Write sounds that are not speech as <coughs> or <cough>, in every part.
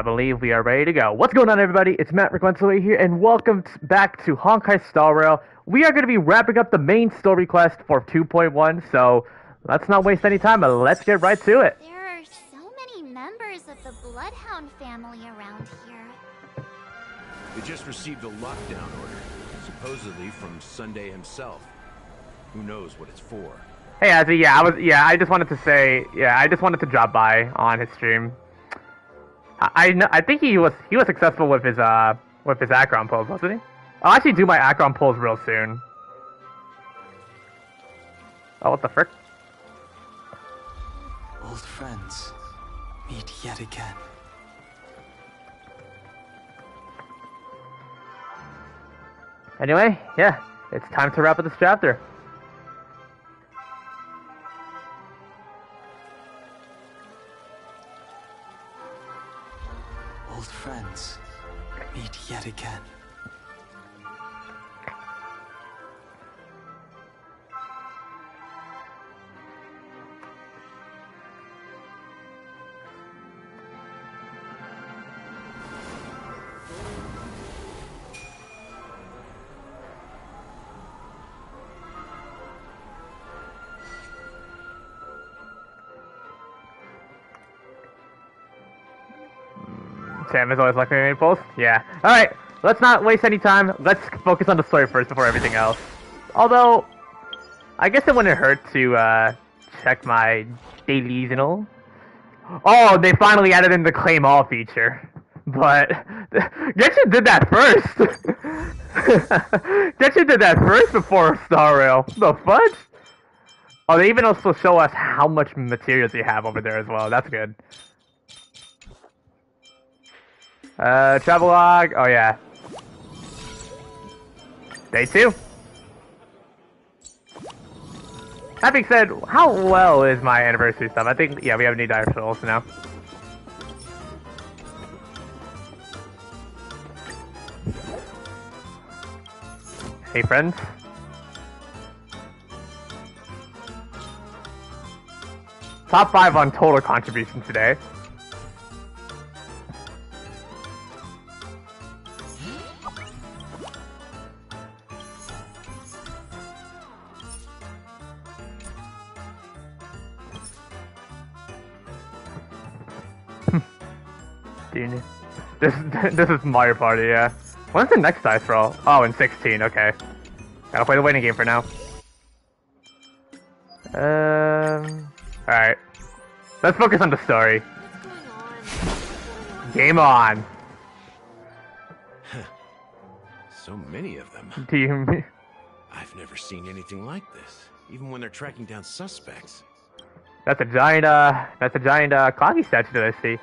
Alright. I believe we are ready to go. What's going on, everybody? It's Matt Reglensaway here, and welcome back to Honkai Star Rail. We are going to be wrapping up the main story quest for 2.1, so let's not waste any time, and let's get right to it. There are so many members of the Bloodhound family around here. We just received a lockdown order, supposedly from Sunday himself. Who knows what it's for? Hey, Azzy, yeah, I was, yeah, I just wanted to say, yeah, I just wanted to drop by on his stream. I, I, kn- I think he was, he was successful with his, uh, with his Acheron pulls, wasn't he? I'll actually do my Acheron pulls real soon. Oh, what the frick? Old friends, meet yet again. Anyway, yeah, it's time to wrap up this chapter. Old friends, meet yet again. Sam is always like my main. Yeah. All right. Let's not waste any time. Let's focus on the story first before everything else. Although, I guess it wouldn't hurt to uh, check my dailies and all. Oh, they finally added in the claim all feature. But <laughs> Genshin did that first. <laughs> Genshin did that first before Star Rail. The fudge? Oh, they even also show us how much materials you have over there as well. That's good. Uh, travelogue. Oh yeah. Day two. That being said, how well is my anniversary stuff? I think yeah, we have any dire souls now. Hey friends. Top five on total contribution today. Dude, this <laughs> this is Mario Party, yeah. When's the next dice roll? Oh, in 16. Okay, gotta play the waiting game for now. Um, all right. Let's focus on the story. Game on. <laughs> So many of them. Do you? I've never seen anything like this, even when they're tracking down suspects. That's a giant. Uh, that's a giant uh, Clockie statue that I see.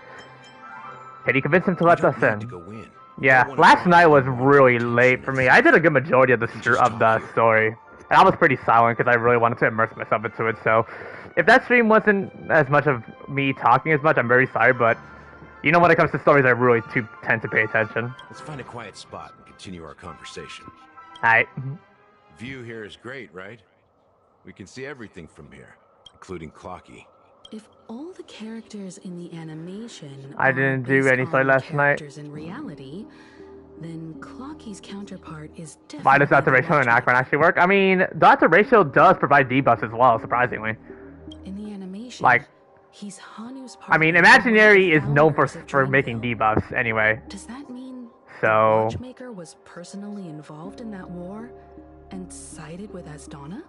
Can you convince him to let us in? In. Yeah, last night was really late for me. I did a good majority of the We str- just of the story, and I was pretty silent because I really wanted to immerse myself into it. So, if that stream wasn't as much of me talking as much, I'm very sorry. But you know, when it comes to stories, I really too tend to pay attention. Let's find a quiet spot and continue our conversation. Alright. View here is great, right? We can see everything from here, including Clockie. If all the characters in the animation I are didn't do based any on last night. characters in reality, then Clockie's counterpart is Why does Dr. the Ratio and Acheron actually work? I mean, Dr. Ratio does provide debuffs as well, surprisingly. In the animation, Like, he's Hanu's I mean, Imaginary is known for for making debuffs anyway. Does that mean So- the Watchmaker was personally involved in that war and sided with Asdana?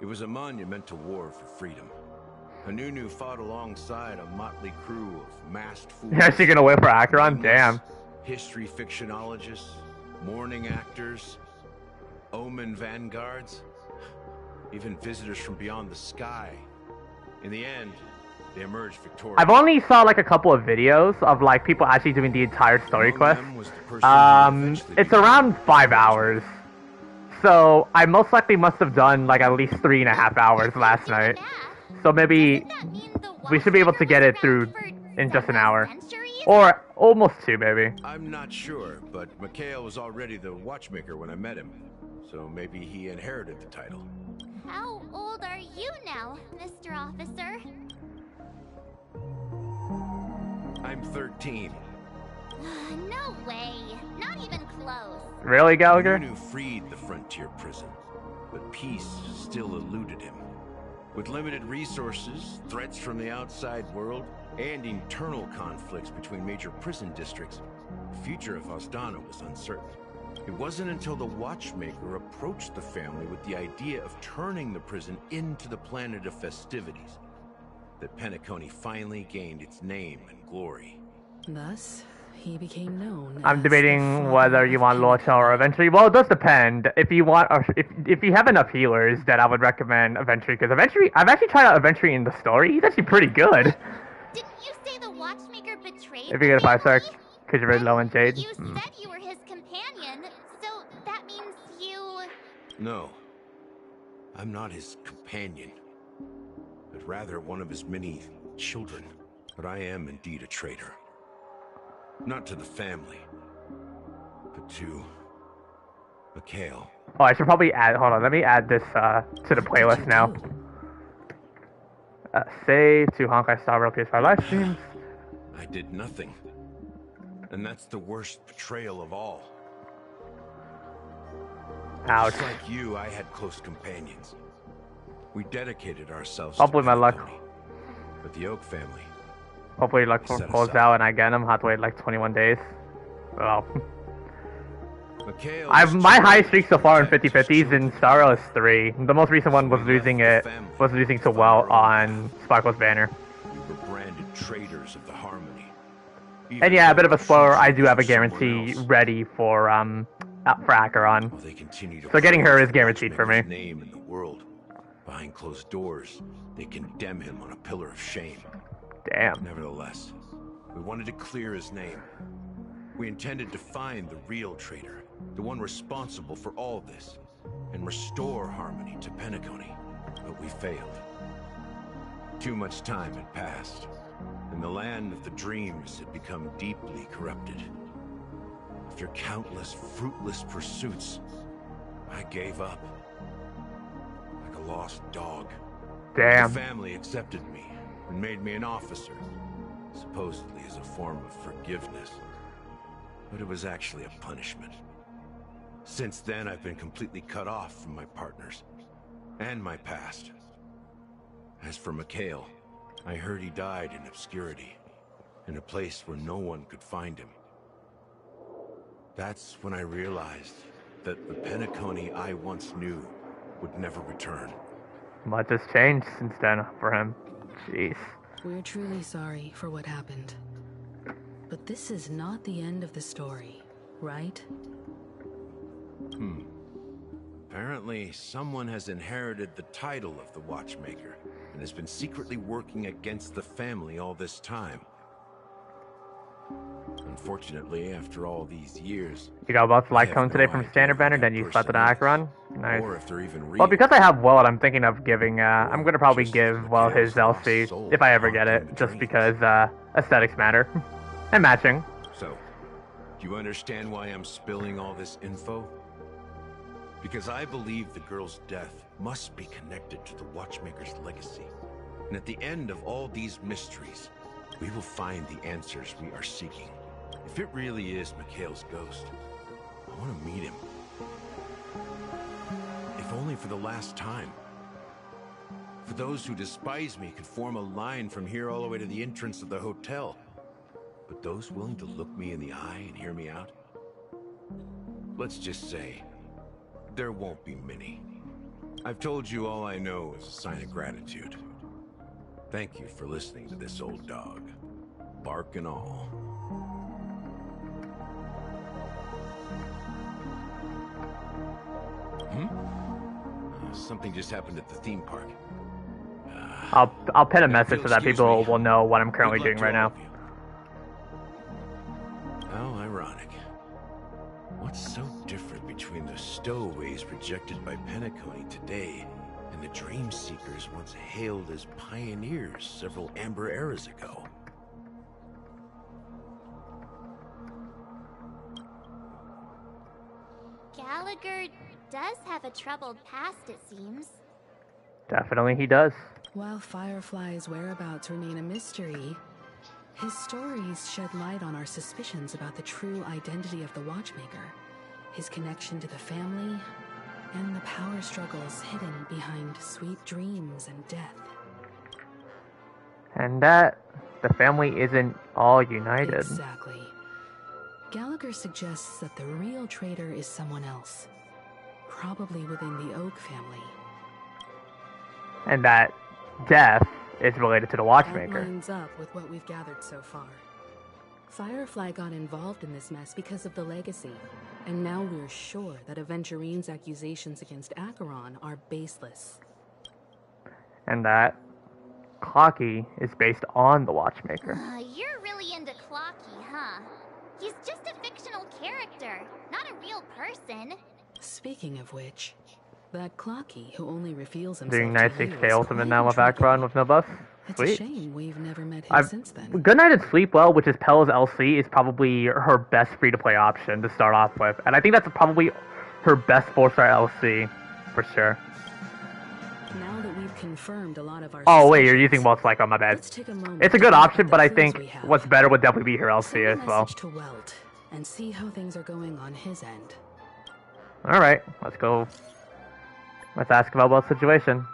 It was a monumental war for freedom. Hanunu fought alongside a motley crew of masked fools. Yeah, she gonna wait for Acheron? nameless Damn. History fictionologists, mourning actors, omen vanguards, even visitors from beyond the sky. In the end, they emerged victorious. I've only saw like a couple of videos of like people actually doing the entire story Among quest. them was the person who Um, it's around five hours. So I most likely must have done like at least three and a half hours last night. So maybe Doesn't that mean the we should be able to get it through in just an hour. Or almost two, maybe. I'm not sure, but Mikhail was already the watchmaker when I met him. So maybe he inherited the title. How old are you now, Mr. Officer? I'm 13. <sighs> no way. Not even close. Really, Gallagher? Nunu freed the frontier prison, but peace still eluded him. With limited resources, threats from the outside world, and internal conflicts between major prison districts, the future of Asdana was uncertain. It wasn't until the Watchmaker approached the family with the idea of turning the prison into the planet of festivities that Penacony finally gained its name and glory. Thus, he became known. I'm debating whether you want Father of Lord or Aventry. Well, it does depend. If you want, or if if you have enough healers, then I would recommend Aventry because Aventry. I've actually tried out Aventry in the story. He's actually pretty good. <laughs> Didn't you say the Watchmaker betrayed If you get a five star, because you're very low in Jade. You Hmm. said you were his companion, so that means you... No, I'm not his companion, but rather one of his many children. But I am indeed a traitor. Not to the family, but to Mikhail. Oh, I should probably add. Hold on, let me add this uh, to the playlist now. Uh, save to Honkai Star Rail PS5 live streams. I did nothing. And that's the worst betrayal of all. Ouch. Just like you, I had close companions. We dedicated ourselves Hopefully to my luck. But the Oak family, Hopefully, luck Set pulls out and I get him. Have to wait like 21 days. Well, I've my high streak so far in protect 50 his 50s in. Star is three. The most recent one was losing it. Was losing to so well on Sparkle's banner. We were branded traitors of the Harmony. And yeah, a bit of a spoiler. I do have a guarantee ready for um uh, for Acheron. While they continue to So getting her is guaranteed for me. Name in the world. Behind closed doors, they condemn him on a pillar of shame. Damn. Nevertheless, we wanted to clear his name. We intended to find the real traitor, the one responsible for all this, and restore harmony to Penacony. But we failed. Too much time had passed, and the land of the dreams had become deeply corrupted. After countless fruitless pursuits, I gave up. Like a lost dog. Damn. The family accepted me and made me an officer, supposedly as a form of forgiveness. But it was actually a punishment. Since then, I've been completely cut off from my partners and my past. As for Mikhail, I heard he died in obscurity, in a place where no one could find him. That's when I realized that the Penacony I once knew would never return. Much has changed since then for him. Jeez. We're truly sorry for what happened. But this is not the end of the story, right? Hmm. Apparently, someone has inherited the title of the Watchmaker and has been secretly working against the family all this time. Unfortunately, after all these years, You got both like have today no from Standard Banner, then you slept at is, Nice. or if they're even. Well, because I have Welt, I'm thinking of giving. Uh, I'm gonna probably give well his LC if I ever get it, just because uh, aesthetics matter <laughs> and matching. So, do you understand why I'm spilling all this info? Because I believe the girl's death must be connected to the Watchmaker's legacy. And at the end of all these mysteries, we will find the answers we are seeking. If it really is Mikhail's ghost, I want to meet him. If only for the last time. For those who despise me could form a line from here all the way to the entrance of the hotel. But those willing to look me in the eye and hear me out? Let's just say, there won't be many. I've told you all I know is a sign of gratitude. Thank you for listening to this old dog. Bark and all. Hmm? Uh, something just happened at the theme park. Uh, I'll I'll pin a message so that people me, will know what I'm currently doing right now. How ironic. What's so different between the stowaways rejected by Penacony today and the Dream Seekers once hailed as pioneers several amber eras ago? Gallagher does have a troubled past, it seems. Definitely, he does. While Firefly's whereabouts remain a mystery, His stories shed light on our suspicions about the true identity of the Watchmaker, his connection to the family, and the power struggles hidden behind sweet dreams and death. And that the family isn't all united. Exactly. Gallagher suggests that the real traitor is someone else, probably within the Oak family. And that death is related to the Watchmaker. That Watchmaker. lines up with what we've gathered so far. Firefly got involved in this mess because of the legacy, and now we're sure that Aventurine's accusations against Acheron are baseless. And that Clockie is based on the Watchmaker. Uh, you're really into Clockie, huh? He's just a fictional character, not a real person. Speaking of which, that Clockie who only reveals himself Doing to Night you Six is Tales and quite now with intriguing. Acheron with no buff. It's a Sweet. shame we've never met him I've, since then. Good Night and Sleep Well, which is Pela's LC, is probably her best free to play option to start off with. And I think that's probably her best four star LC, for sure. Now that we've confirmed a lot of our Oh, wait, you're using using like on my bad. a It's a good option, but I think what's better would definitely be her Send LC a as well. to Welt and see how things are going on his end. Alright, let's go. Let's ask about Welt's situation.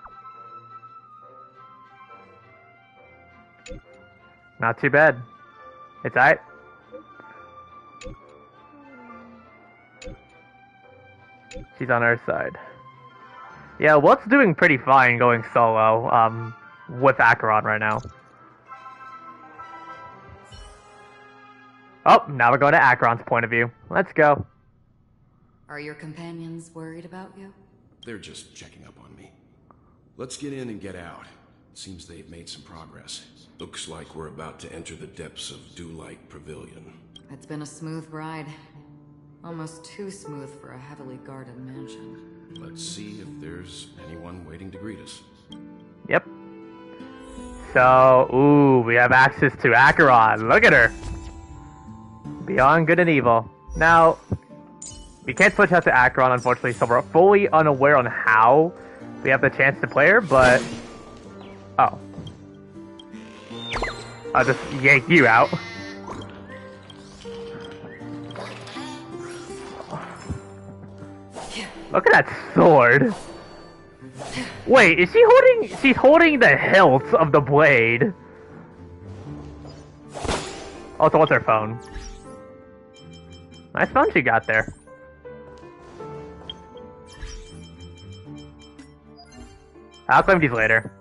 Not too bad. It's alright. She's on our side. Yeah, Welt's doing pretty fine going solo, um, with Acheron right now. Oh, now we're going to Acheron's point of view. Let's go. Are your companions worried about you? They're just checking up on me. Let's get in and get out. Seems they've made some progress. Looks like we're about to enter the depths of Dewlight Pavilion. It's been a smooth ride. Almost too smooth for a heavily guarded mansion. Let's see if there's anyone waiting to greet us. Yep. So, ooh, we have access to Acheron. Look at her. Beyond good and evil. Now, we can't switch out to Acheron, unfortunately, so we're fully unaware on how we have the chance to play her, but... Oh. I'll just yank you out. Look at that sword. Wait, is she holding? She's holding the hilt of the blade. Oh, so what's her phone? Nice phone she got there. I'll claim these later.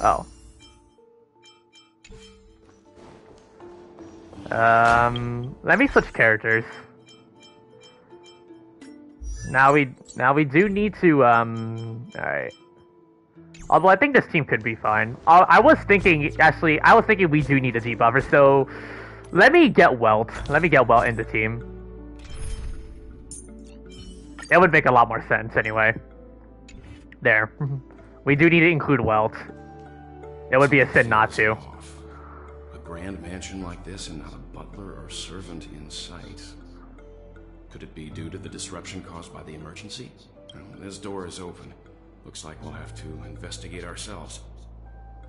Oh. Um, let me switch characters. Now we now we do need to um. All right. Although I think this team could be fine. I, I was thinking actually I was thinking we do need a debuffer. So let me get Welt. Let me get Welt in the team. It would make a lot more sense anyway. There. <laughs> we do need to include Welt. It would be a sin not to. Off. A grand mansion like this and not a butler or servant in sight. Could it be due to the disruption caused by the emergency? Well, this door is open. Looks like we'll have to investigate ourselves.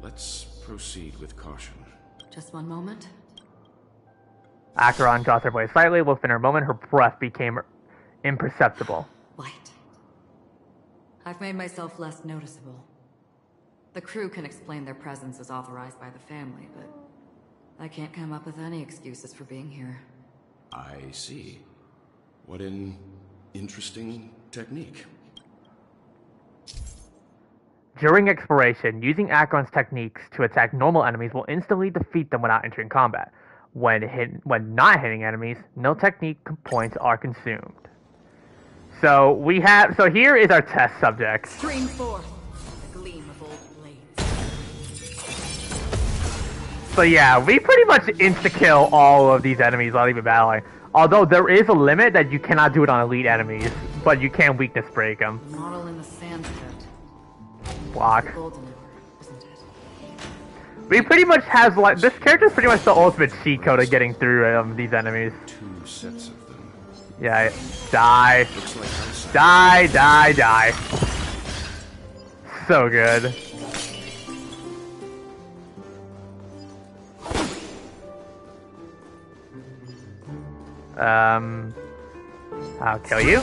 Let's proceed with caution. Just one moment. Acheron draws her voice slightly. Within a moment, her breath became imperceptible. Light. I've made myself less noticeable. The crew can explain their presence as authorized by the family, but I can't come up with any excuses for being here. I see. What an interesting technique. During exploration, using Acheron's techniques to attack normal enemies will instantly defeat them without entering combat. When hit, when not hitting enemies, no technique points are consumed. So we have. So here is our test subject. Stream forth So yeah, we pretty much insta kill all of these enemies without even battling. Although there is a limit that you cannot do it on elite enemies, but you can weakness break them. Model in the sand pit. Block. Golden hour, isn't it? We pretty much has like this character is pretty much the ultimate cheat code of getting through um, these enemies. Two sets of them. Yeah, die, Looks like outside. die, die, die. So good. Um, I'll kill you.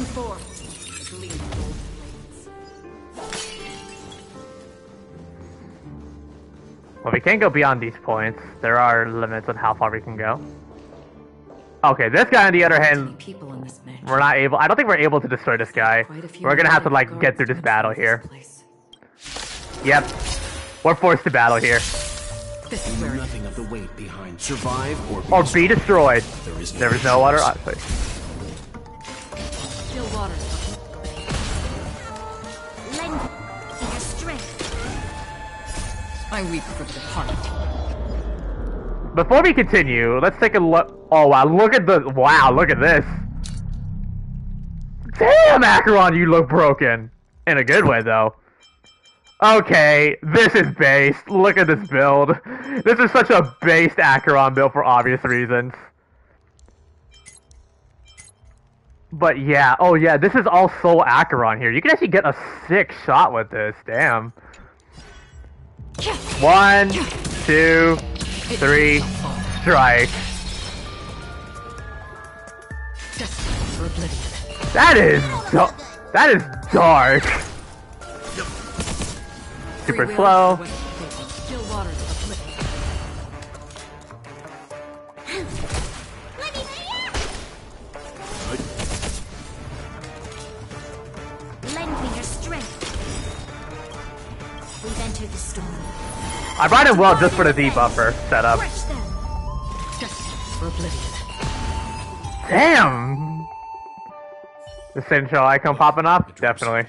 Well, we can't go beyond these points. There are limits on how far we can go. Okay, this guy on the other hand, we're not able. I don't think we're able to destroy this guy. We're gonna have to like get through this battle here. Yep, we're forced to battle here, This is where Nothing of the weight behind survive or be or be destroyed. There is no There is no other option. still water. Lend your strength. I weep for the departed. Before we continue, let's take a look. Oh wow, look at the wow, look at this. Damn, Acheron, you look broken. In a good way, though. Okay, this is based. Look at this build. This is such a based Acheron build for obvious reasons. But yeah, oh yeah, this is all Soul Acheron here. You can actually get a sick shot with this. Damn. One, two, three, strike. That is that is dark. The storm. I brought it well just for the debuffer setup. Crush them. Destined for oblivion. Damn. The central icon popping up? Definitely.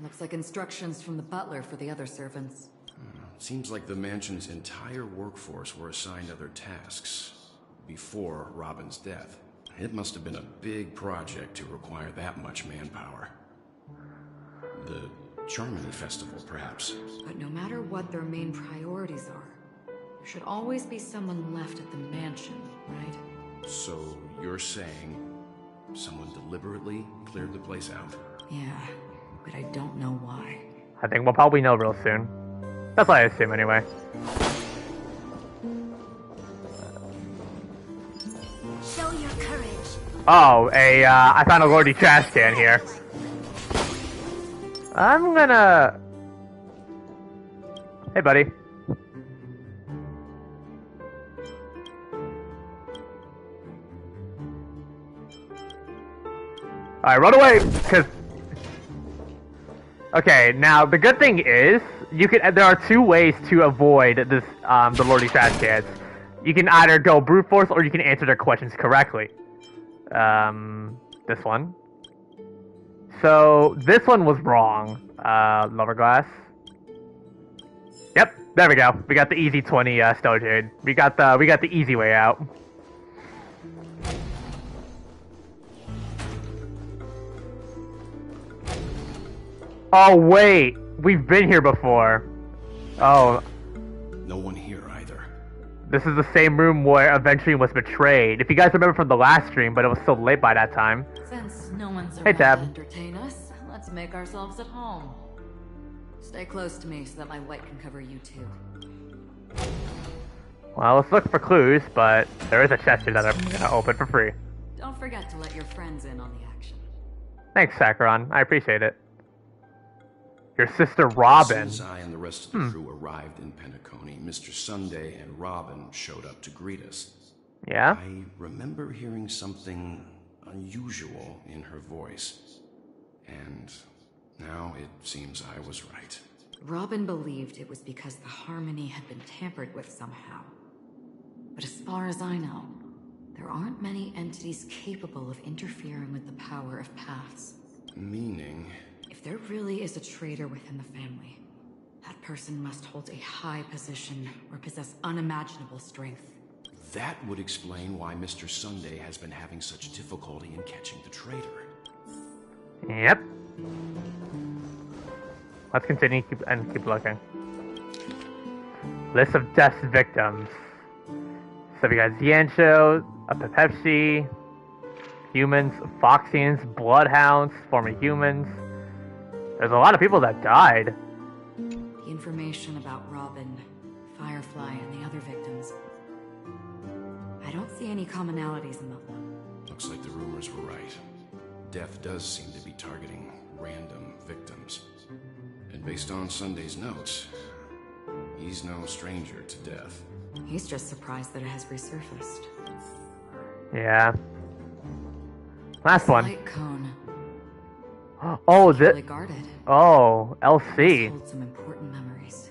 Looks like instructions from the butler for the other servants. Hmm. Seems like the mansion's entire workforce were assigned other tasks before Robin's death. It must have been a big project to require that much manpower. The Charmony Festival, perhaps. But no matter what their main priorities are, there should always be someone left at the mansion, right? So you're saying someone deliberately cleared the place out? Yeah, but I don't know why. I think we'll probably know real soon. That's what I assume anyway. Show your courage. Oh, a uh, I found a Lordly trash can here. I'm gonna. Hey, buddy. Alright, run away! Cause. Okay, now the good thing is you can. There are two ways to avoid this. Um, the Lordly trash cans. You can either go brute force or you can answer their questions correctly. Um, this one. So this one was wrong. Uh, lower glass. Yep, there we go. We got the easy twenty uh, Stellar Jade. We got the we got the easy way out. Oh wait, we've been here before. Oh, No one here either. this is the same room where Aventurine was betrayed. If you guys remember from the last stream, but it was so late by that time. Since no one's Hey, around Tab. to entertain us, let's make ourselves at home. Stay close to me so that my light can cover you too. Well, let's look for clues, but there is a chest here that I'm gonna open for free. Don't forget to let your friends in on the action. Thanks, Saccharon. I appreciate it. Your sister Robin. As soon as I and the rest of the hmm. crew arrived in Penacony, Mr. Sunday and Robin showed up to greet us. Yeah? I remember hearing something unusual in her voice. And now it seems I was right. Robin believed it was because the harmony had been tampered with somehow. But as far as I know, there aren't many entities capable of interfering with the power of paths. Meaning, If there really is a traitor within the family, that person must hold a high position or possess unimaginable strength. that would explain why Mr. Sunday has been having such difficulty in catching the traitor. Yep. Let's continue keep, and keep looking. List of death victims. So we got Ziancho, a Pepsi, humans, Foxians, Bloodhounds, former humans. There's a lot of people that died. The information about Robin, Firefly, and the other victims. I don't see any commonalities among them. Looks like the rumors were right. Death does seem to be targeting random victims. And based on Sunday's notes, he's no stranger to death. He's just surprised that it has resurfaced. Yeah. Last one. Light cone. <gasps> Oh, Carefully this. guarded. Oh, LC. some important memories.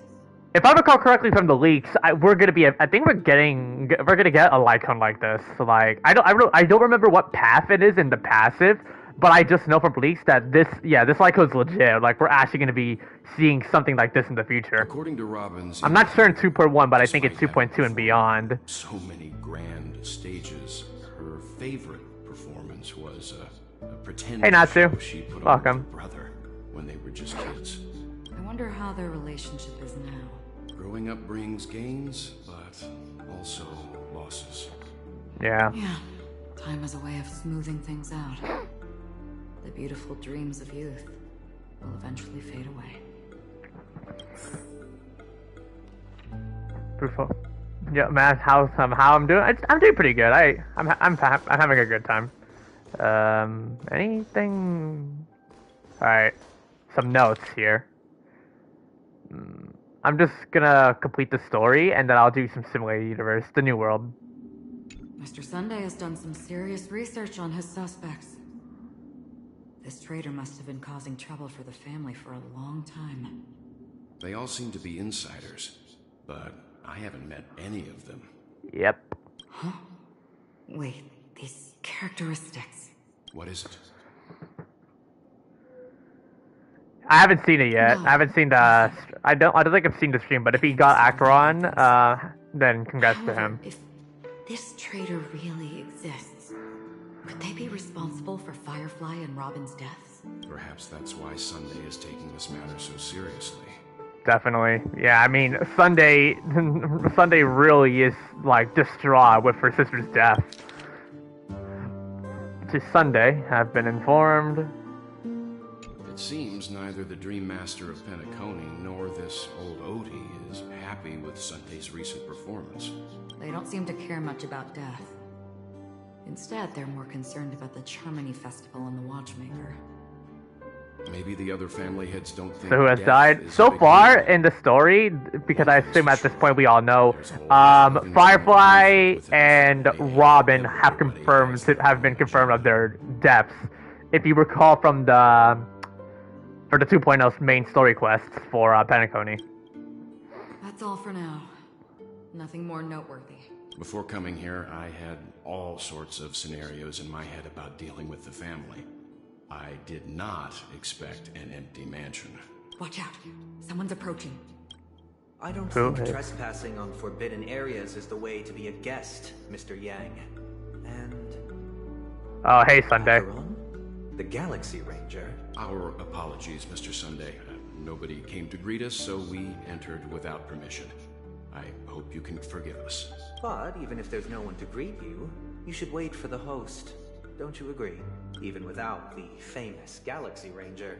If I recall correctly from the leaks, I, we're gonna be. I think we're getting. We're gonna get a Lycon like this. So like, I don't. I don't. I don't remember what path it is in the passive, but I just know from leaks that this. Yeah, this Lycon's legit. Like, we're actually gonna be seeing something like this in the future. According to Robin's, I'm not sure in 2.1, but I think it's 2.2 and beyond. so many grand stages. Her favorite performance was a, a pretend Hey, Natsu. show she put Welcome. with her brother when they were just kids. I wonder how their relationship is now. Growing up brings gains, but also losses. Yeah. Yeah, time is a way of smoothing things out. The beautiful dreams of youth will eventually fade away. Proof of. Yeah, man. How um, how I'm doing? I, I'm doing pretty good. I I'm I'm I'm having a good time. Um, anything? All right. Some notes here. Mm, I'm just gonna complete the story and then I'll do some simulated universe, the new world. Mr. Sunday has done some serious research on his suspects. This traitor must have been causing trouble for the family for a long time. They all seem to be insiders, but I haven't met any of them. Yep. Huh? Wait, these characteristics. What is it? I haven't seen it yet. I haven't seen the. I don't. I don't think I've seen the stream. But if he got Acheron, uh, then congrats to him. if this traitor really exists, could they be responsible for Firefly and Robin's deaths? Perhaps that's why Sunday is taking this matter so seriously. Definitely. Yeah. I mean, Sunday. <laughs> Sunday really is like distraught with her sister's death. To Sunday, have been informed. It seems neither the Dream Master of Penacony nor this old Odie is happy with Sunday's recent performance. They don't seem to care much about death. Instead, they're more concerned about the Charmony Festival and the Watchmaker. Maybe the other family heads don't think. So who has died so far deal. in the story? Because I assume at this point we all know. Um, Firefly and Robin have confirmed have been confirmed of their deaths. If you recall from the for the 2.0 main story quests for uh, Penacony. That's all for now. Nothing more noteworthy. Before coming here, I had all sorts of scenarios in my head about dealing with the family. I did not expect an empty mansion. Watch out. Someone's approaching. I don't Who think is- trespassing on forbidden areas is the way to be a guest, Mr. Yang. And Oh, hey Sunday. Acheron, the Galaxy Ranger. Our apologies, Mr. Sunday. Uh, nobody came to greet us, so we entered without permission. I hope you can forgive us. But even if there's no one to greet you, you should wait for the host. Don't you agree? Even without the famous Galaxy Ranger.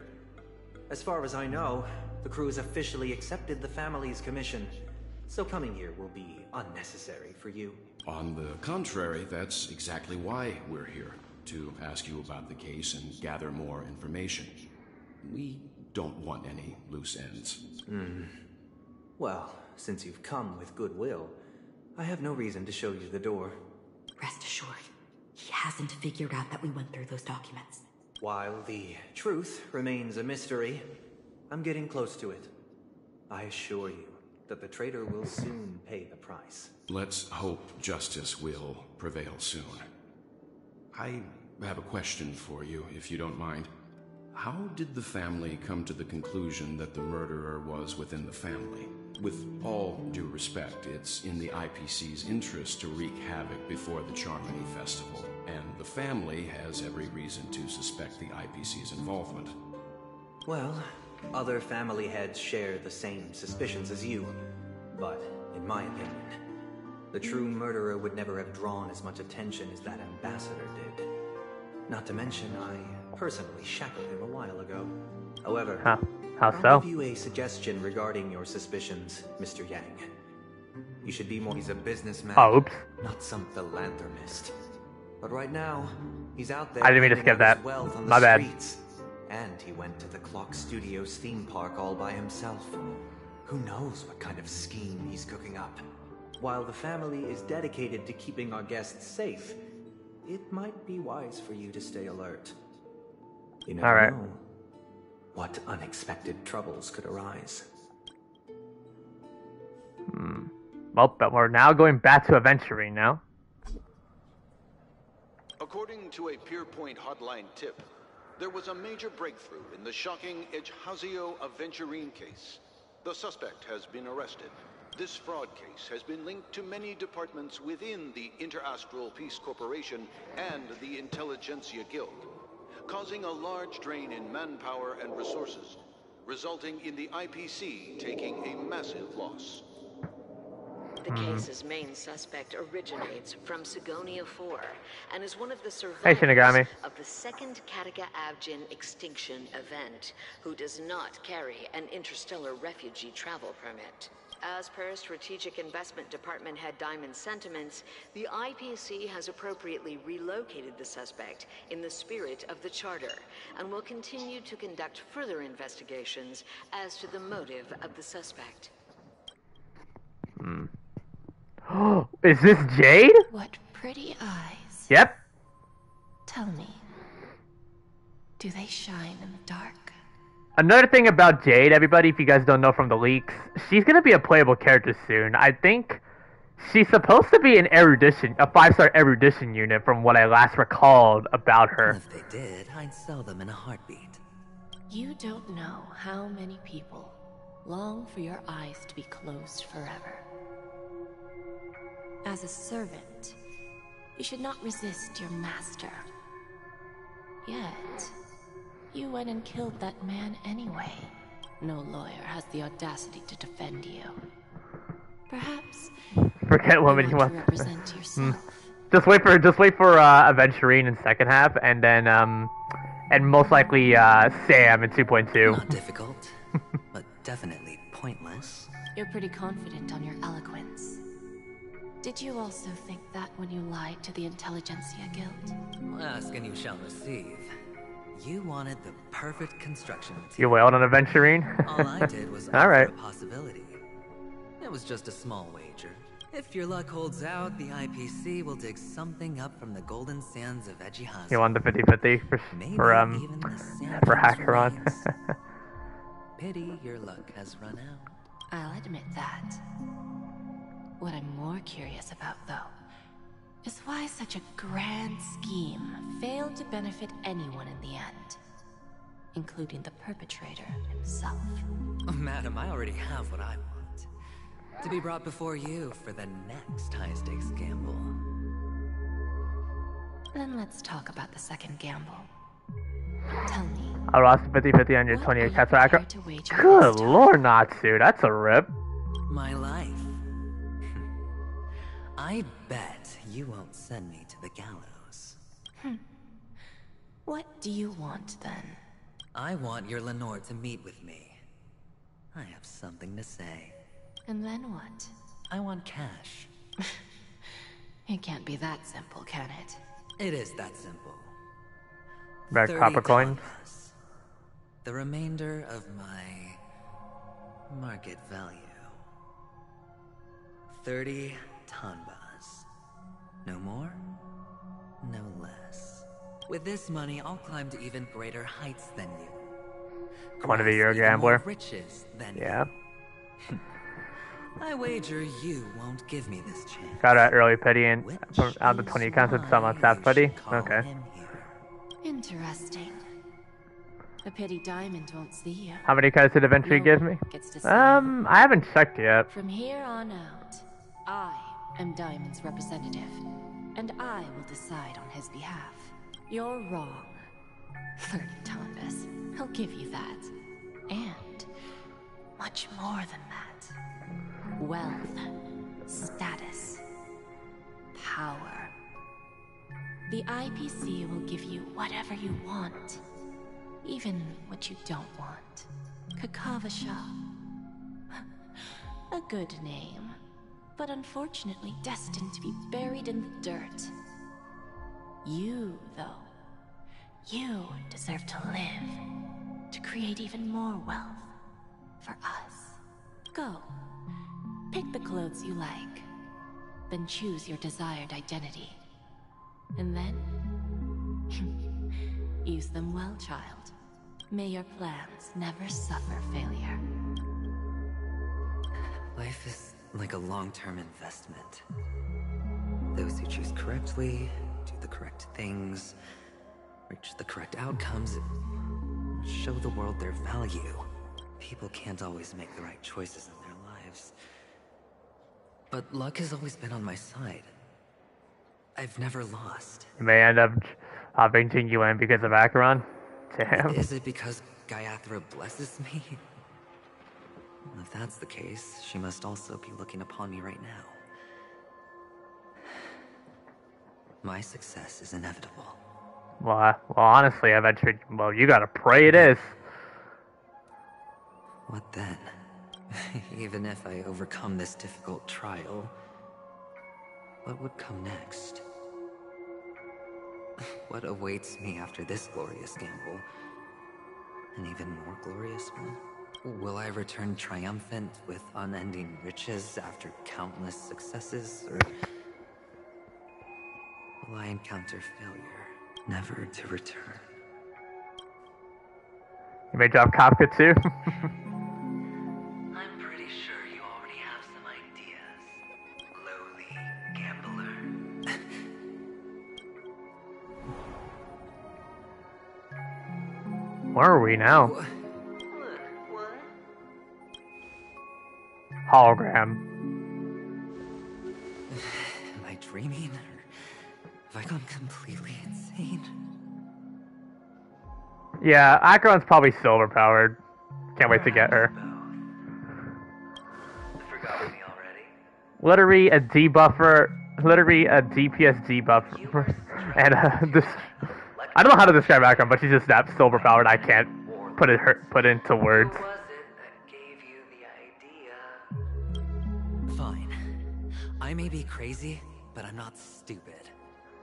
As far as I know, the crew has officially accepted the family's commission, so coming here will be unnecessary for you. On the contrary, that's exactly why we're here to ask you about the case and gather more information. We don't want any loose ends. Hmm. Well, since you've come with goodwill, I have no reason to show you the door. Rest assured, he hasn't figured out that we went through those documents. While the truth remains a mystery, I'm getting close to it. I assure you that the traitor will soon pay the price. Let's hope justice will prevail soon. I have a question for you, if you don't mind. How did the family come to the conclusion that the murderer was within the family? With all due respect, it's in the IPC's interest to wreak havoc before the Charmony Festival, and the family has every reason to suspect the IPC's involvement. Well, other family heads share the same suspicions as you, but in my opinion, the true murderer would never have drawn as much attention as that ambassador did. Not to mention, I personally shackled him a while ago. However, Huh? How I'll give you a suggestion regarding your suspicions, Mr. Yang. You should be more. He's a businessman. Oh, oops. Not some philanthropist. But right now, he's out there. I didn't mean to handing skip his that. Wealth on My the bad. streets. And he went to the Clock Studios theme park all by himself. Who knows what kind of scheme he's cooking up? While the family is dedicated to keeping our guests safe, it might be wise for you to stay alert. You never All right. know what unexpected troubles could arise. Hmm. Well, but we're now going back to adventuring now. According to a Pier Point hotline tip, there was a major breakthrough in the shocking Ejhazio Aventurine case. The suspect has been arrested. This fraud case has been linked to many departments within the Interastral Peace Corporation and the Intelligentsia Guild, causing a large drain in manpower and resources, resulting in the IPC taking a massive loss. The hmm. case's main suspect originates from Sigonia 4 and is one of the survivors Shinigami. of the second Kataka Avgin extinction event, who does not carry an interstellar refugee travel permit. As per Strategic Investment Department head Diamond sentiments, the IPC has appropriately relocated the suspect in the spirit of the Charter and will continue to conduct further investigations as to the motive of the suspect. Hmm. <gasps> Is this Jade? What pretty eyes. Yep. Tell me, do they shine in the dark? Another thing about Jade, everybody, if you guys don't know from the leaks, she's gonna be a playable character soon. I think she's supposed to be an erudition, a five-star erudition unit, from what I last recalled about her. If they did, I'd sell them in a heartbeat. You don't know how many people long for your eyes to be closed forever. As a servant, you should not resist your master. Yet, you went and killed that man anyway. No lawyer has the audacity to defend you. Perhaps Forget woman, you you want want. to represent Hmm. yourself. Just wait for just wait for uh, Aventurine in second half, and then um, and most likely uh, Sam in two point two. Not difficult, <laughs> but definitely pointless. You're pretty confident on your eloquence. Did you also think that when you lied to the Intelligentsia Guild? Ask and you shall receive. You wanted the perfect construction material. You wailed on Aventurine. All I did was <laughs> All offer right. a possibility. It was just a small wager. If your luck holds out, the IPC will dig something up from the golden sands of Ejihaz. You won the 50-50 for Maybe for um even the <laughs> San for Francisco Hackeron. <laughs> Pity your luck has run out. I'll admit that. What I'm more curious about, though, is why such a grand scheme failed to benefit anyone in the end, including the perpetrator himself. Oh, madam, I already have what I want. To be brought before you for the next high-stakes gamble. Then let's talk about the second gamble. Tell me, I lost 50-50 on your What 28 are you cats hacker. prepared Good this time? lord, Natsu, that's a rip. My life. <laughs> I bet you won't send me to the gallows. Hmm. what do you want then? I want your Lenore to meet with me. I have something to say. And then what? I want cash. <laughs> It can't be that simple, can it? It is that simple. Red 30 copper coins. The remainder of my market value. 30 tanbas. No more, no less. With this money, I'll climb to even greater heights than you. Want to be your Grasp gambler? riches than Yeah. you. <laughs> I wager you won't give me this chance. Got an early pity and Which from out the 20 accounts with some why on South you pity. Okay. Interesting. The pity Diamond won't see you. How many cards did Aventurine give me? Gets to see Um, I haven't checked yet. From here on out, I am Diamond's representative, and I will decide on his behalf. You're wrong. 30 Tonbas. I'll give you that. And much more than that. Wealth, status, power. The IPC will give you whatever you want, even what you don't want. Kakavasha. <laughs> A good name. But unfortunately destined to be buried in the dirt. You, though, you deserve to live, to create even more wealth for us. Go, pick the clothes you like, then choose your desired identity. And then, <laughs> use them well, child. May your plans never suffer failure. Life is like a long-term investment. Those who choose correctly, do the correct things, reach the correct outcomes, show the world their value. People can't always make the right choices in their lives. But luck has always been on my side. I've never lost. You may end up hopping to UN because of Acheron. Damn. Is it because Gaiathra blesses me? If that's the case, she must also be looking upon me right now. My success is inevitable. Well, I, well, honestly, I ventured. Well, you gotta pray it is. What then? <laughs> Even if I overcome this difficult trial, what would come next? <laughs> What awaits me after this glorious gamble? An even more glorious one? Will I return triumphant with unending riches after countless successes, or will I encounter failure, never to return? You may drop Kafka too. <laughs> I'm pretty sure you already have some ideas, lowly gambler. Where are we now? Hologram. <sighs> Am I dreaming, or have I gone completely insane? Yeah, Acheron's probably silver powered. Can't wait to get her. Literally a debuffer, literally a DPS debuffer, <laughs> and uh, <laughs> this. I don't know how to describe Akron, but she's just that silver powered. I can't put it her, put into words. I may be crazy, but I'm not stupid.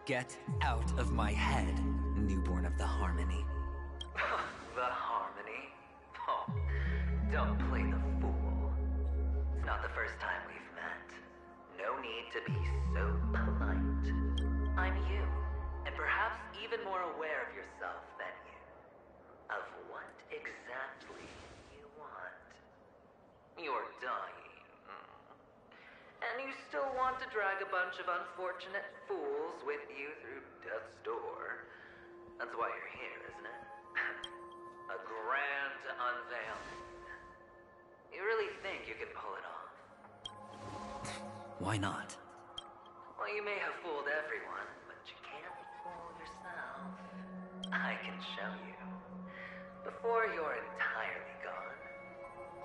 Get out of my head, newborn of the Harmony. <sighs> the Harmony? Oh, don't play the fool. It's not the first time we've met. No need to be so polite. I'm you, and perhaps even more aware of yourself than you. Of what exactly you want. You're dying. And you still want to drag a bunch of unfortunate fools with you through death's door. That's why you're here, isn't it? <laughs> a grand unveiling. You really think you can pull it off? Why not? Well, you may have fooled everyone, but you can't fool yourself. I can show you. Before you're entirely gone,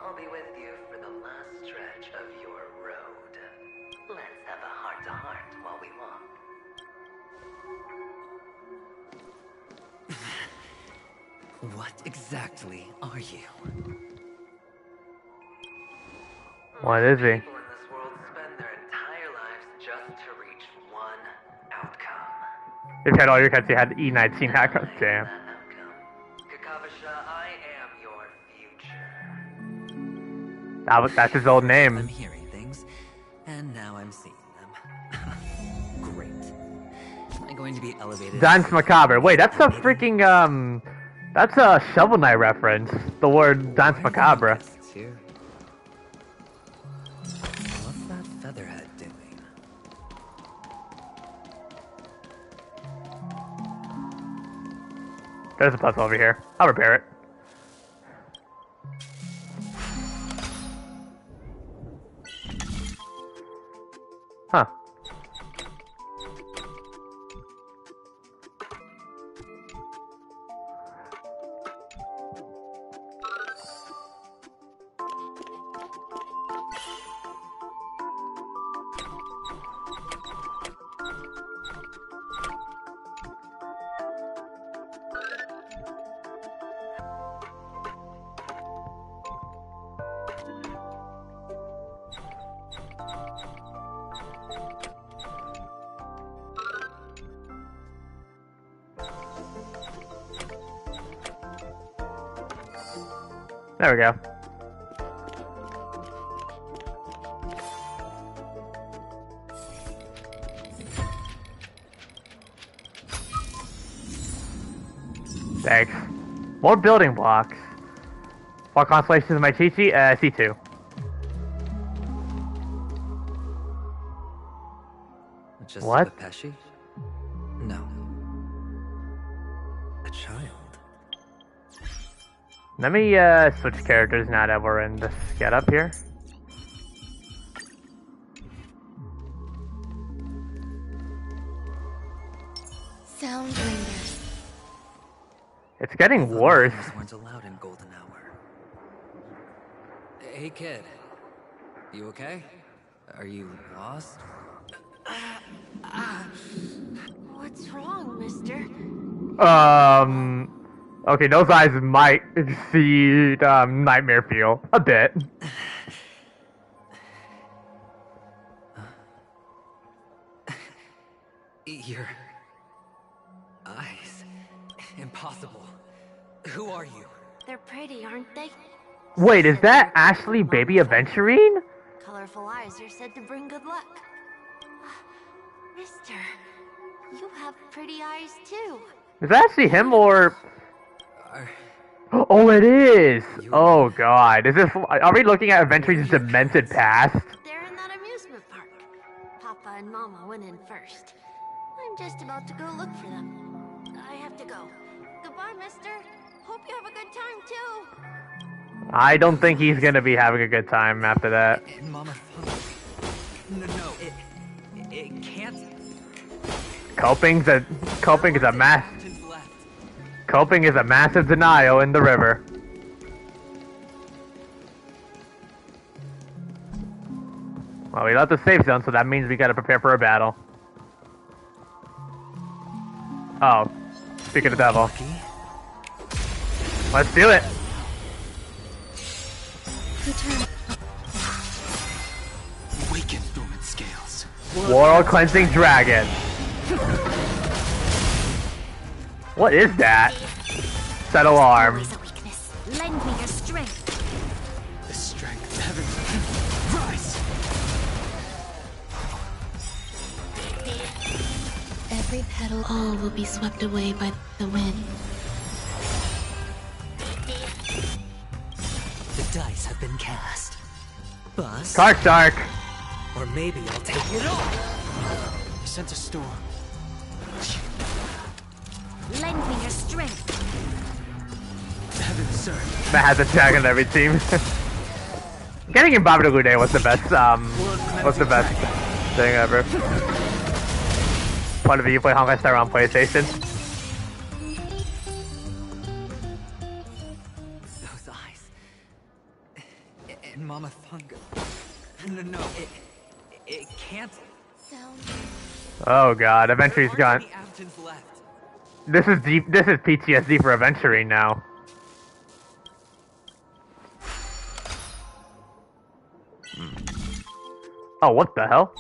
I'll be with you for the last stretch of your road. Let's have a heart to heart while we walk. <laughs> what exactly are you? What is he? People in this world spend their entire lives just to reach one outcome. If you had all your cuts, you had E19 hack. Damn. Kakavasha, I am your future. That was, that's his old I'm name. hearing things, and now going to be elevated? Dance Macabre. Wait, that's a freaking, um. That's a Shovel Knight reference. The word Dance Macabre. What's that featherhead doing? There's a puzzle over here. I'll repair it. Huh. Go. Thanks. More building blocks. What constellations am I teaching? Uh, C2. Just What? Pesci? Let me uh, switch characters now that we're in this get up here. Sound ringers. It's getting worse. Those weren't allowed in Golden Hour. Hey, kid. You okay? Are you lost? What's wrong, mister? Um. Okay, those eyes might exceed um, Nightmare Feel a bit. Your eyes. Impossible. Who are you? They're pretty, aren't they? Wait, is that Ashley Baby Aventurine? Colorful eyes are said to bring good luck. Mister, you have pretty eyes too. Is that actually him or? Oh, it is. Oh God, is this? Are we looking at Aventurine's demented past? They're in that amusement park. Papa and Mama went in first. I'm just about to go look for them. I have to go. Goodbye, mister. Hope you have a good time too. I don't think he's gonna be having a good time after that. Mama. No, no, it, it can't. Coping's a coping is a mass. Coping is a massive denial in the river. Well, we left the safe zone, so that means we gotta prepare for a battle. Oh, speak of devil. Let's do it. Awaken, scales. World cleansing dragon. <laughs> What is that? Set alarm. Lend me your strength. The strength of heaven. Rise! Every petal, all will be swept away by the wind. The dice have been cast. Bust. Dark, dark. Or maybe I'll take it all. I sense a storm. Lend me your strength. Heaven serve. That has a dragon on every team. <laughs> Getting in Babadook Day was the best, um, was the best thing ever. One of you play Honkai Star on PlayStation. Those eyes. And Mama Funga. No, no, it, it can't. Oh god, Aventurine's gone. This is deep. This is PTSD for Aventurine now. Hmm. Oh, what the hell?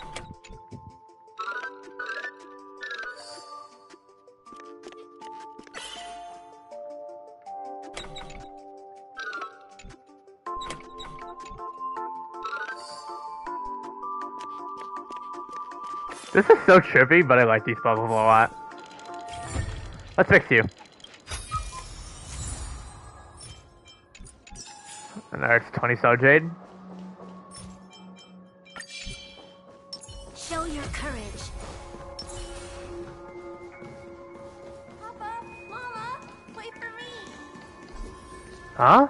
This is so trippy, but I like these puzzles a lot. Let's fix you. And there's 20 Soul Jade. Show your courage. Papa, Mama, wait for me. Huh?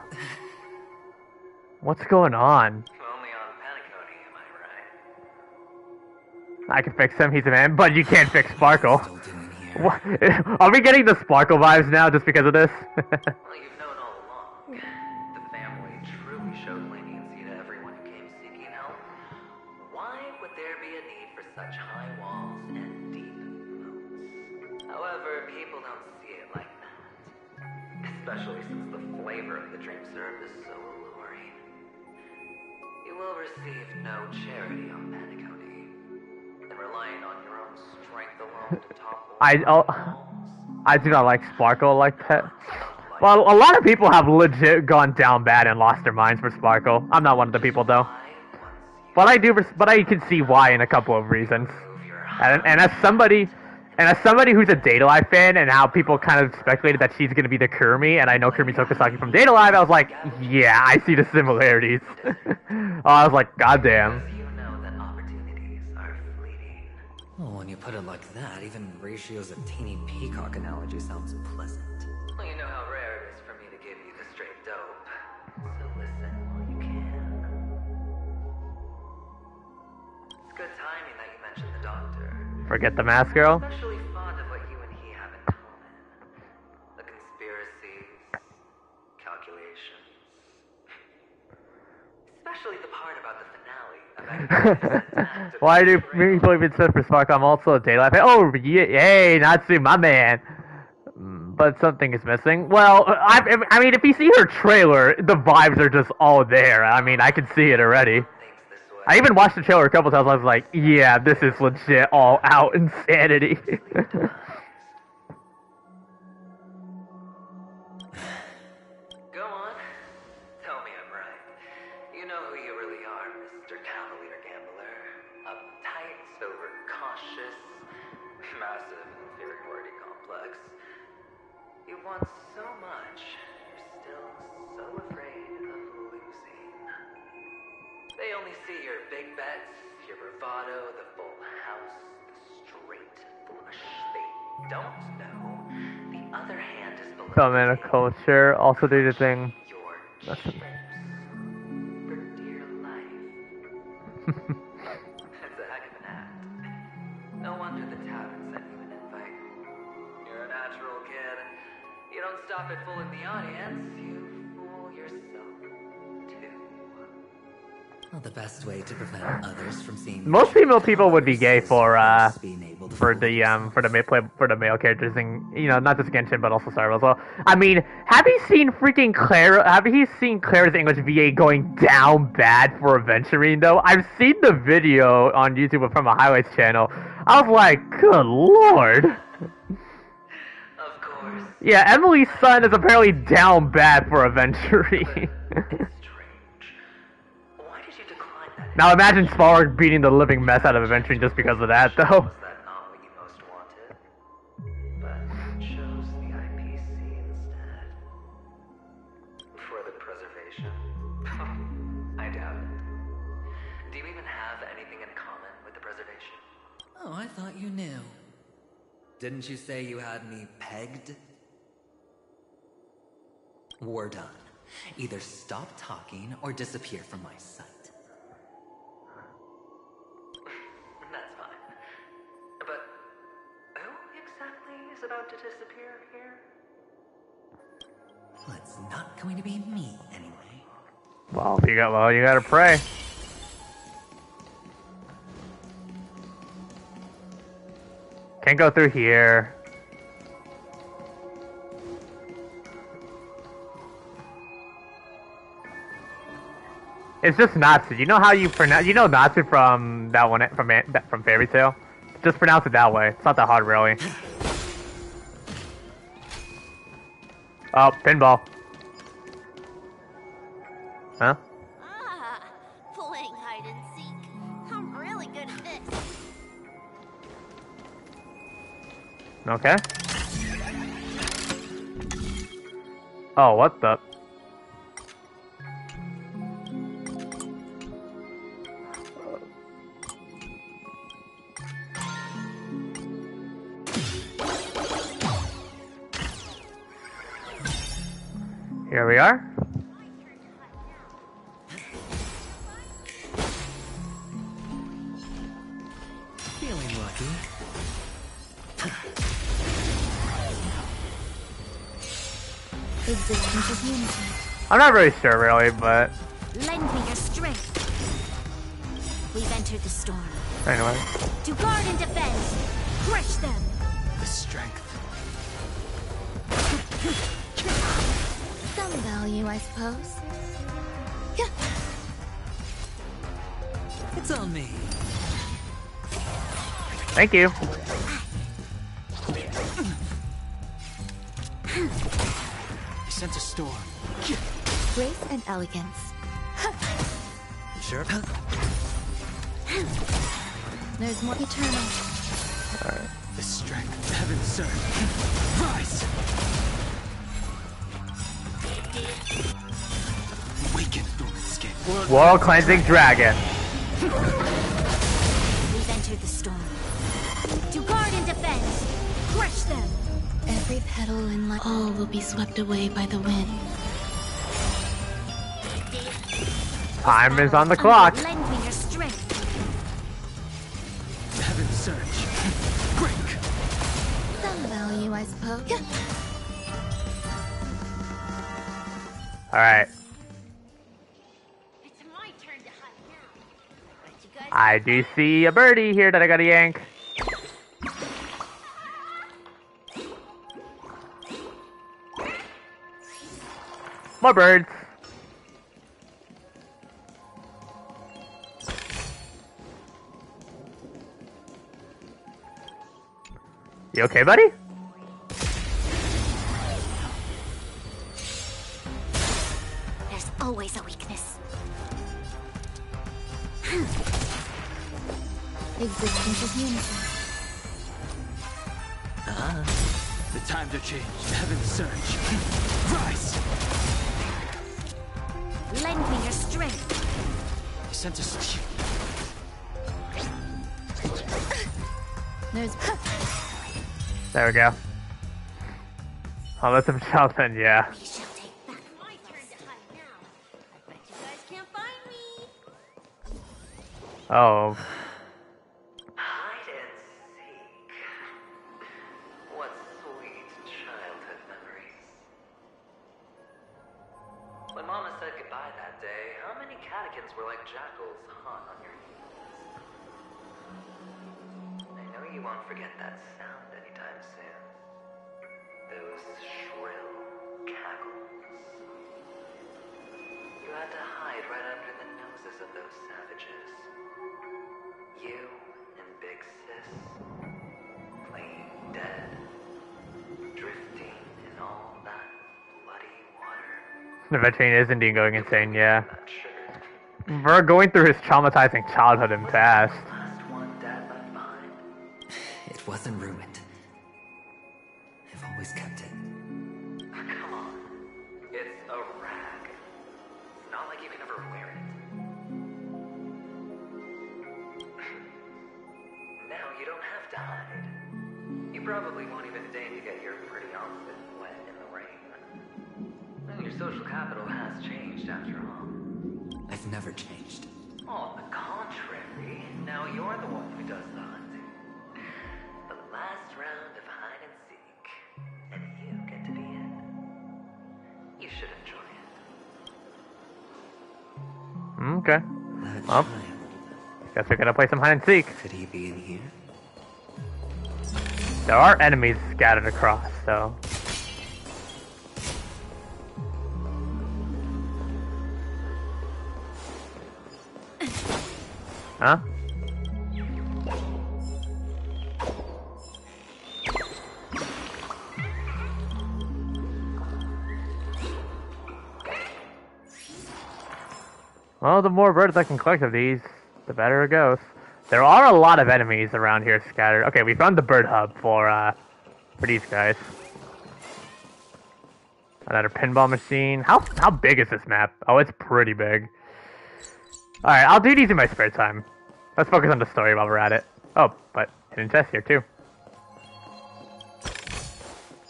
What's going on? Only on Penacony, am I right? I can fix him, he's a man, but you can't fix Sparkle. What? <laughs> Are we getting the Sparkle vibes now just because of this? <laughs> Well, you've known all along. The family truly showed leniency to everyone who came seeking help. Why would there be a need for such high walls and deep moats? However, people don't see it like that. Especially since the flavor of the dream is so alluring. You will receive no charity on relying on your own strength alone to topple <laughs> I oh, I do not like Sparkle like that. Well, a lot of people have legit gone down bad and lost their minds for Sparkle. I'm not one of the people though. But I do, but I can see why in a couple of reasons. And, and as somebody, and as somebody who's a Date A Live fan, and how people kind of speculated that she's gonna be the Kurumi, and I know Kurumi Tokisaki from Date A Live, I was like, yeah, I see the similarities. <laughs> oh, I was like, goddamn. Put it like that, even Ratio's a teeny peacock analogy sounds pleasant. Well, you know how rare it is for me to give you the straight dope. So listen while you can. It's good timing that you mentioned the doctor. Forget the mask girl. Especially <laughs> Why do people even said for Spark? I'm also a Date A Live fan. Oh, hey, Natsu, my man. Mm, But something is missing. Well, I, I mean, if you see her trailer, the vibes are just all there. I mean, I can see it already. I even watched the trailer a couple times. I was like, yeah, this is legit all out insanity. <laughs> hand is below Come in a culture. Also do the thing. Listen. <laughs> the best way to prevent others from seeing Most female people would be gay for uh for the um for the ma- play for the male characters and you know not just Genshin but also Star Rail. Well, I mean, have you seen freaking Claire? Have you seen Claire's English VA going down bad for Aventurine though? I've seen the video on YouTube from a highlights channel. I was like, good lord. Of course. Yeah, Emily's son is apparently down bad for Aventurine. <laughs> now imagine Spark beating the living mess out of Aventurine just because of that though. Was that not what you most wanted? But you chose the IPC instead. For the preservation? <laughs> I doubt it. Do you even have anything in common with the preservation? Oh, I thought you knew. Didn't you say you had me pegged? We're done. Either stop talking or disappear from my sight. Disappear here? Well, it's not going to be me anyway. Well, you got well, you gotta pray. Can't go through here. It's just Natsu. You know how you pronounce? You know Natsu from that one from that- from Fairy Tail. Just pronounce it that way. It's not that hard, really. Oh, pinball. Huh? Ah, playing hide and seek. I'm really good at this. Okay. Oh, what the? We are. Feeling lucky. Existence is unity. I'm not really sure, really, but Lend me your strength. We've entered the storm. anyway. To guard and defend. Crush them. Value, I suppose. Yeah. It's on me. Thank you. I sense a storm. Grace and elegance. Sure. There's more eternal. Alright. The strength, of heaven serve. Rise! Awaken, dormant cleansing dragon. We've entered the storm. To guard and defend. Crush them. Every petal in life, all will be swept away by the wind. Time is on the clock. I do see a birdie here that I gotta yank. More birds. You okay, buddy? The times are changed. Heaven surge. Rise! Lend me your strength. I sense a st- There's There we go. Oh, that's some something, yeah. We Eventually is indeed going insane, yeah. We're going through his traumatizing childhood and past. It wasn't Well, guess we're gonna play some hide and seek. Could he be in here? There are enemies scattered across, so. Huh? Well, the more birds I can collect of these, the better it goes. There are a lot of enemies around here scattered. Okay, we found the bird hub for uh for these guys. Another pinball machine. How how big is this map? Oh, it's pretty big. All right, I'll do these in my spare time. Let's focus on the story while we're at it. Oh, but hidden chest here too.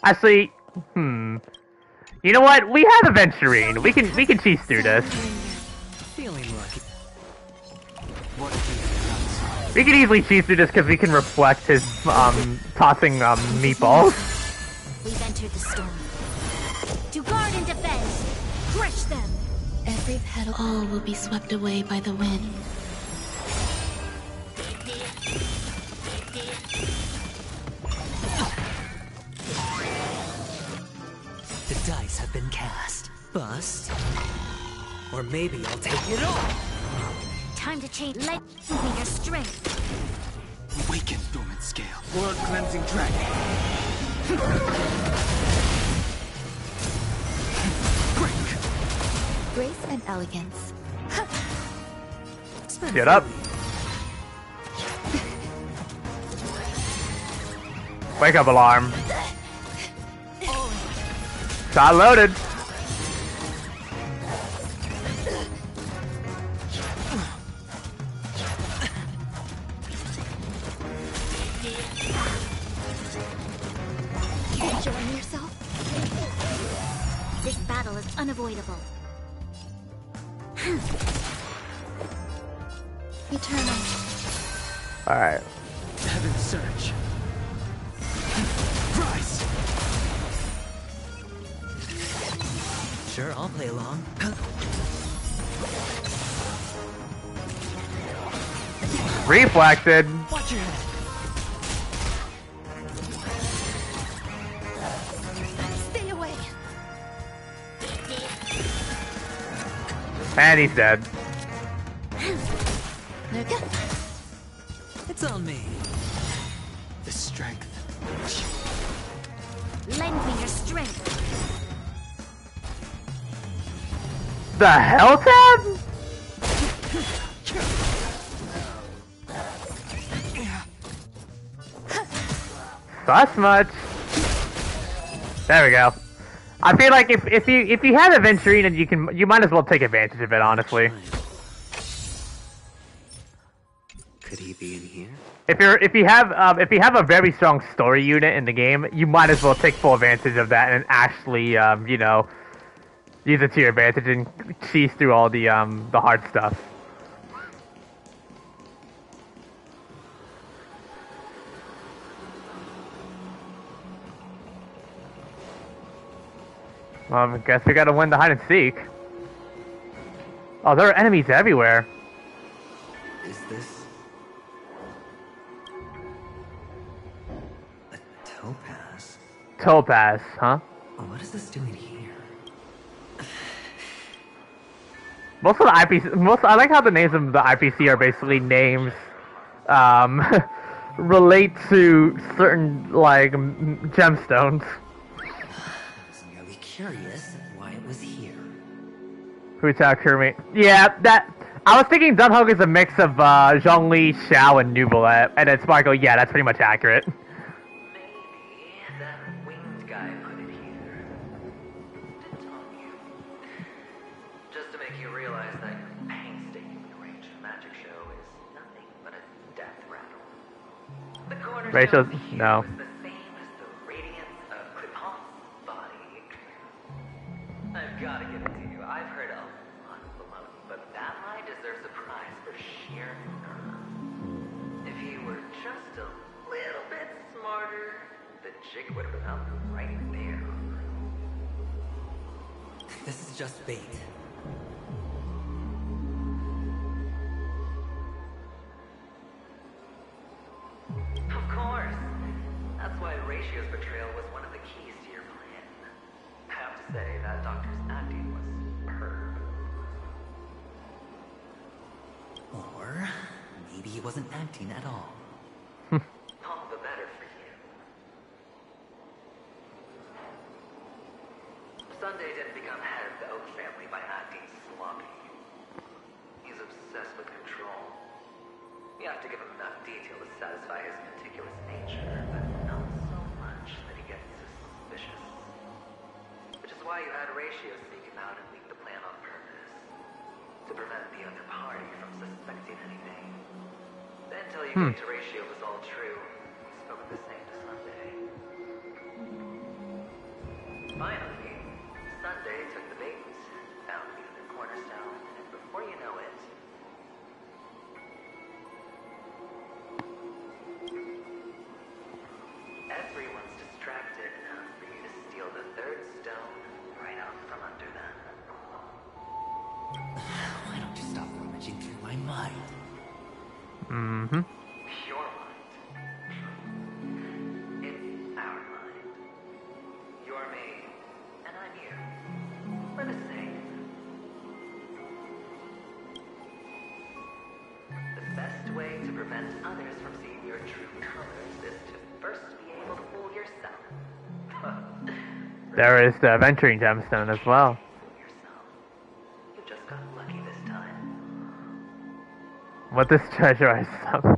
Actually, hmm. You know what? We have Aventurine. We can we can cheese through this. We can easily cheese through this because we can reflect his um tossing um meatballs. We've entered the storm. To guard and defend. Crush them. Every petal, all will be swept away by the wind. The dice have been cast. Bust. Or maybe I'll take it all. Time to change. Lend me your strength. Awaken, dormant scale. World cleansing dragon. Grace and elegance. Get up. Wake up alarm. Shot loaded. Unavoidable. Eternal. Alright. Heaven's search. Rise! Sure, I'll play along. Reflected. Watch your head. And he's dead. It's on me. The strength. Lend me your strength. The hell, Tab? Sus much. There we go. I feel like if if you if you have Aventurine, you can you might as well take advantage of it. Honestly, Could he be in here? if you're if you have um, if you have a very strong story unit in the game, you might as well take full advantage of that and actually um, you know use it to your advantage and cheese through all the um the hard stuff. Um, I guess we gotta win the hide and seek. Oh, there are enemies everywhere. Is this a topaz? Topaz, huh? Oh, what is this doing here? Most of the IPC, most I like how the names of the IPC are basically names, um, <laughs> relate to certain like m- gemstones. I was merely curious why it was here. Huta Kermit. Yeah, that. I was thinking Dan Heng is a mix of uh, Zhongli, Xiao, and Neuvillette, and then Sparkle. Yeah, that's pretty much accurate. Maybe that just bait. Of course. That's why Ratio's betrayal was one of the keys to your plan. I have to say, that doctor's acting was superb. Or maybe he wasn't acting at all. <laughs> all the better for you. Sunday didn't become family by acting sloppy. He's obsessed with control. You have to give him enough detail to satisfy his meticulous nature, but not so much that he gets suspicious. Which is why you had Ratio sneak him out and leak the plan on purpose. To prevent the other party from suspecting anything. Then tell you Hmm. to Ratio was all true. He spoke the same to Sunday. Finally, There is uh, the Aventurine gemstone as well. just got lucky this time. What this <laughs> treasure I.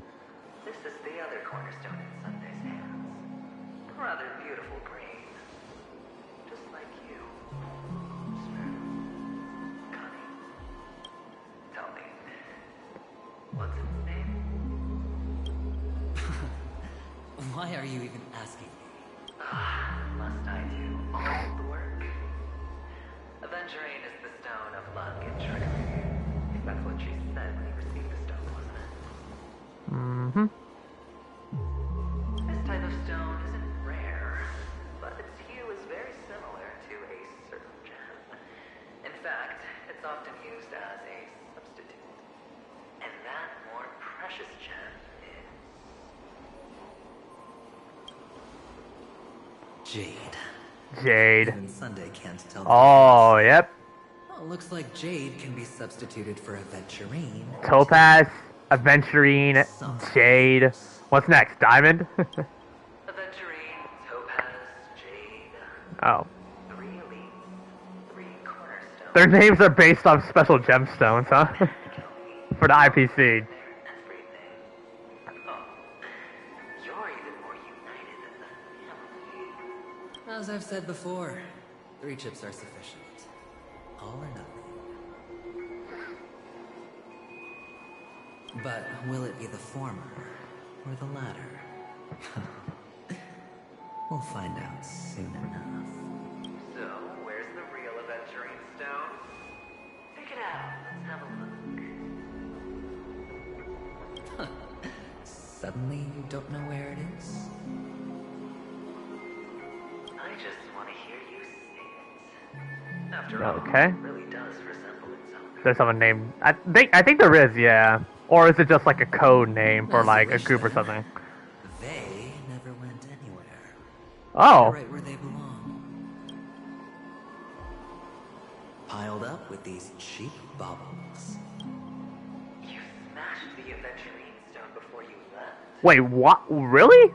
Oh, yep. Well, looks like jade can be substituted for aventurine. Topaz, Aventurine, Jade. What's next? Diamond? <laughs> Aventurine, topaz, jade, oh. three elite, three cornerstones. Their names are based on special gemstones, huh? <laughs> For the IPC. Oh, you're even more united than the family. As I've said before, three chips are sufficient. All or nothing. But will it be the former or the latter? <laughs> we'll find out soon enough. Okay. does resemble itself. There's someone named. I think. I think there is. Yeah. Or is it just like a code name for like a group or something? They never went anywhere. Oh. Right where they belong. Piled up with these cheap baubles. You smashed the aventurine stone before you left. Wait. What? Really?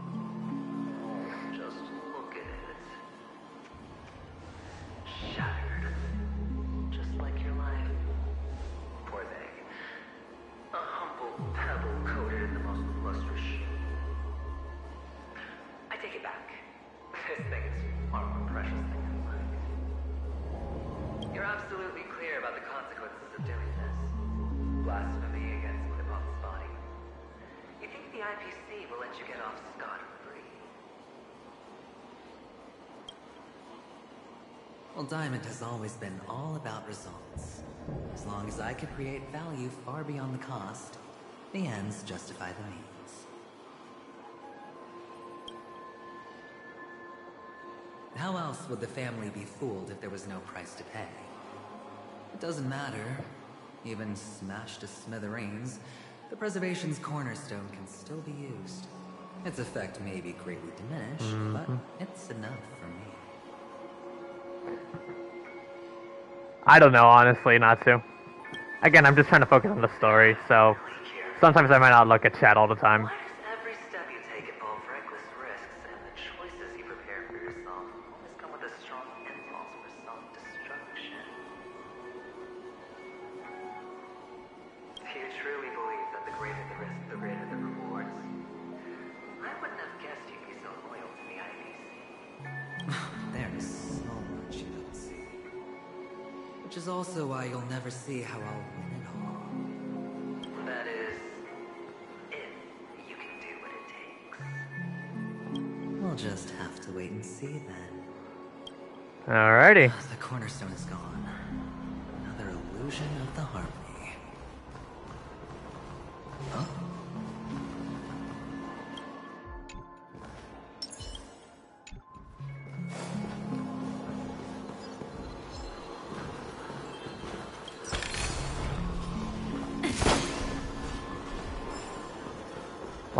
Far more precious than your life. You're absolutely clear about the consequences of doing this. Blasphemy against Qlipoth's body. You think the IPC will let you get off scot-free? Well, Diamond has always been all about results. As long as I can create value far beyond the cost, the ends justify the means. How else would the family be fooled if there was no price to pay? It doesn't matter. Even smashed to smithereens, the preservation's cornerstone can still be used. Its effect may be greatly diminished, but Mhm. it's enough for me. I don't know. Honestly, not to. Again, I'm just trying to focus on the story. So sometimes I might not look at chat all the time.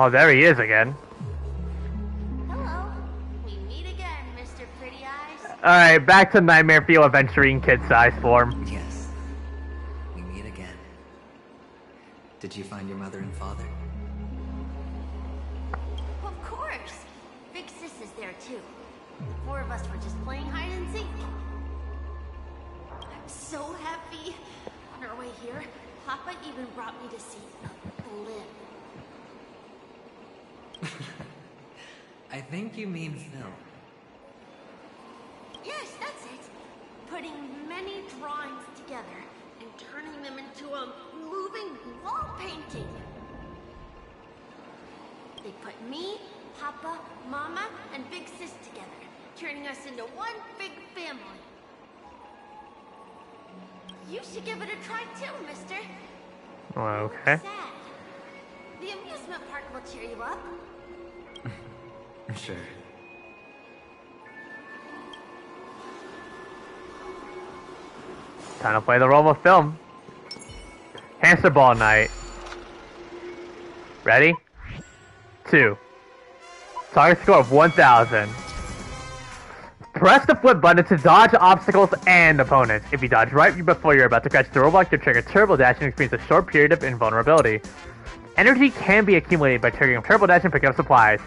Oh, there he is again. Hello. We meet again, Mr. Pretty Eyes. Alright, back to Nightmare Fuel Adventuring Kid size form. Yes. We meet again. Did you find your mother and father? Of course. Big Sis is there too. The four of us were just playing hide and seek. I'm so happy. On our way here, Papa even brought me to see Blim. <laughs> I think you mean Phil. Yes, that's it. Putting many drawings together and turning them into a moving wall painting. They put me, Papa, Mama, and Big Sis together, turning us into one big family. You should give it a try too, mister. Oh, okay. Sad. The amusement park will cheer you up. <laughs> Sure. Time to play the role of film. Hamster ball night. Ready? Two. Target score of 1000. Press the flip button to dodge obstacles and opponents. If you dodge right before you're about to catch the robot, you trigger Turbo Dash and experience a short period of invulnerability. Energy can be accumulated by triggering Turbo Dash and picking up supplies.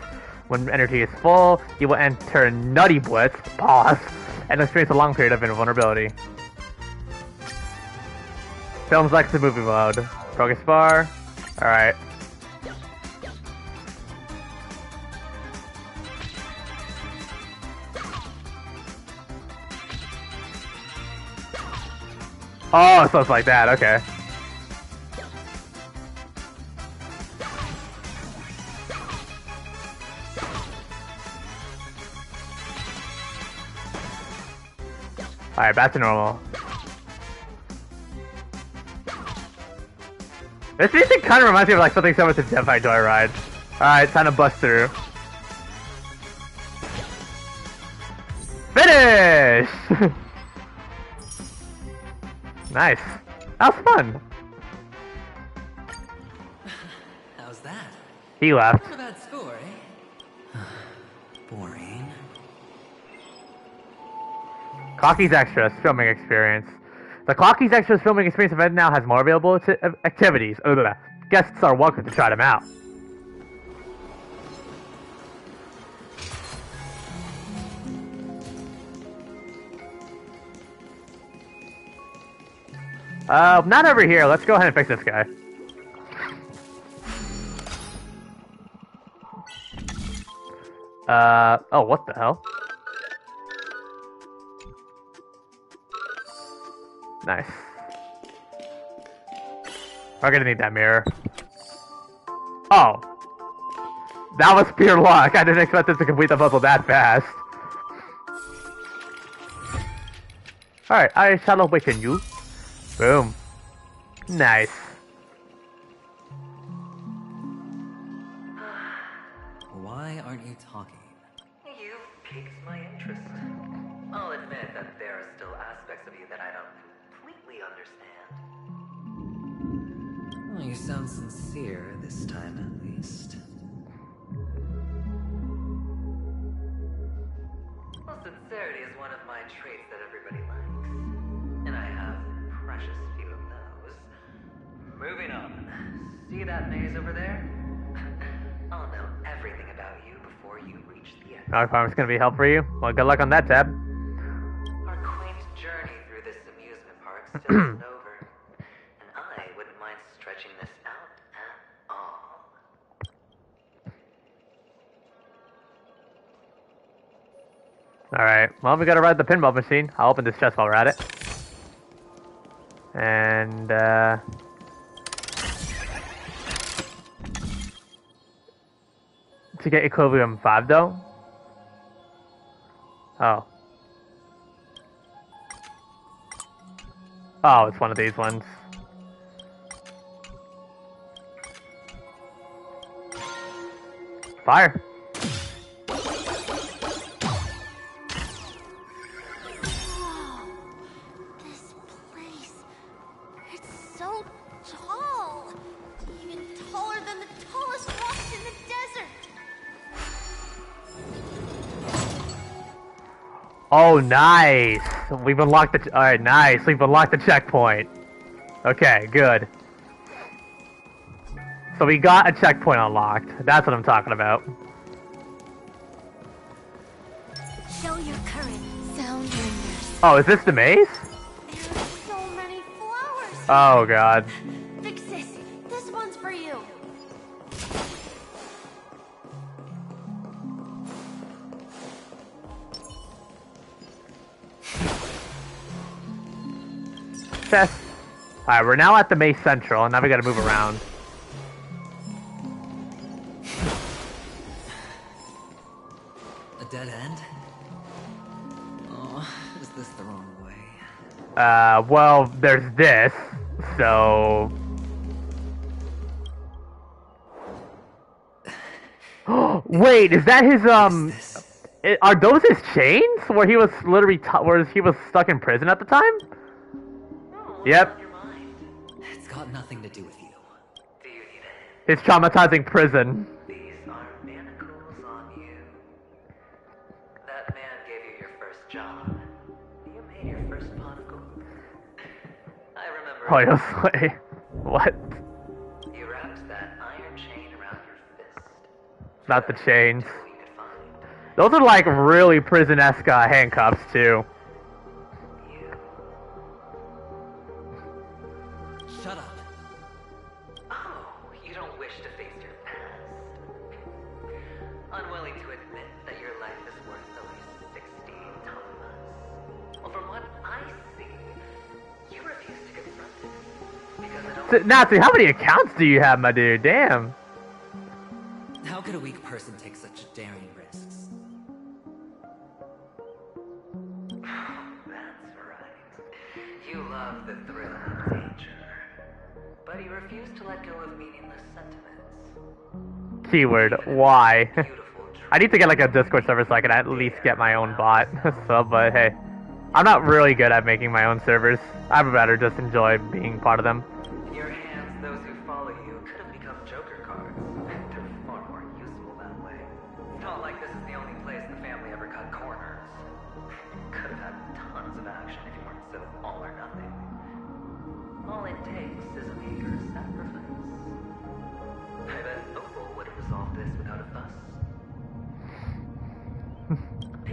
When energy is full, you will enter Nutty Blitz, pause, and experience a long period of invulnerability. Films like the movie mode. Progress bar. Alright. Oh, so it's like that, okay. Alright, back to normal. This music kind of reminds me of like something similar to Deathfire Joyride. Alright, time to bust through. Finish! <laughs> nice. That was fun. <laughs> How's that? He left. Not a Clockie's Extras filming experience. The Clockie's Extras filming experience event now has more available t- activities. Guests are welcome to try them out. Uh, not over here. Let's go ahead and fix this guy. Uh, oh, what the hell? Nice. We're gonna need that mirror. Oh. That was pure luck. I didn't expect us to complete the puzzle that fast. Alright, I shall awaken you. Boom. Nice. Well, you sound sincere this time, at least. Well, sincerity is one of my traits that everybody likes. And I have precious few of those. Moving on. See that maze over there? <laughs> I'll know everything about you before you reach the end. I promise gonna be help for you. Well, good luck on that tab. Our quaint journey through this amusement park <clears throat> still isn't over. And I wouldn't mind stretching this out at all. Alright, well, we gotta ride the pinball machine. I'll open this chest while we're at it. And, uh... To get Equilibrium 5, though? Oh. Oh, it's one of these ones. Fire! Oh, nice! We've unlocked the... Alright, nice. We've unlocked the checkpoint. Okay, good. So we got a checkpoint unlocked. That's what I'm talking about. Show your courage. Sound. Oh, is this the maze? So many flowers. Oh, God. Chest. Alright, we're now at the Maze Central, and now we gotta move around. A dead end? Oh, is this the wrong way? Uh, well, there's this, so... <gasps> Wait, is that his, um... Are those his chains? Where he was literally, t- where he was stuck in prison at the time? Yep, It's got nothing to do with you. his traumatizing prison. That man gave you your first job. You made your first pot of gold. I remember. Oh, yes, wait. What? You wrapped that iron chain around your fist. Not the chains. Those are like really prison-esque uh, handcuffs, too. It. Because Nazi, how many accounts do you have, my dear? Damn. How could a weak person take such daring risks? That's right. You love the thrill of danger. But you refuse to let go of meaningless sentiments. Keyword, why? <laughs> I need to get like a Discord server so I can at least get my own bot. <laughs> so, but hey. I'm not really good at making my own servers. I'd rather just enjoy being part of them.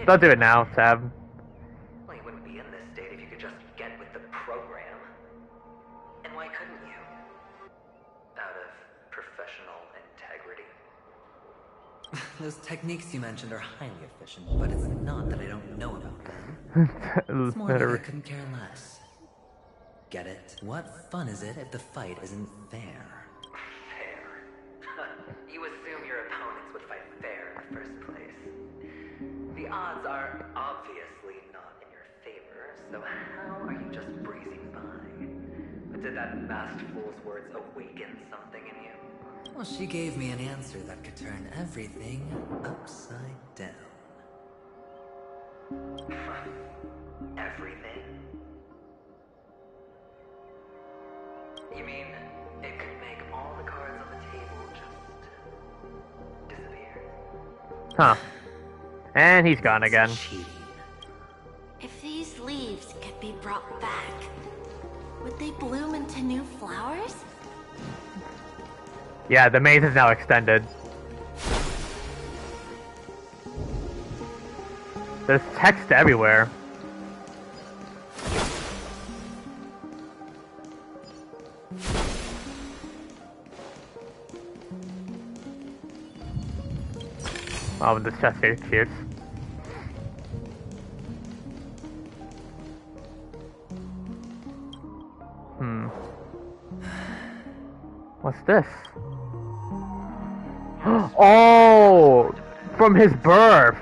Don't do it now, Tab. Well, you wouldn't be in this state if you could just get with the program. And why couldn't you? Out of professional integrity. <laughs> Those techniques you mentioned are highly efficient, but it's not that I don't know about them. <laughs> It's more that I couldn't care less. Get it? What fun is it if the fight isn't fair? Fair. <laughs> you assume odds are obviously not in your favor, so how are you just breezing by? But did that masked fool's words awaken something in you? Well, she gave me an answer that could turn everything upside down. <laughs> Everything? You mean it could make all the cards on the table just disappear? Huh. And he's gone again. If these leaves could be brought back, would they bloom into new flowers? Yeah, the maze is now extended. There's text everywhere. Oh, this chest here, cute. What's this? <gasps> oh, from his birth.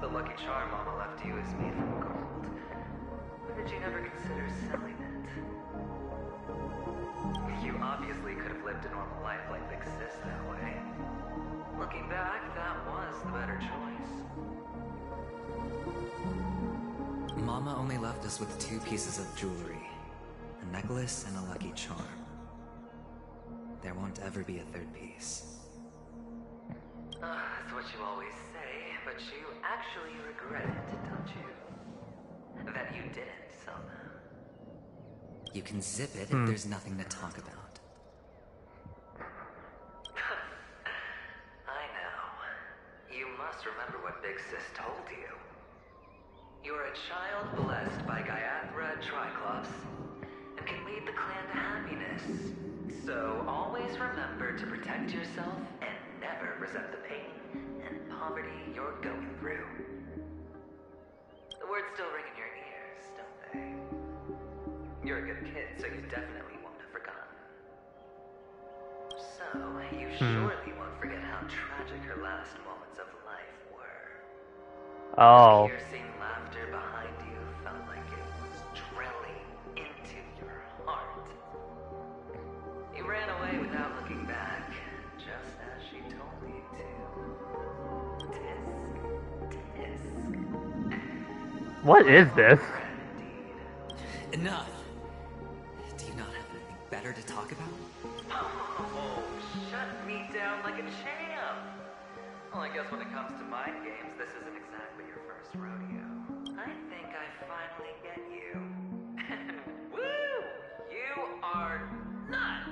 The lucky charm Mama left you is made from gold. Why did you never consider selling it? You obviously could have lived a normal life like Big Sis that way. Looking back, that was the better choice. Mama only left us with two pieces of jewelry a necklace and a lucky charm. There won't ever be a third piece. Uh, that's what you always say, but you actually regret it, don't you? That you didn't somehow. You can zip it Hmm. if there's nothing to talk about. <laughs> I know. You must remember what Big Sis told you. You're a child blessed by Gaiathra Triclops and can lead the clan to happiness. So always remember to protect yourself and never resent the pain and poverty you're going through. The words still ring in your ears, don't they? You're a good kid, so you definitely won't have forgotten. So, you Hmm. surely won't forget how tragic her last moments of life were. Oh. Piercing What is this? Enough! Do you not have anything better to talk about? Oh, shut me down like a champ! Well, I guess when it comes to mind games, this isn't exactly your first rodeo. I think I finally get you. <laughs> Woo! You are nuts!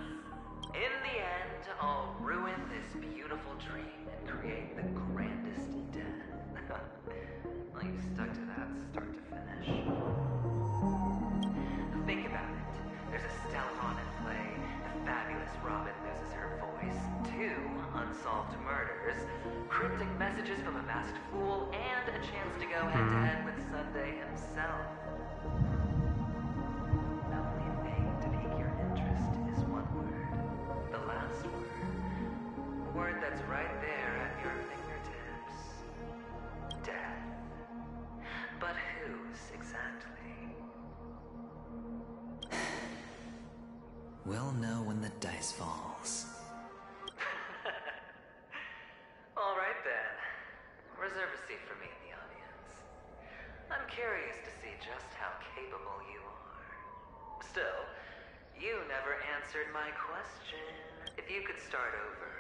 In the end, I'll ruin this beautiful dream and create the grandest death. Well, you stuck to that start to finish. Think about it. There's a Stellaron in play. The fabulous Robin loses her voice. Two unsolved murders. Cryptic messages from a masked fool. And a chance to go head to hmm. head with Sunday himself. The only thing to pique your interest is one word. The last word. A word that's right there at. Death. But whose exactly? We'll know when the dice falls. <laughs> All right then. Reserve a seat for me in the audience. I'm curious to see just how capable you are. Still, you never answered my question. If you could start over,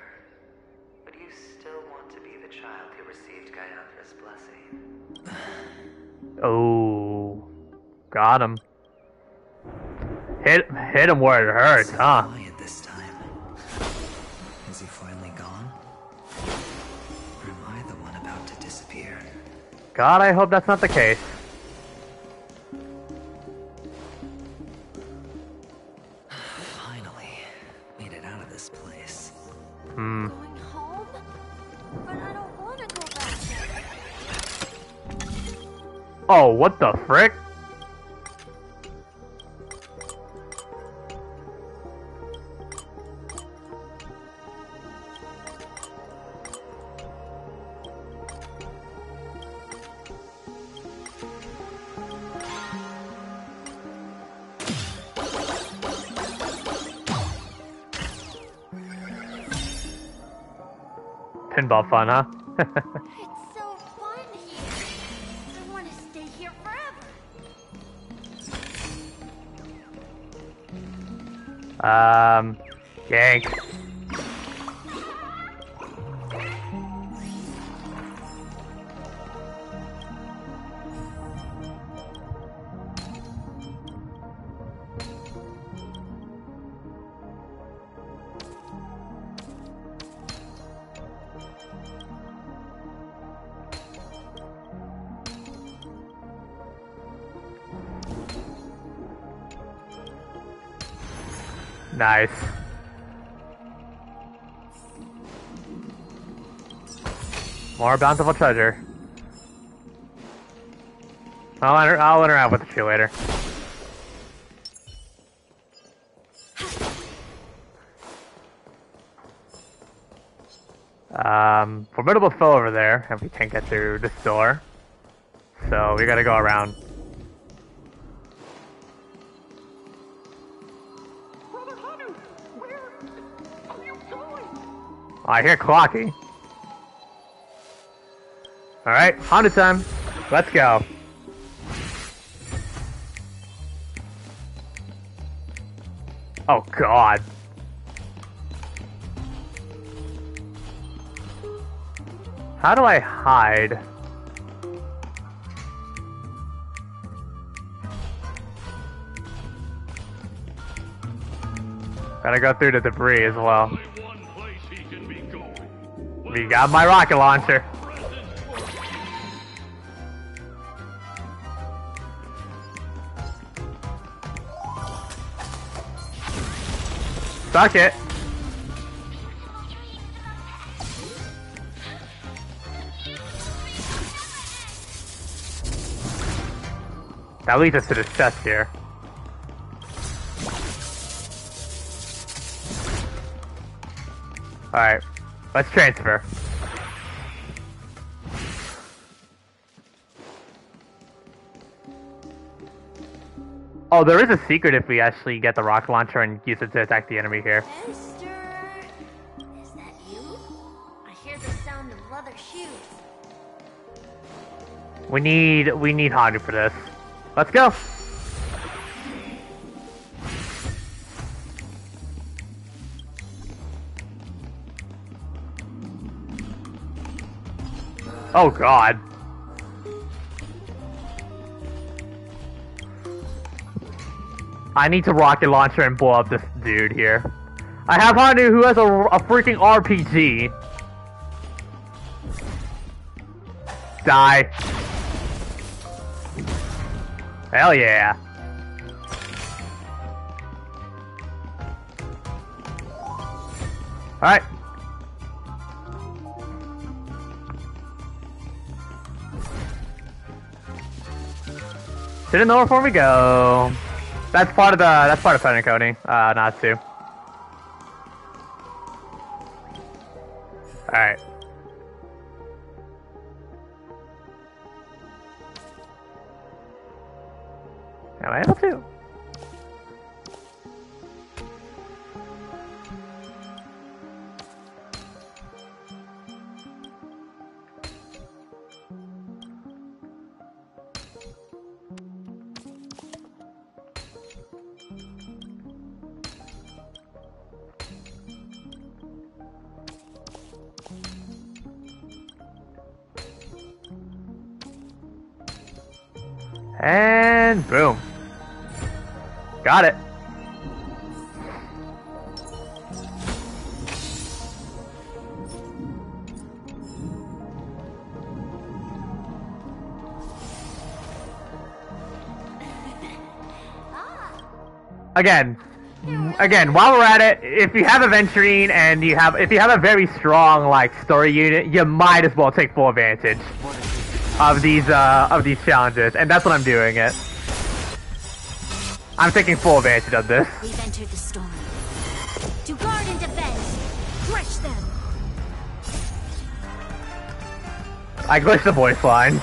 would you still want to be the child who received Gaiathra's blessing? <sighs> Oh. Got him. Hit, hit him where it hurts, huh? Quiet this time. Is he finally gone? Or am I the one about to disappear? God, I hope that's not the case. <sighs> Finally, made it out of this place. Hmm. Oh, what the frick? Pinball fun, huh? <laughs> um, yank. Nice. More bountiful treasure. I'll enter, I'll interact with you later. Um, formidable foe over there, and we can't get through this door. So we gotta go around. I hear Clockie. Alright, Honda time. Let's go. Oh god. How do I hide? Gotta go through the debris as well. We got my rocket launcher. Suck it. That leads us to the chest here. Alright let's transfer. Oh, there is a secret if we actually get the rocket launcher and use it to attack the enemy here. Esther, is that you? I hear the sound of leather shoes. We need we need Hanu for this. Let's go. Oh god. I need to rocket launcher and blow up this dude here. I have Hanu who has a, a freaking RPG. Die. Hell yeah. Alright. Didn't know before we go. That's part of the that's part of feather coding, uh not to. Again, again, while we're at it, if you have Aventurine and you have, if you have a very strong like story unit, you might as well take full advantage of these uh, of these challenges, and that's what I'm doing it. I'm taking full advantage of this. We've entered the storm. To guard and defend. Crush them. I glitched the voice line.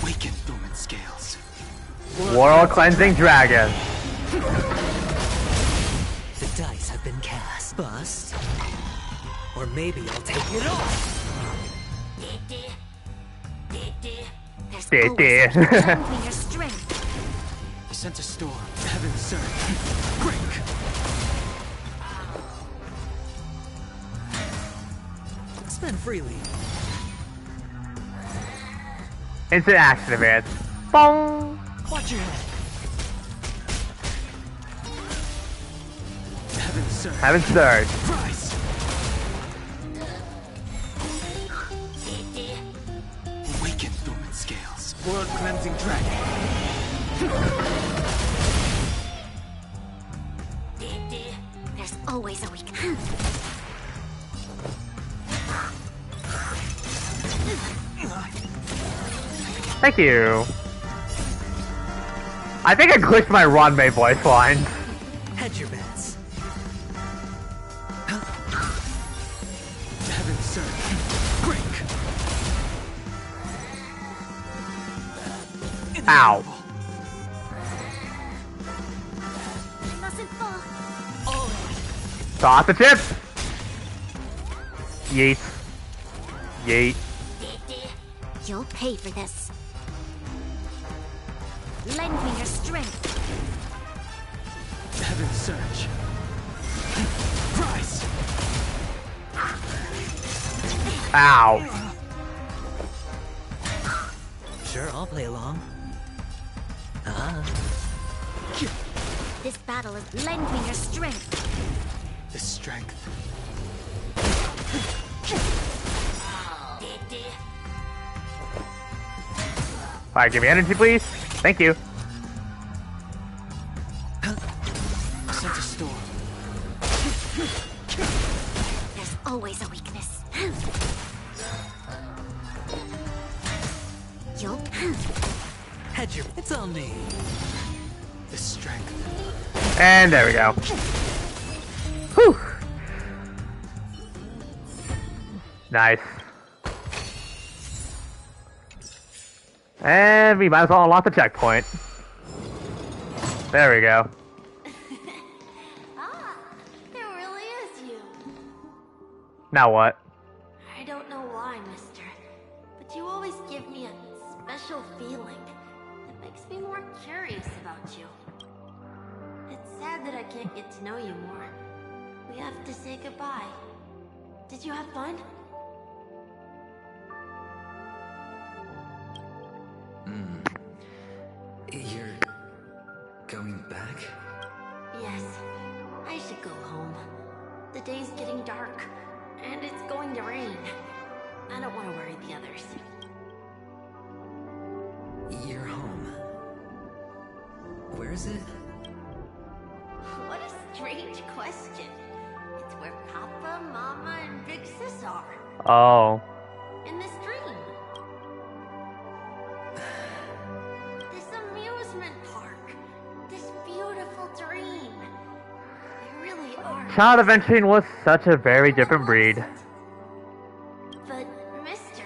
Awaken dormant scales. World cleansing dragon. Maybe I'll take it off. There's Did always lengthening your strength. I sent a storm. Heaven's surge. Break. Spend freely. Instant action advance. Bong. Watch your head. Heaven's surge. Heaven surge. Thank you. I think I glitched my Ruan Mei voice line. Hedge your bets. Heaven's surge. Break. Ow. Mustn't. Toss the chip. Yeet. Yeet. You'll pay for this. Alright, give me energy, please. Thank you. I sent a storm. There's always a weakness. You'll hedge your. It's on me. The strength. And there we go. We might as well unlock the checkpoint. There we go. <laughs> ah, there really is you. Now what? I don't know why, mister, but you always give me a special feeling that makes me more curious about you. It's sad that I can't get to know you more. We have to say goodbye. Did you have fun? Hmm. You're going back? Yes. I should go home. The day's getting dark, and it's going to rain. I don't want to worry the others. You're home. Where is it? What a strange question. It's where Papa, Mama, and Big Sis are. Oh. In this dream. Really are. Child Adventuring was such a very different breed. But, mister,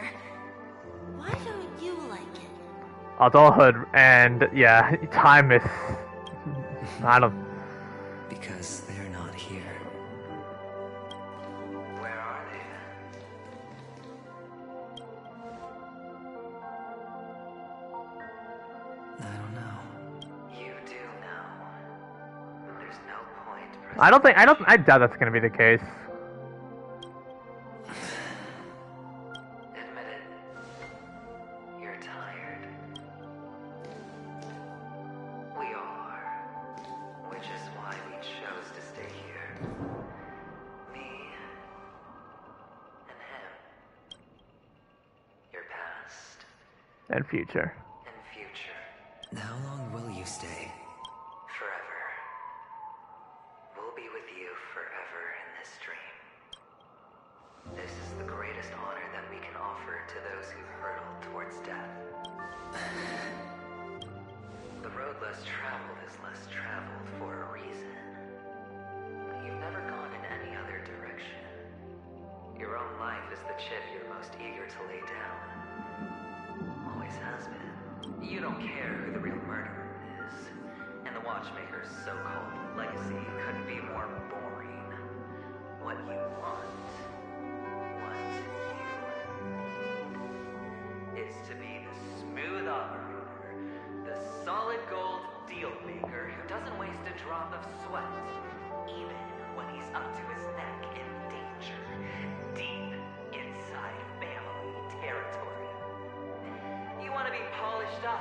why don't you like it? Adulthood and yeah, time is. I don't. Because I don't think. I don't. I doubt that's gonna be the case. Admit it. You're tired. We are. Which is why we chose to stay here. Me and him. Your past And future. and future. Watchmaker's so-called legacy couldn't be more boring. What you want, what you is to be the smooth operator, the solid gold deal maker who doesn't waste a drop of sweat, even when he's up to his neck in danger, deep inside family territory. You want to be polished up,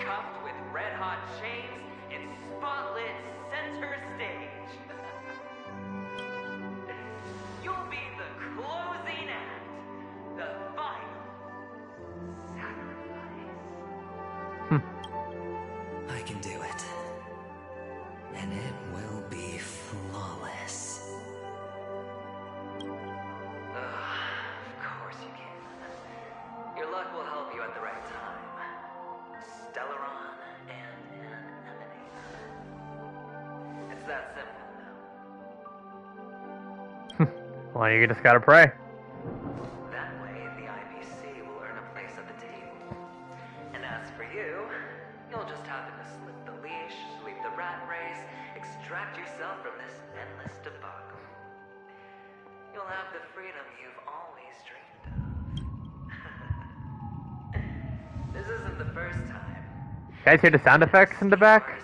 cuffed with red hot chains, in spotlit center stage. Well, you just gotta pray. That way, the IPC will earn a place at the table. And as for you, you'll just happen to slip the leash, sweep the rat race, extract yourself from this endless debacle. You'll have the freedom you've always dreamed of. <laughs> this isn't the first time. Guys, hear the sound effects in the back?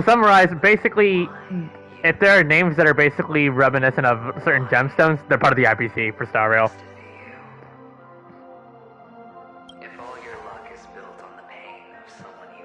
To summarize, basically, if there are names that are basically reminiscent of certain gemstones, they're part of the IPC for Star Rail. If all your luck is built on the of someone you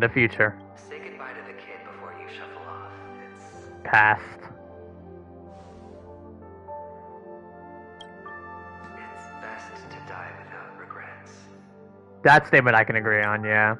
the future. Say goodbye to the kid before you shuffle off. It's Past. it's best to die without regrets. That statement I can agree on, yeah.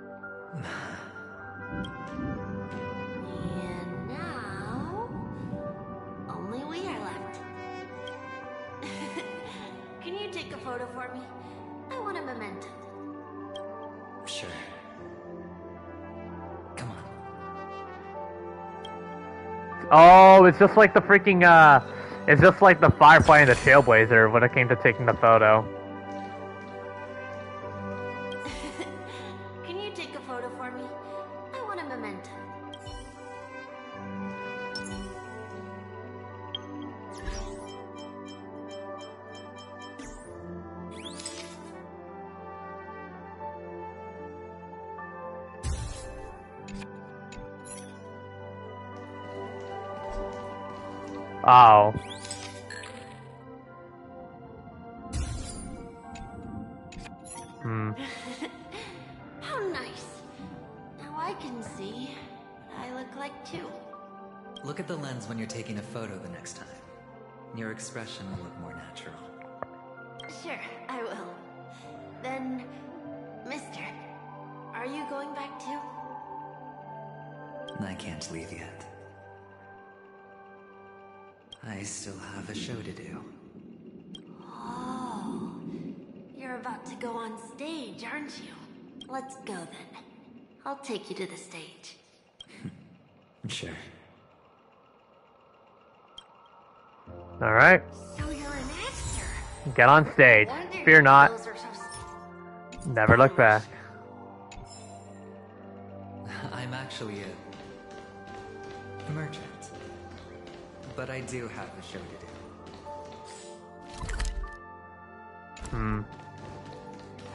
Oh, it's just like the freaking, uh, it's just like the Firefly and the Trailblazer when it came to taking the photo. Get on stage. Fear not. those are so Never look back. I'm actually a merchant. But I do have a show to do. Hmm.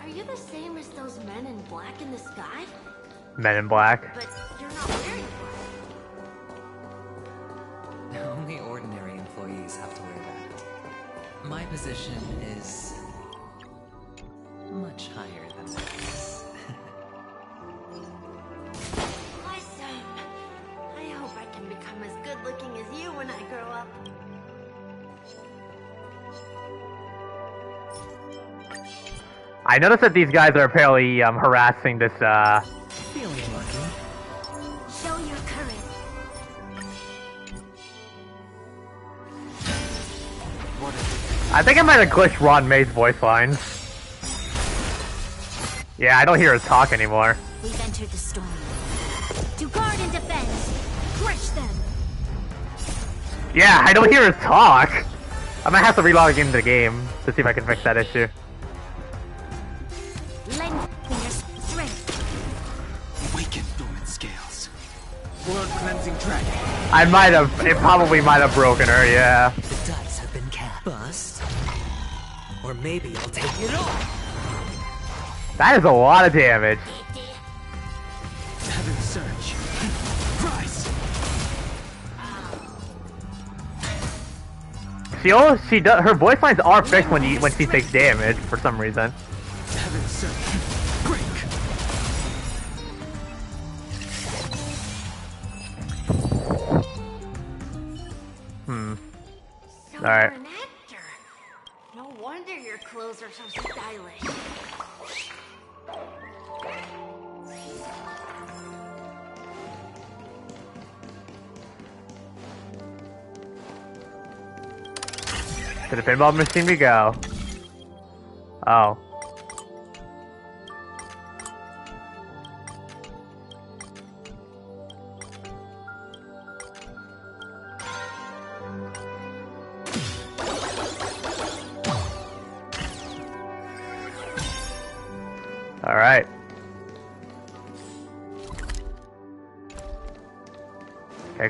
Are you the same as those men in black in the sky? Men in Black. I noticed that these guys are apparently um, harassing this, uh... Feeling lucky. Show your courage. I think I might have glitched Ruan Mei's voice lines. Yeah, I don't hear her talk anymore. We've entered the storm. To guard and defend. Crush them. Yeah, I don't hear her talk. I might have to relog into the game to see if I can fix that issue. I might have, it probably might have broken her, yeah. The dice have been cast. Bust. Or maybe I'll take it all. That is a lot of damage. Heaven. Rise. she always, she does her voice lines are fixed when you when she takes damage for some reason. So stylish. To the pinball machine we go. Oh.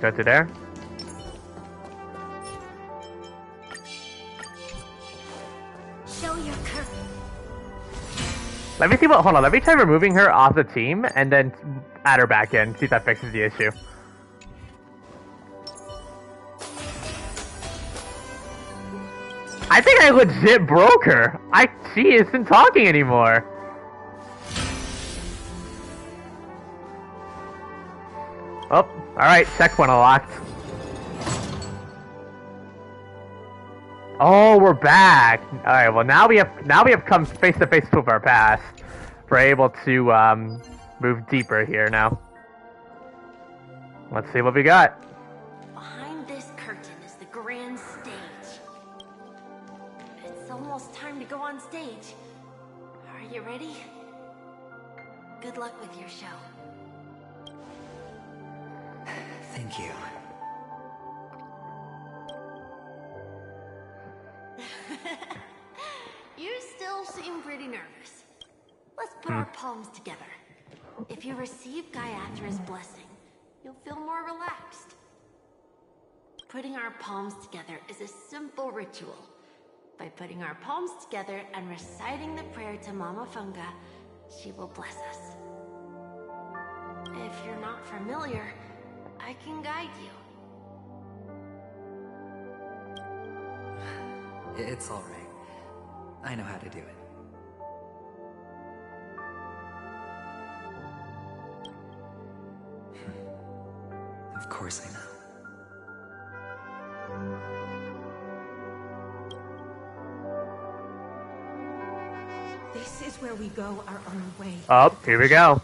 Okay, go to there. Show your courage. Let me see what. Hold on. Let me try removing her off the team and then add her back in. See if that fixes the issue. I think I legit broke her. I she isn't talking anymore. Oh, all right. Checkpoint unlocked. Oh, we're back. All right. Well, now we have now we have come face to face with our past. We're able to um, move deeper here now. Let's see what we got. Behind this curtain is the grand stage. It's almost time to go on stage. Are you ready? Good luck with your show. Thank you. <laughs> You still seem pretty nervous. Let's put our hmm. palms together. If you receive Gaiathra's blessing, you'll feel more relaxed. Putting our palms together is a simple ritual. By putting our palms together and reciting the prayer to Mama Funga, she will bless us. If you're not familiar, I can guide you. <sighs> It's alright. I know how to do it. <sighs> of course I know. This is where we go our own way. Up, here we go.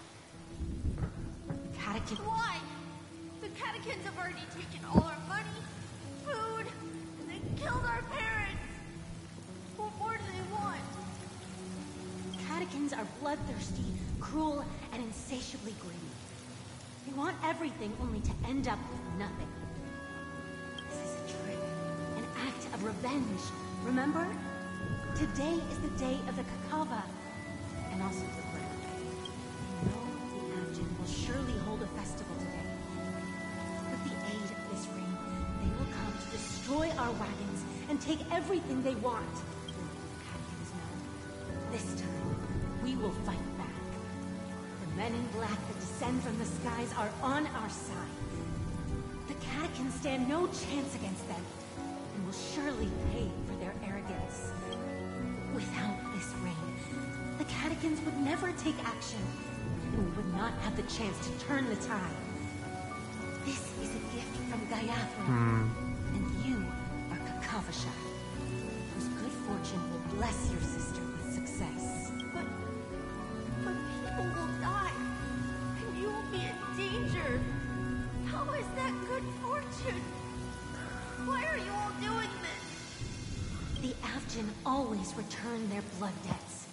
Are bloodthirsty, cruel, and insatiably greedy. They want everything only to end up with nothing. This is a trick, an act of revenge. Remember? Today is the day of the Kakava, and also the ground. I know the Avgin will surely hold a festival today. With the aid of this ring, they will come to destroy our wagons and take everything they want. This time, we will fight back. The men in black that descend from the skies are on our side. The Catkins stand no chance against them, and will surely pay for their arrogance. Without this ring, the Catkins would never take action, and we would not have the chance to turn the tide. This is a gift from Gaiathra, Hmm. and you are Kakavasha, whose good fortune will bless your sister with success. Always return their blood debts.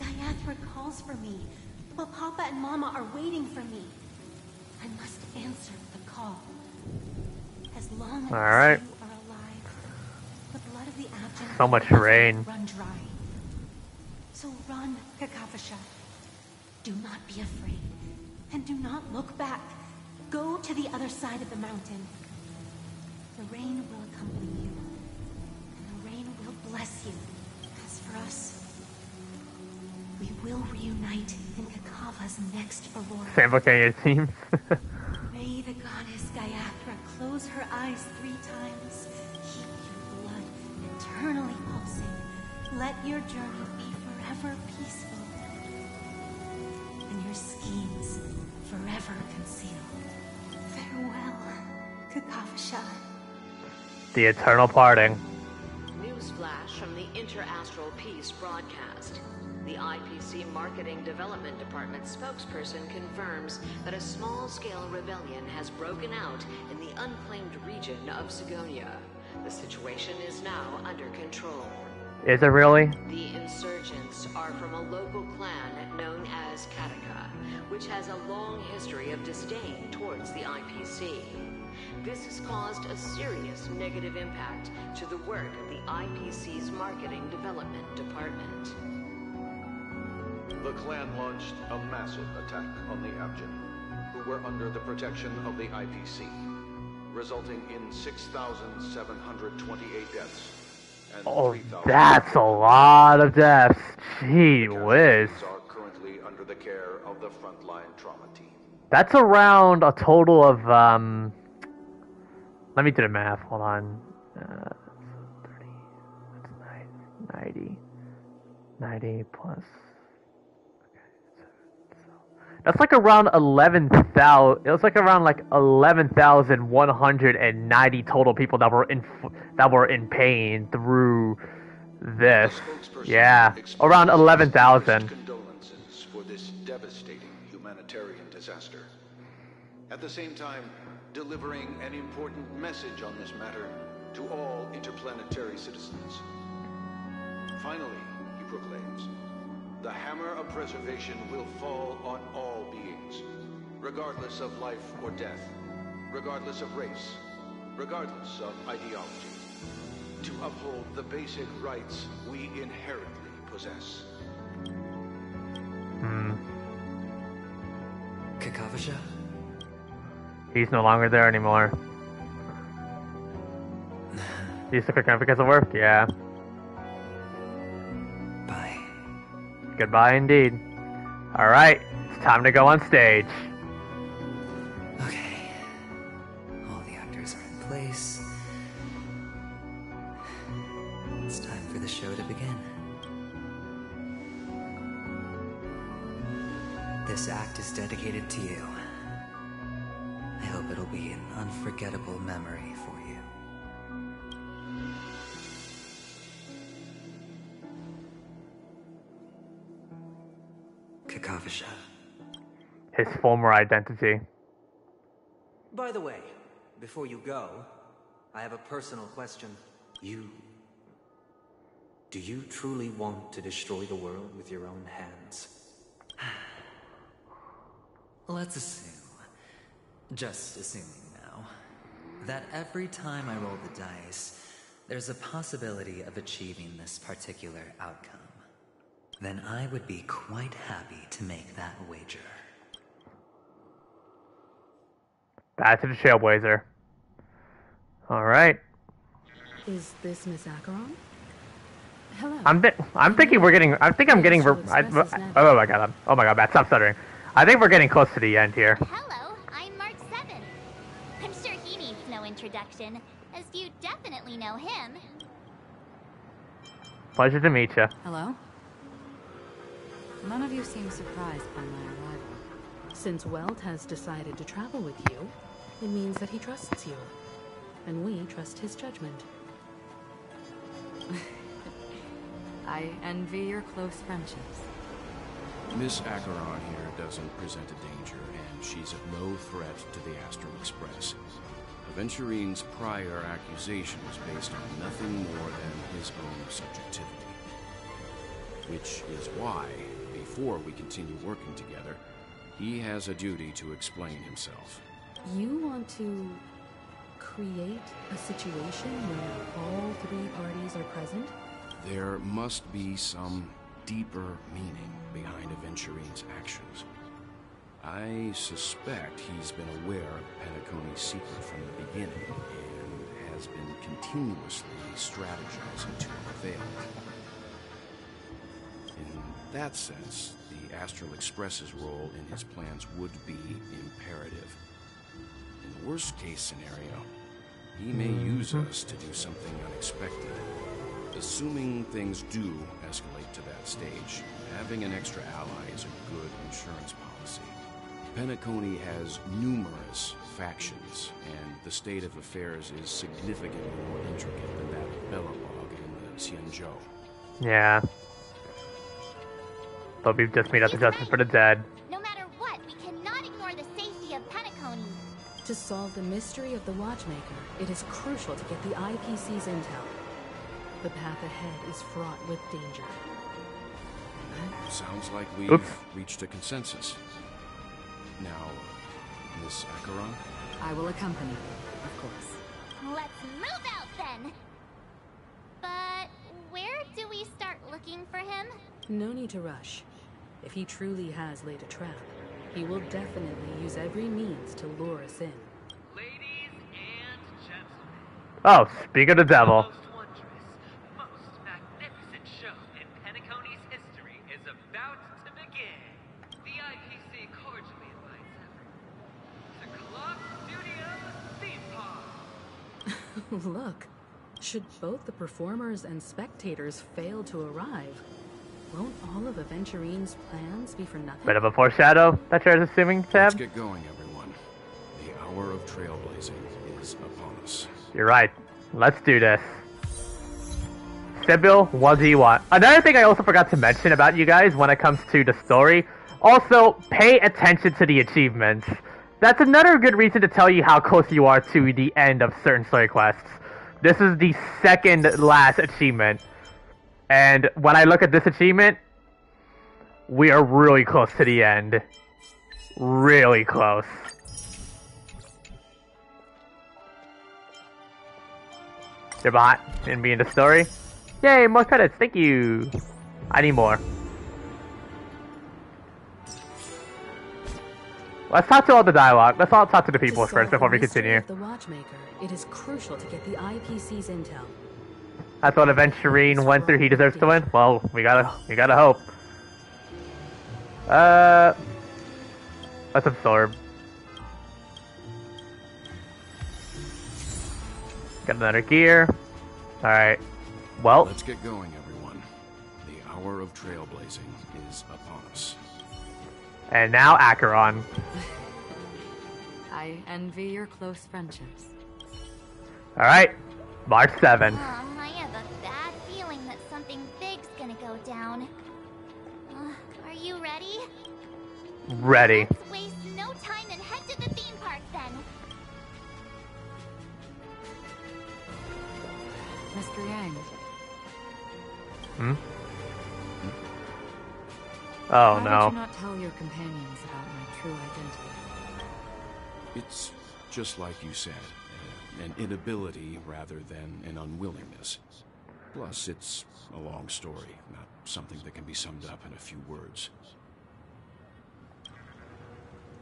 Gaiathra calls for me, but Papa and Mama are waiting for me. I must answer the call. As long as All right. you are alive, the blood of the Avgin So much rain. run dry. So run, Kakavasha. Do not be afraid, and do not look back. Go to the other side of the mountain. The rain will accompany you, and the rain will bless you. For us, we will reunite in Kakava's next Aurora. Sample your team. <laughs> May the goddess Gaiathra close her eyes three times, keep your blood eternally pulsing, let your journey be forever peaceful. And your schemes forever concealed. Farewell, Kakavasha. The eternal parting. Newsflash from the Interastral Peace broadcast. The IPC Marketing Development Department spokesperson confirms that a small-scale rebellion has broken out in the unclaimed region of Sigonia. The situation is now under control. Is it really? The insurgents are from a local clan known as Katica, which has a long history of disdain towards the IPC. This has caused a serious negative impact to the work of the IPC's Marketing Development Department. The clan launched a massive attack on the Avgin, who were under the protection of the IPC, resulting in 6,728 deaths Oh, that's a lot of deaths. Gee whiz. are currently under the care of the frontline trauma team. That's around a total of, um... Let me do the math. Hold on. Uh, 30, that's 90. 90 plus... That's like around 11,000. It was like around like 11,190 total people that were in that were in pain through this. Yeah, around 11,000. Condolences for this devastating humanitarian disaster. At the same time, delivering an important message on this matter to all interplanetary citizens. Finally, he proclaims, the hammer of preservation will fall on all beings, regardless of life or death, regardless of race, regardless of ideology, to uphold the basic rights we inherently possess. Hmm. Kakavasha? He's no longer there anymore. He's took account because of work. Yeah. Bye. Goodbye indeed. All right, it's time to go on stage. Okay. All the actors are in place. It's time for the show to begin. This act is dedicated to you. I it'll be an unforgettable memory for you. Kakavasha. His former identity. By the way, before you go, I have a personal question. You. Do you truly want to destroy the world with your own hands? <sighs> Let's assume, just assuming now, that every time I roll the dice, there's a possibility of achieving this particular outcome. Then I would be quite happy to make that wager. Back to the Trailblazer. All right. Is this Miss Acheron? Hello. I'm thi- I'm thinking we're getting. I think I'm getting. Re- I, oh my god. I'm, oh my god. Matt, stop stuttering. I think we're getting close to the end here. Hello, I'm March Seven. I'm sure he needs no introduction, as you definitely know him. Pleasure to meet you. Hello? None of you seem surprised by my arrival. Since Welt has decided to travel with you, it means that he trusts you. And we trust his judgment. <laughs> I envy your close friendships. Miss Acheron here doesn't present a danger, and she's of no threat to the Astral Express. Aventurine's prior accusation was based on nothing more than his own subjectivity. Which is why, before we continue working together, he has a duty to explain himself. You want to create a situation where all three parties are present? There must be some deeper meaning behind Aventurine's actions. I suspect he's been aware of Penacony's secret from the beginning and has been continuously strategizing to unveil it. In that sense, the Astral Express's role in his plans would be imperative. In the worst case scenario, he may use mm-hmm. us to do something unexpected. Assuming things do escalate to that stage, having an extra ally is a good insurance policy. Penacony has numerous factions, and the state of affairs is significantly more intricate than that of Belobog and the Xianzhou. Yeah. But we've just made up the justice for the dead. No matter what, we cannot ignore the safety of Penacony. To solve the mystery of the Watchmaker, it is crucial to get the IPC's intel. The path ahead is fraught with danger. Sounds like we've Oops. reached a consensus. Now, Miss Acheron? I will accompany you, of course. Let's move out then. But where do we start looking for him? No need to rush. If he truly has laid a trap, he will definitely use every means to lure us in. Ladies and gentlemen. Oh, speak of the devil. most magnificent show in Penacony's history is about to begin. The IPC cordially invites everyone to Clock Studios Theme Park. Look, should both the performers and spectators fail to arrive, won't all of Aventurine's plans be for nothing? Bit of a foreshadow that you're assuming, Let's get going, everyone. The hour of trailblazing is upon us. You're right. Let's do this. Sibyl, what do you want? Another thing I also forgot to mention about you guys when it comes to the story, also pay attention to the achievements. That's another good reason to tell you how close you are to the end of certain story quests. This is the second last achievement. And when I look at this achievement, we are really close to the end. Really close. Debot and be in the story. Yay, more credits, thank you. I need more. Let's talk to all the dialogue. Let's all talk to the people To first before we continue. The Watchmaker, it is crucial to get the IPC's intel. That's what Aventurine went through. He deserves to win. Well, we gotta, we gotta hope. Uh, let's absorb. Got another gear. All right. Well, Let's get going, everyone. The hour of trailblazing is upon us. And now Acheron. I envy your close friendships. All right, March 7. Um, I have a bad feeling that something big's gonna go down. Uh, are you ready? Ready. Let's waste no time and head to the theme park then. Mr. Yang, Hmm? Oh why did no. you not tell your companions about my true identity? It's just like you said, uh, an inability rather than an unwillingness. Plus, it's a long story, not something that can be summed up in a few words.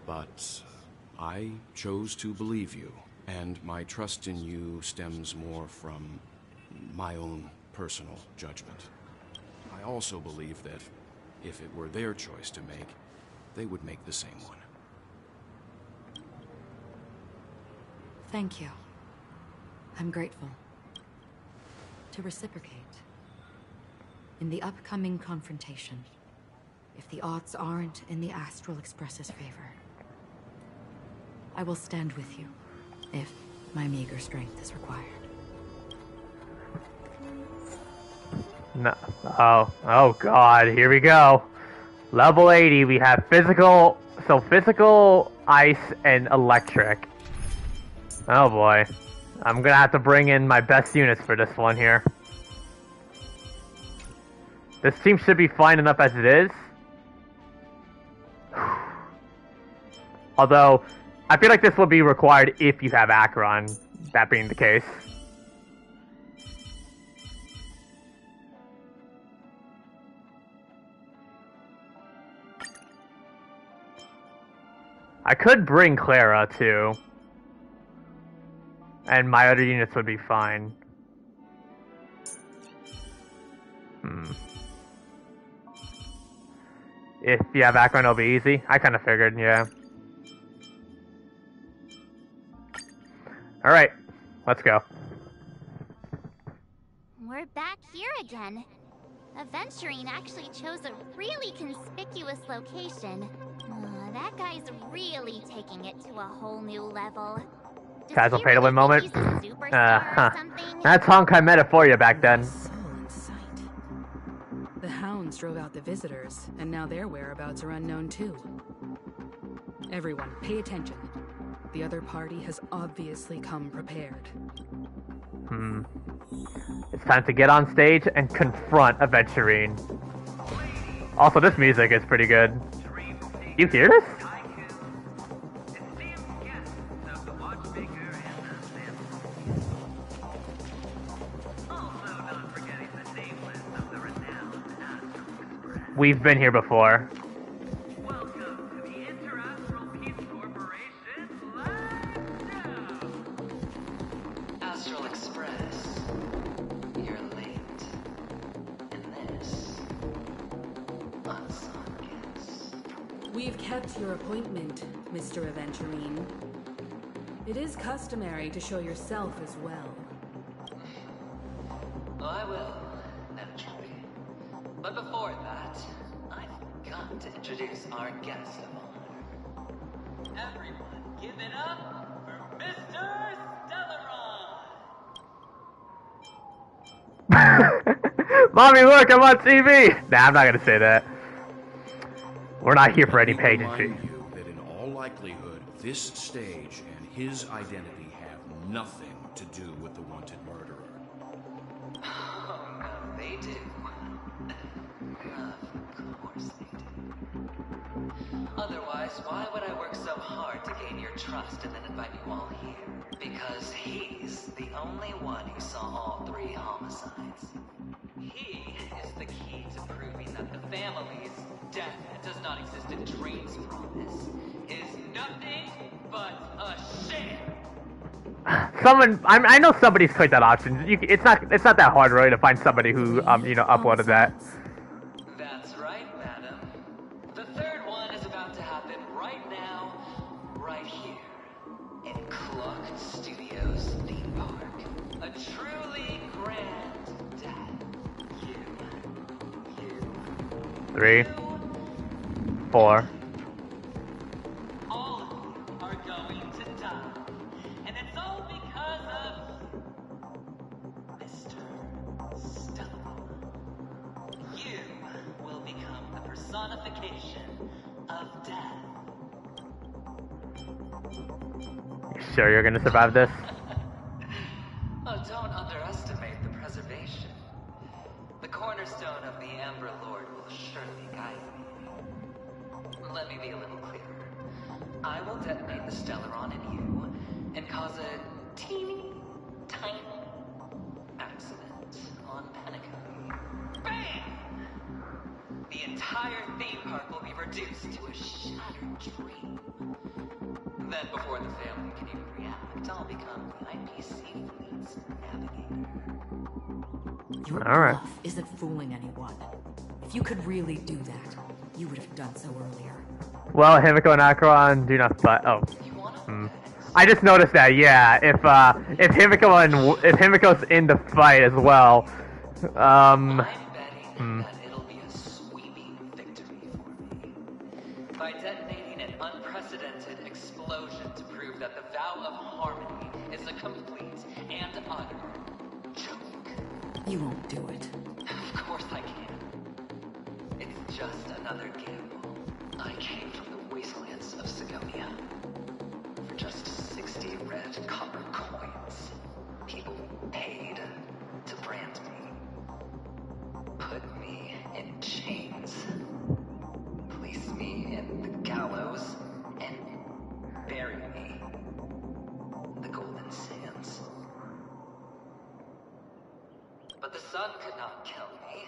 But I chose to believe you, and my trust in you stems more from my own personal judgment. I also believe that if it were their choice to make, they would make the same one. Thank you. I'm grateful. To reciprocate. In the upcoming confrontation, if the odds aren't in the Astral Express's favor, I will stand with you, if my meager strength is required. No. Oh, oh god, here we go. Level 80, we have physical, so physical, ice, and electric. Oh boy. I'm gonna have to bring in my best units for this one here. This team should be fine enough as it is. <sighs> Although, I feel like this will be required if you have Acheron, that being the case. I could bring Clara too. And my other units would be fine. Hmm. If you have Acheron, it'll be easy. I kind of figured, yeah. Alright, let's go. we're back here again. Aventurine actually chose a really conspicuous location. That guy's really taking it to a whole new level. Does Casual he pay win moment. think he's a superstar <laughs> Uh, huh. That's Honkai meta for you back then. The hounds drove out the visitors, and now their whereabouts are unknown too. Everyone, pay attention. The other party has obviously come prepared. Hmm. It's time to get on stage and confront Aventurine. Also, this music is pretty good. You hear this? We've been here before. Kept your appointment, Mr. Aventurine. It is customary to show yourself as well. I will, naturally. But before that, I've got to introduce our guest of honor. Everyone, give it up for Mr. Stellaron! <laughs> Mommy, look, I'm on TV! Nah, I'm not gonna say that. We're not here for any Let me pageantry. remind you that in all likelihood, this stage and his identity have nothing to do with the wanted murderer. Oh, no, they do. of course they do. Otherwise, why would I work so hard to gain your trust and then invite you all here? Because he's the only one who saw all three homicides. He is the key to proving that the family's death that does not exist in Drain's promise is nothing but a sham. Someone, I, I know somebody's clicked that option. You, it's not, it's not that hard really to find somebody who, um, you know, uploaded that. That's right, madam. The third one is about to happen right now, right here, in Clock Studios theme park. A truly grand death. You, you, Three, four. all you are going to die. And it's all because of Mr. Stella. You will become the personification of death. Sure you're gonna survive this? <laughs> Oh, don't underestimate the preservation. The cornerstone of the Amber Lord will surely guide me. Let me be a little clearer. I will detonate the Stellaron in you and cause a teeny, tiny accident on Penacony. Bam! The entire theme park will be reduced to a shattered dream. Then, before the family can even react, I'll become the IPC fleet's navigator. Your All right. bluff isn't fooling anyone. If you could really do that, you would have done so earlier. Well, Himeko and Acheron do not fight. Oh. Hmm. I just noticed that, yeah. If, uh, if Himeko and, if Himeko's in the fight as well, um. By detonating an unprecedented explosion to prove that the vow of harmony is a complete and utter. You won't do paid to brand me. Put me in chains. Place me in the gallows and bury me in the golden sands. But the sun could not kill me.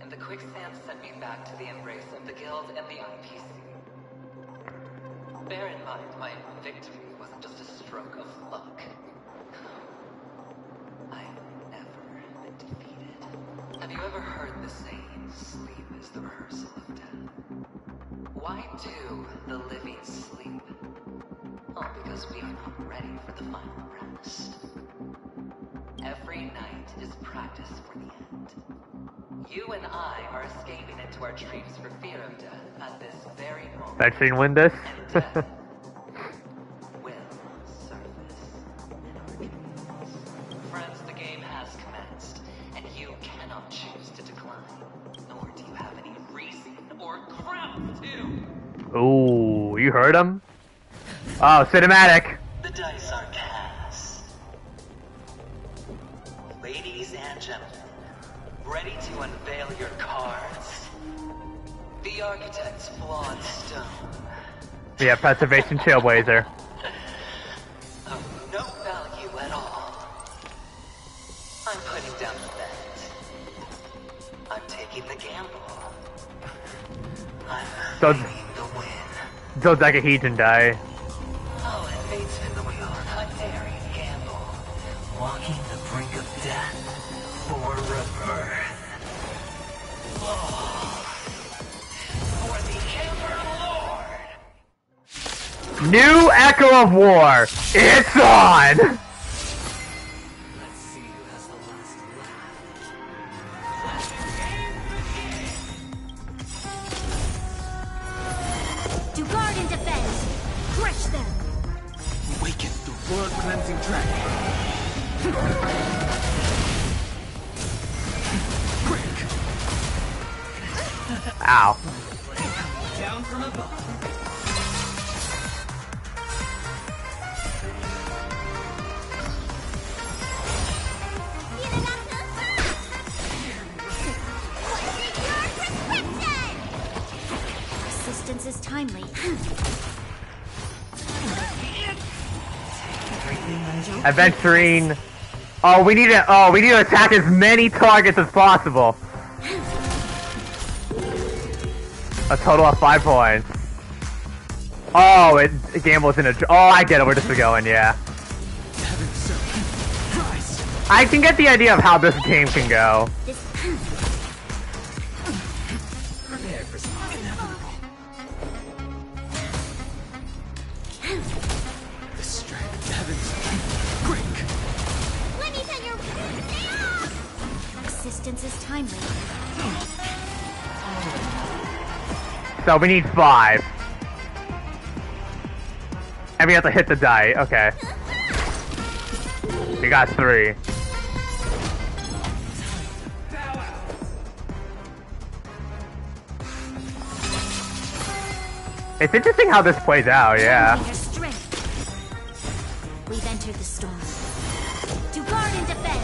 And the quicksand sent me back to the embrace of the guild and the IPC. Bear in mind, my victory wasn't just a stroke of luck. Have you ever heard the saying, sleep is the rehearsal of death? Why do the living sleep? All because we are not ready for the final rest. Every night is practice for the end. You and I are escaping into our dreams for fear of death at this very moment. Seen win this? <laughs> Ooh, you heard him? Oh, cinematic. The dice are cast. Ladies and gentlemen, ready to unveil your cards? The architect's flawed stone. Yeah, preservation trailblazer. <laughs> Of no value at all. I'm putting down the bet. I'm taking the gamble. <laughs> I'm So, win. dodecahedron die. Oh, and fate spin the wheel. A daring gamble. Walking the brink of death for rebirth. Oh. For the Amber Lord. New Echo of War. It's on. Aventurine. Oh, we need to. Oh, we need to attack as many targets as possible. A total of five points. Oh, it, it gambles in a. Oh, I get it. We're just going. Yeah. I can get the idea of how this game can go. So we need five. And we have to hit the die. Okay. We got three. It's interesting how this plays out, yeah. We've entered the storm. To guard and defend.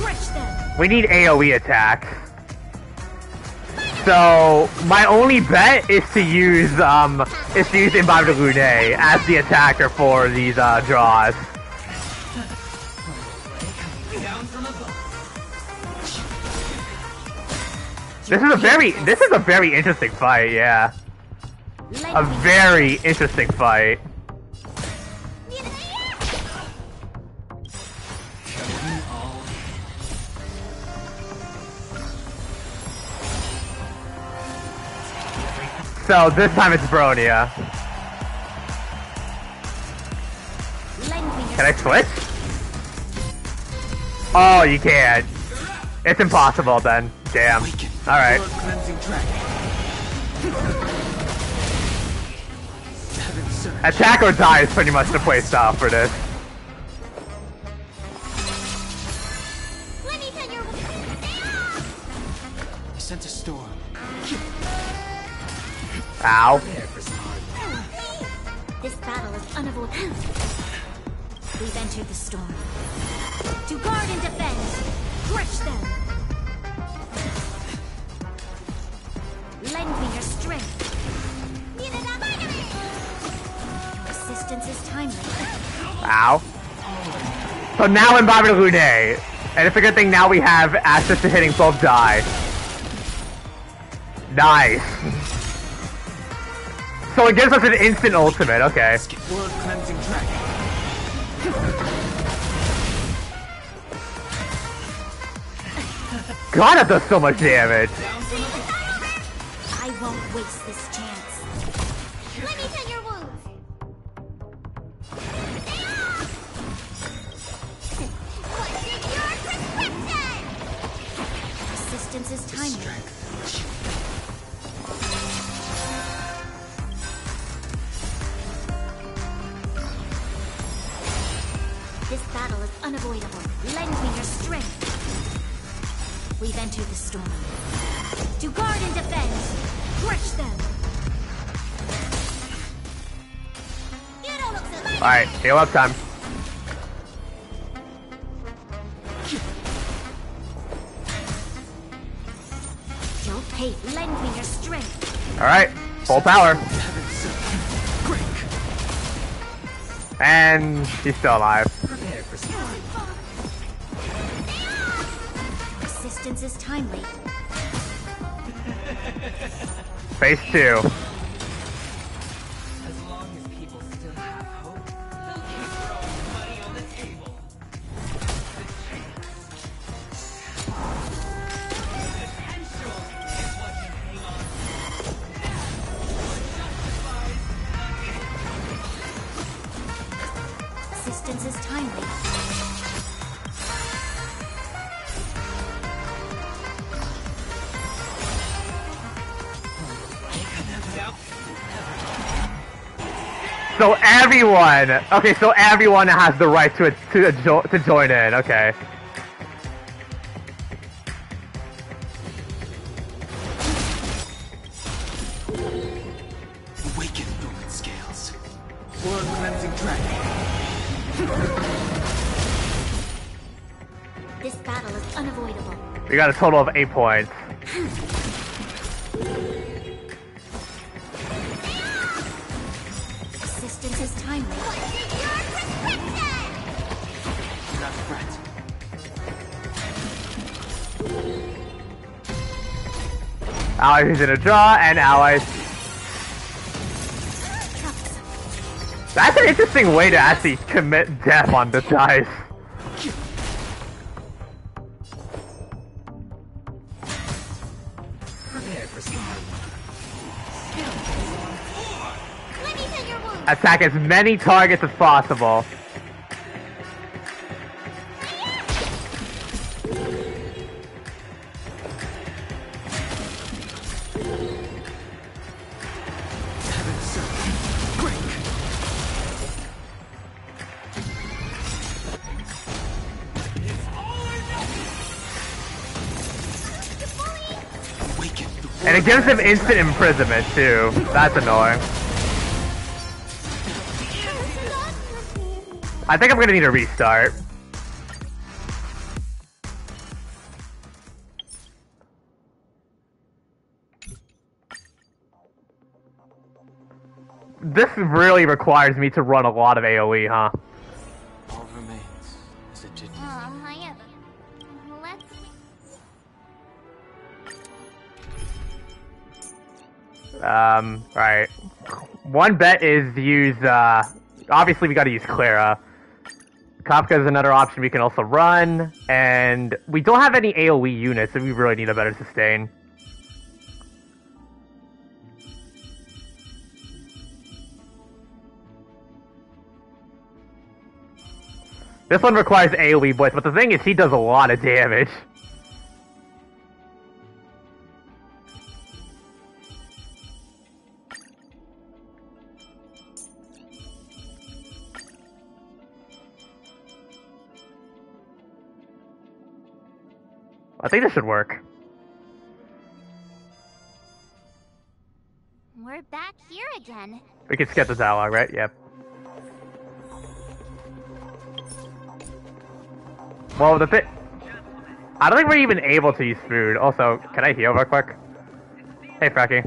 Crush them. We need AoE attacks. So my only bet is to use um is to use Imbibitor Lunae as the attacker for these uh, draws. This is a very this is a very interesting fight, yeah. A very interesting fight. So this time it's Bronya. Can I switch? Oh, you can't. It's impossible then. Damn. Alright. World cleansing dragon. Heaven surge. Attack or die is pretty much the play style for this. Let me tell your I sent a storm. Ow. Prepare for some hard This battle is unavoidable. We've entered the storm. To guard and defend. Crush them. Lend me your strength. Assistance is timely. Ow. So now in Bobby Lune, and it's a good thing now we have access to hitting both die. Nice. <laughs> So it gives us an instant ultimate, okay. God, that does so much damage. I won't waste this chance. Let me your wounds. What's your prescription? Is timeless. Unavoidable. Lend me your strength. We've entered the storm. To guard and defend. Crush them. You don't look so Alright, heal up time. Don't hate. Lend me your strength. Alright, full power. And he's still alive. Assistance is timely. Phase two. So everyone, okay, so everyone has the right to to to join in. Okay. Awaken, Roman Scales. World Cleansing Dragon. This battle is unavoidable. We got a total of eight points. Allies in a draw, and allies. That's an interesting way to actually commit death on the dice. Attack as many targets as possible. It gives him instant imprisonment too. That's annoying. I think I'm gonna need a restart. This really requires me to run a lot of AoE, huh? Um, right. One bet is use, uh, obviously we gotta use Clara. Kafka is another option we can also run, and we don't have any AoE units, so we really need a better sustain. This one requires AoE voice, but the thing is he does a lot of damage. I think this should work. We're back here again. We can skip the dialogue, right? Yep. Well, the thing... I don't think we're even able to use food. Also, can I heal real quick? Hey, Frankie.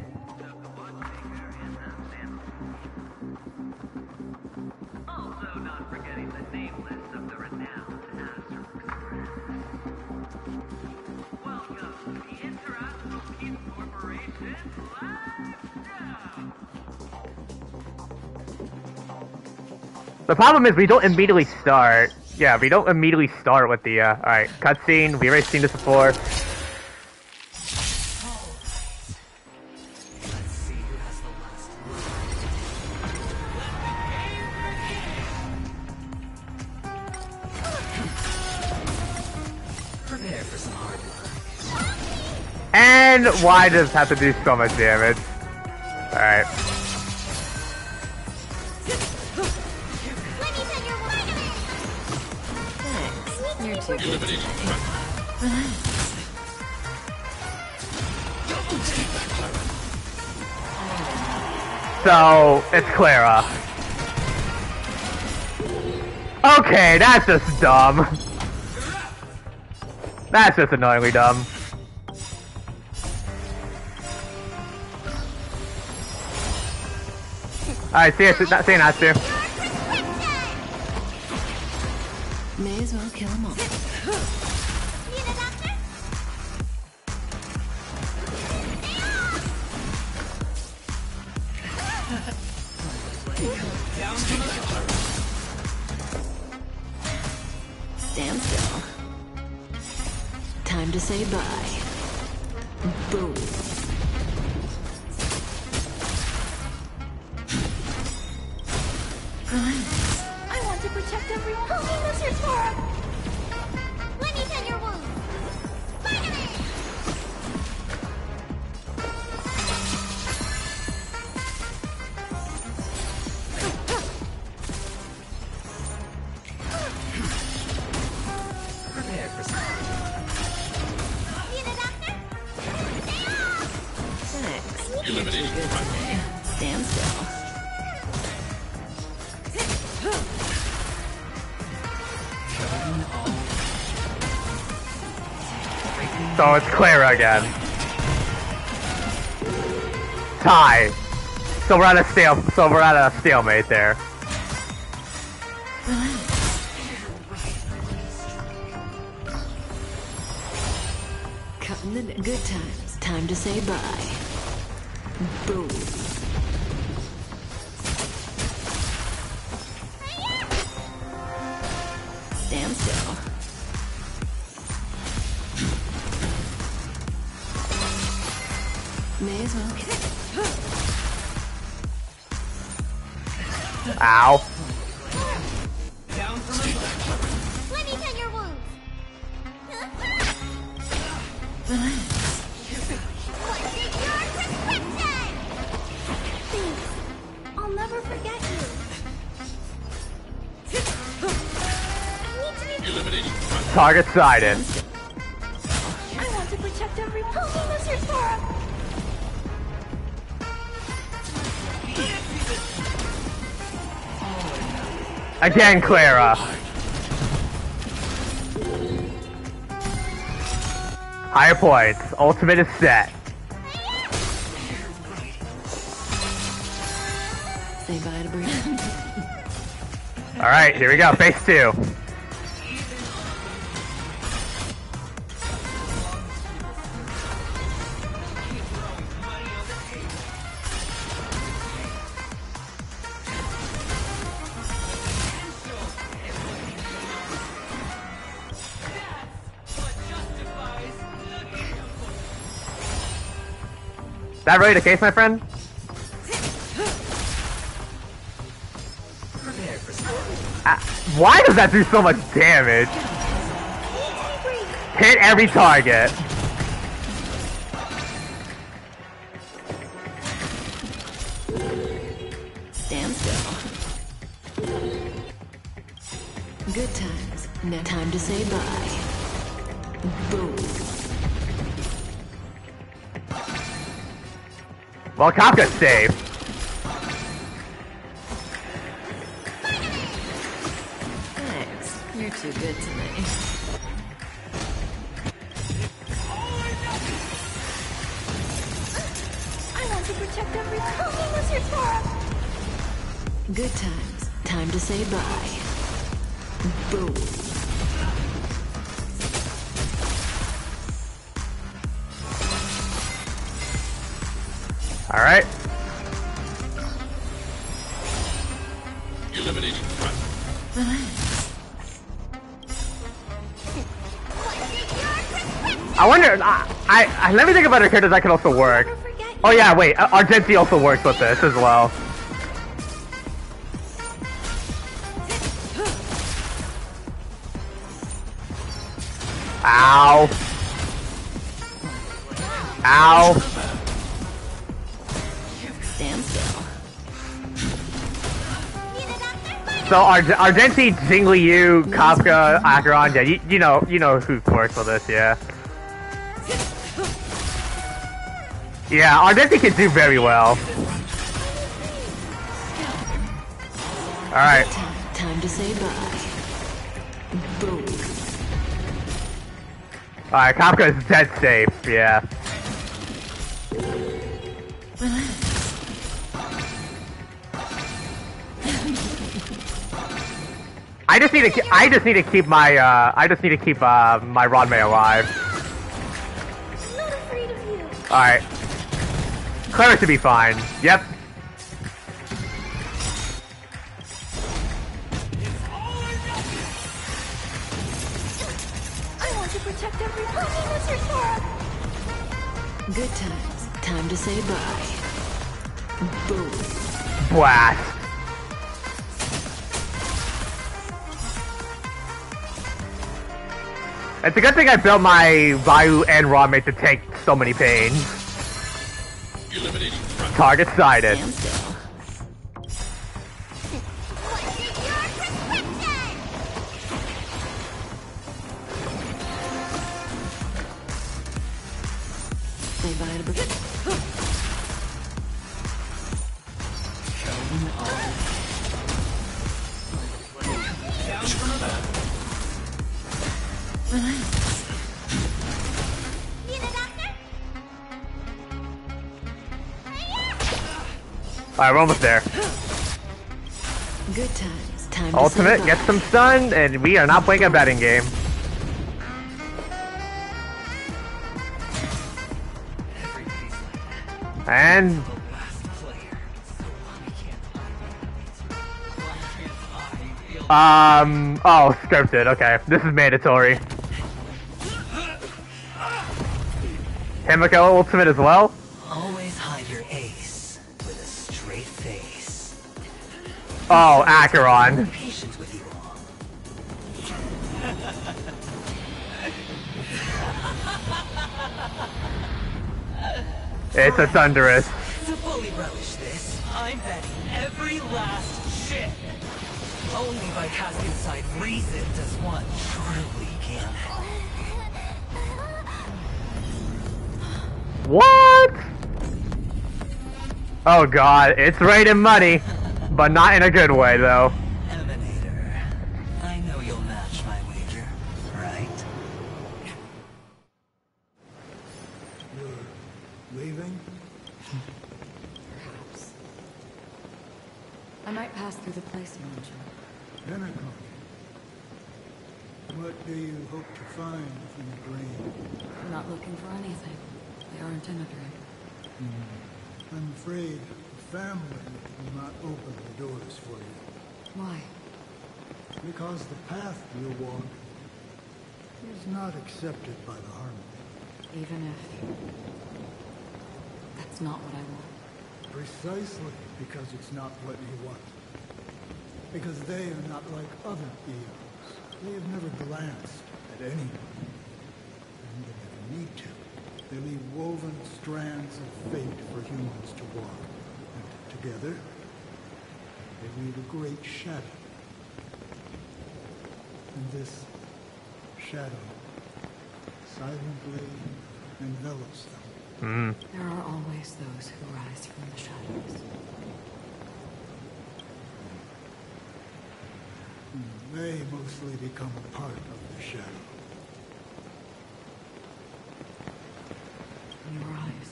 The problem is we don't immediately start. Yeah, we don't immediately start with the, uh, alright, cutscene. We've already seen this before. And why does have to do so much damage? Alright. So, it's Clara. Okay, that's just dumb. That's just annoyingly dumb. Alright, see you, see you, Natsu. May as well kill them all. To say bye. Boom. Again. Tie. So we're at a stale. So we're at a stalemate there. Target sighted. I want to protect everyone. Help me, Monsieur Tora! Again, Clara. Higher points. Ultimate is set. Say bye to Brienne. Alright, here we go. Phase two. That really the case, my friend? Uh, why does that do so much damage? Hit every target. Well, safe. Thanks. About a character that can also work. Oh yeah, wait. uh, Argenti also works with this as well. Ow. Ow. Stand still. So Ar Argenti, Jingliu, Kafka, Acheron, yeah, you, you know you know who works with this, yeah. Yeah, i Argenti can do very well. Alright. Time to say bye. Boom. Alright, Kafka is dead safe, yeah. I just need to. I just need to keep my. Uh, I just need to keep uh, my Ruan Mei alive. All right. Cleric should be fine. Yep. I want to protect every person, Mr. Svarog! Good times. Time to say bye. Boom. Blast. It's a good thing I built my Vayu and Ruan Mei to take so many pains. Target sighted. Alright, we're almost there. Good times. Time Ultimate gets bye. some stun, and we are not playing a betting game. And um oh scripted. Okay, this is mandatory. Himeko ultimate as well. Oh, Acheron. Patience with you all. It's a thunderous. To fully relish this, I'm betting every last shit. Only by casting aside reason does one truly gamble. What? Oh god, it's raining money, but not in a good way though. Emanator, I know you'll match my wager, right? You're leaving? Perhaps. I might pass through the place you mentioned. Pinnacle. What do you hope to find within the grave? I'm not looking for anything. They aren't in a dream. Hmm. I'm afraid the family will not open the doors for you. Why? Because the path you walk is not accepted by the Harmony. Even if... That's not what I want. Precisely because it's not what you want. Because they are not like other Aeons. They have never glanced at anyone. And they never need to. They leave woven strands of fate for humans to walk. And together, they weave a great shadow. And this shadow silently envelops them. Hmm. There are always those who rise from the shadows. They mostly become a part of the shadow. In your eyes.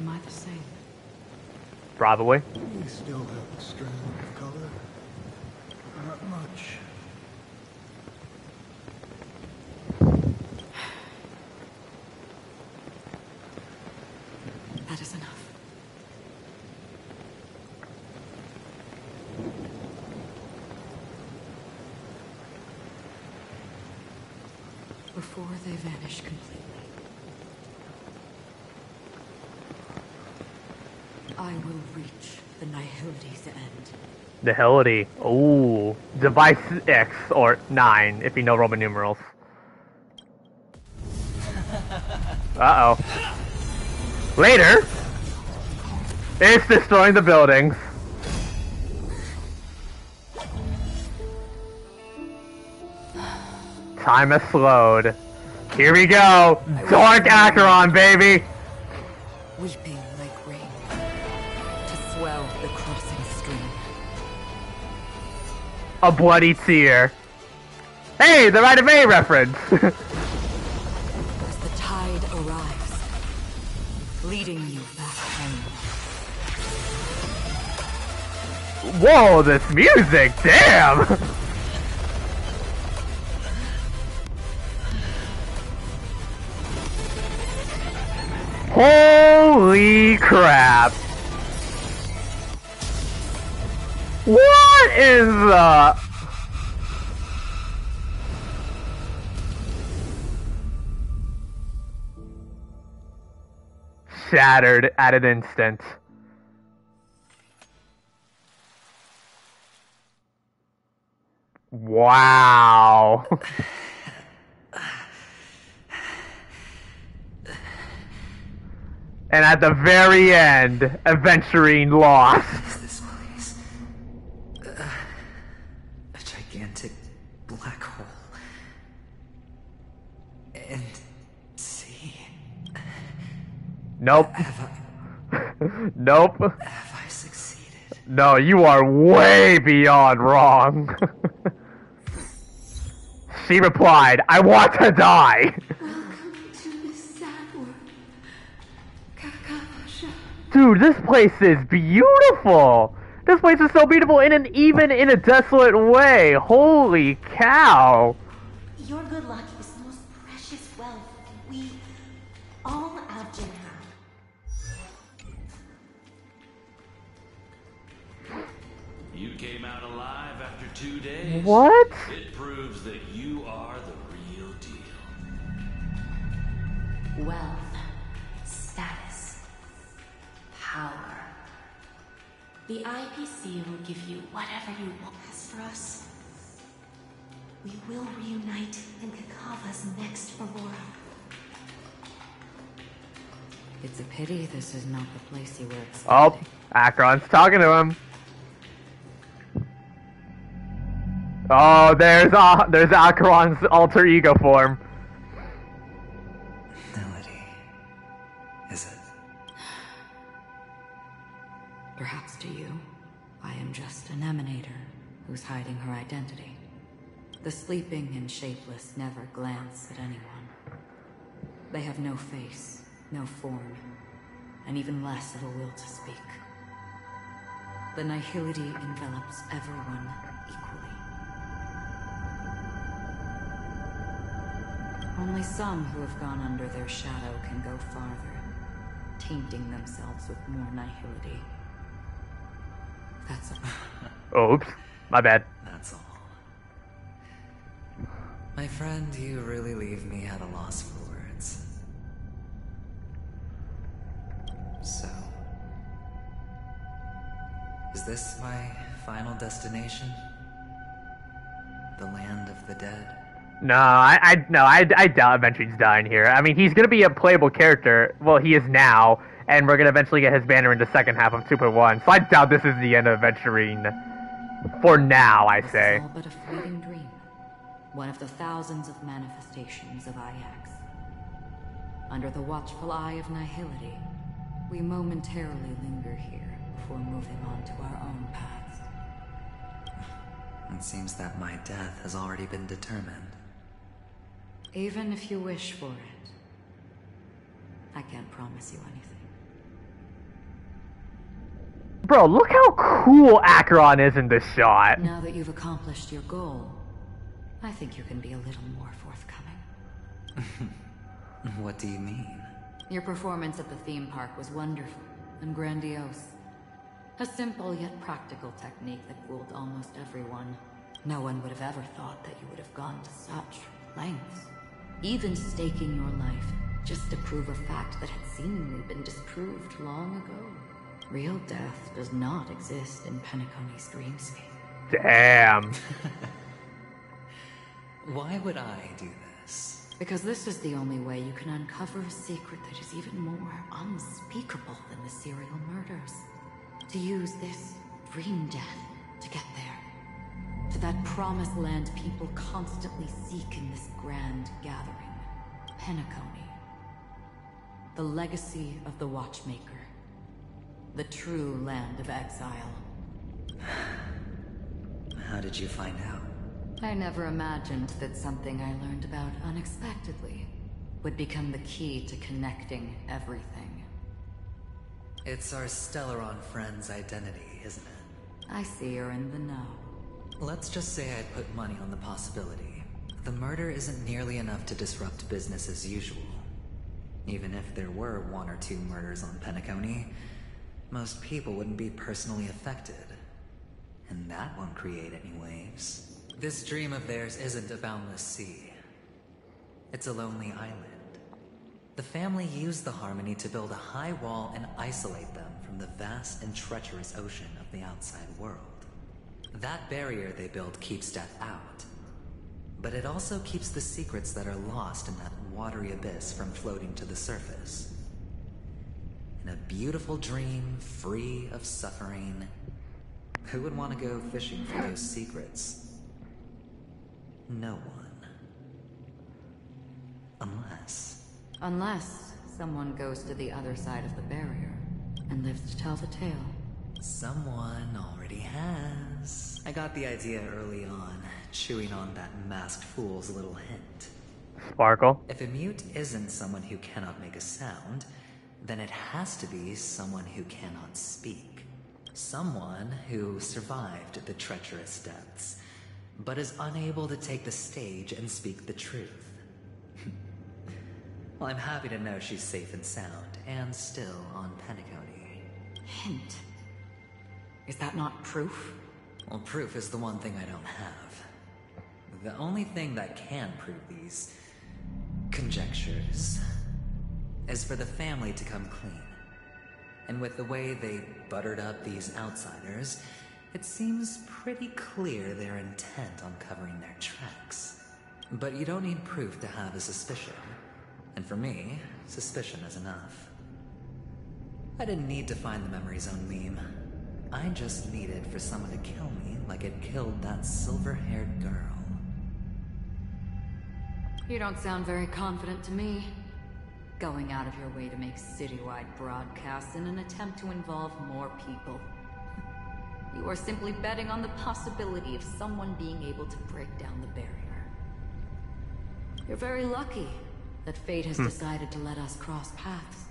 Am I the same? Probably. You still have a strand of color. Not much. That is enough. Before they vanish completely, I will reach the Nihility's end. Nihility. Ooh. Device X, or 9, if you know Roman numerals. <laughs> Uh-oh. Later! It's destroying the buildings. Time has slowed. Here we go! Dark Acheron, baby! A bloody tear. Hey, the Right of May reference! <laughs> As the tide arrives, leading you back home. Whoa, this music, damn! <laughs> Holy crap! What is that? Shattered at an instant. Wow. and at the very end, Aventurine lost. This place. Uh, a gigantic black hole. And see. Nope. <laughs> nope. Have I succeeded? No, you are way beyond wrong. <laughs> she replied, I want to die. Dude, this place is beautiful. This place is so beautiful in an even in a desolate way. Holy cow. Two. What? It proves that you are the real deal. Wealth, status, power. The IPC will give you whatever you want. As for us, we will reunite in Kakava's next Aurora. It's a pity this is not the place you were oh, expecting. Oh, Acheron's talking to him. Oh, there's uh, there's Acheron's alter ego form. Melody. Is it? Perhaps to you, I am just an emanator who's hiding her identity. The sleeping and shapeless never glance at anyone. They have no face, no form, and even less of a will to speak. The nihility envelops everyone Only some who have gone under their shadow can go farther, tainting themselves with more nihility. That's all. <laughs> Oops, my bad. That's all. My friend, you really leave me at a loss for words. So. Is this my final destination? The land of the dead? No, I, I no, I, I doubt Aventurine's dying here. I mean, he's gonna be a playable character. Well, he is now, and we're gonna eventually get his banner in the second half of 2.1. So I doubt this is the end of Aventurine. For now, I say. all but a fleeting dream. One of the thousands of manifestations of IX. Under the watchful eye of Nihility, we momentarily linger here before moving on to our own paths. It seems that my death has already been determined. Even if you wish for it, I can't promise you anything. Bro, look how cool Acheron is in this shot. Now that you've accomplished your goal, I think you can be a little more forthcoming. <laughs> what do you mean? Your performance at the theme park was wonderful and grandiose. A simple yet practical technique that fooled almost everyone. No one would have ever thought that you would have gone to such lengths. Even staking your life just to prove a fact that had seemingly been disproved long ago. Real death does not exist in Penacony's dreamscape. Damn. <laughs> Why would I do this? Because this is the only way you can uncover a secret that is even more unspeakable than the serial murders. To use this dream death to get there. To that promised land people constantly seek in this grand gathering. Penacony. The legacy of the Watchmaker. The true land of exile. <sighs> How did you find out? I never imagined that something I learned about unexpectedly would become the key to connecting everything. It's our Stellaron friend's identity, isn't it? I see you're in the know. Let's just say I'd put money on the possibility. The murder isn't nearly enough to disrupt business as usual. Even if there were one or two murders on Penacony, most people wouldn't be personally affected. And that won't create any waves. This dream of theirs isn't a boundless sea. It's a lonely island. The family used the Harmony to build a high wall and isolate them from the vast and treacherous ocean of the outside world. That barrier they built keeps death out. But it also keeps the secrets that are lost in that watery abyss from floating to the surface. In a beautiful dream, free of suffering, who would want to go fishing for those secrets? No one. Unless... Unless someone goes to the other side of the barrier and lives to tell the tale. Someone already has. I got the idea early on, chewing on that masked fool's little hint. Sparkle. If a mute isn't someone who cannot make a sound, then it has to be someone who cannot speak. Someone who survived the treacherous depths, but is unable to take the stage and speak the truth. <laughs> well, I'm happy to know she's safe and sound, and still on Penacony. Hint. Is that not proof? Well, proof is the one thing I don't have. The only thing that can prove these conjectures is for the family to come clean. And with the way they buttered up these outsiders, it seems pretty clear their intent on covering their tracks. But you don't need proof to have a suspicion. And for me, suspicion is enough. I didn't need to find the Memory Zone meme. I just needed for someone to kill me like it killed that silver-haired girl. You don't sound very confident to me. Going out of your way to make citywide broadcasts in an attempt to involve more people. You are simply betting on the possibility of someone being able to break down the barrier. You're very lucky that fate has Hmm. decided to let us cross paths.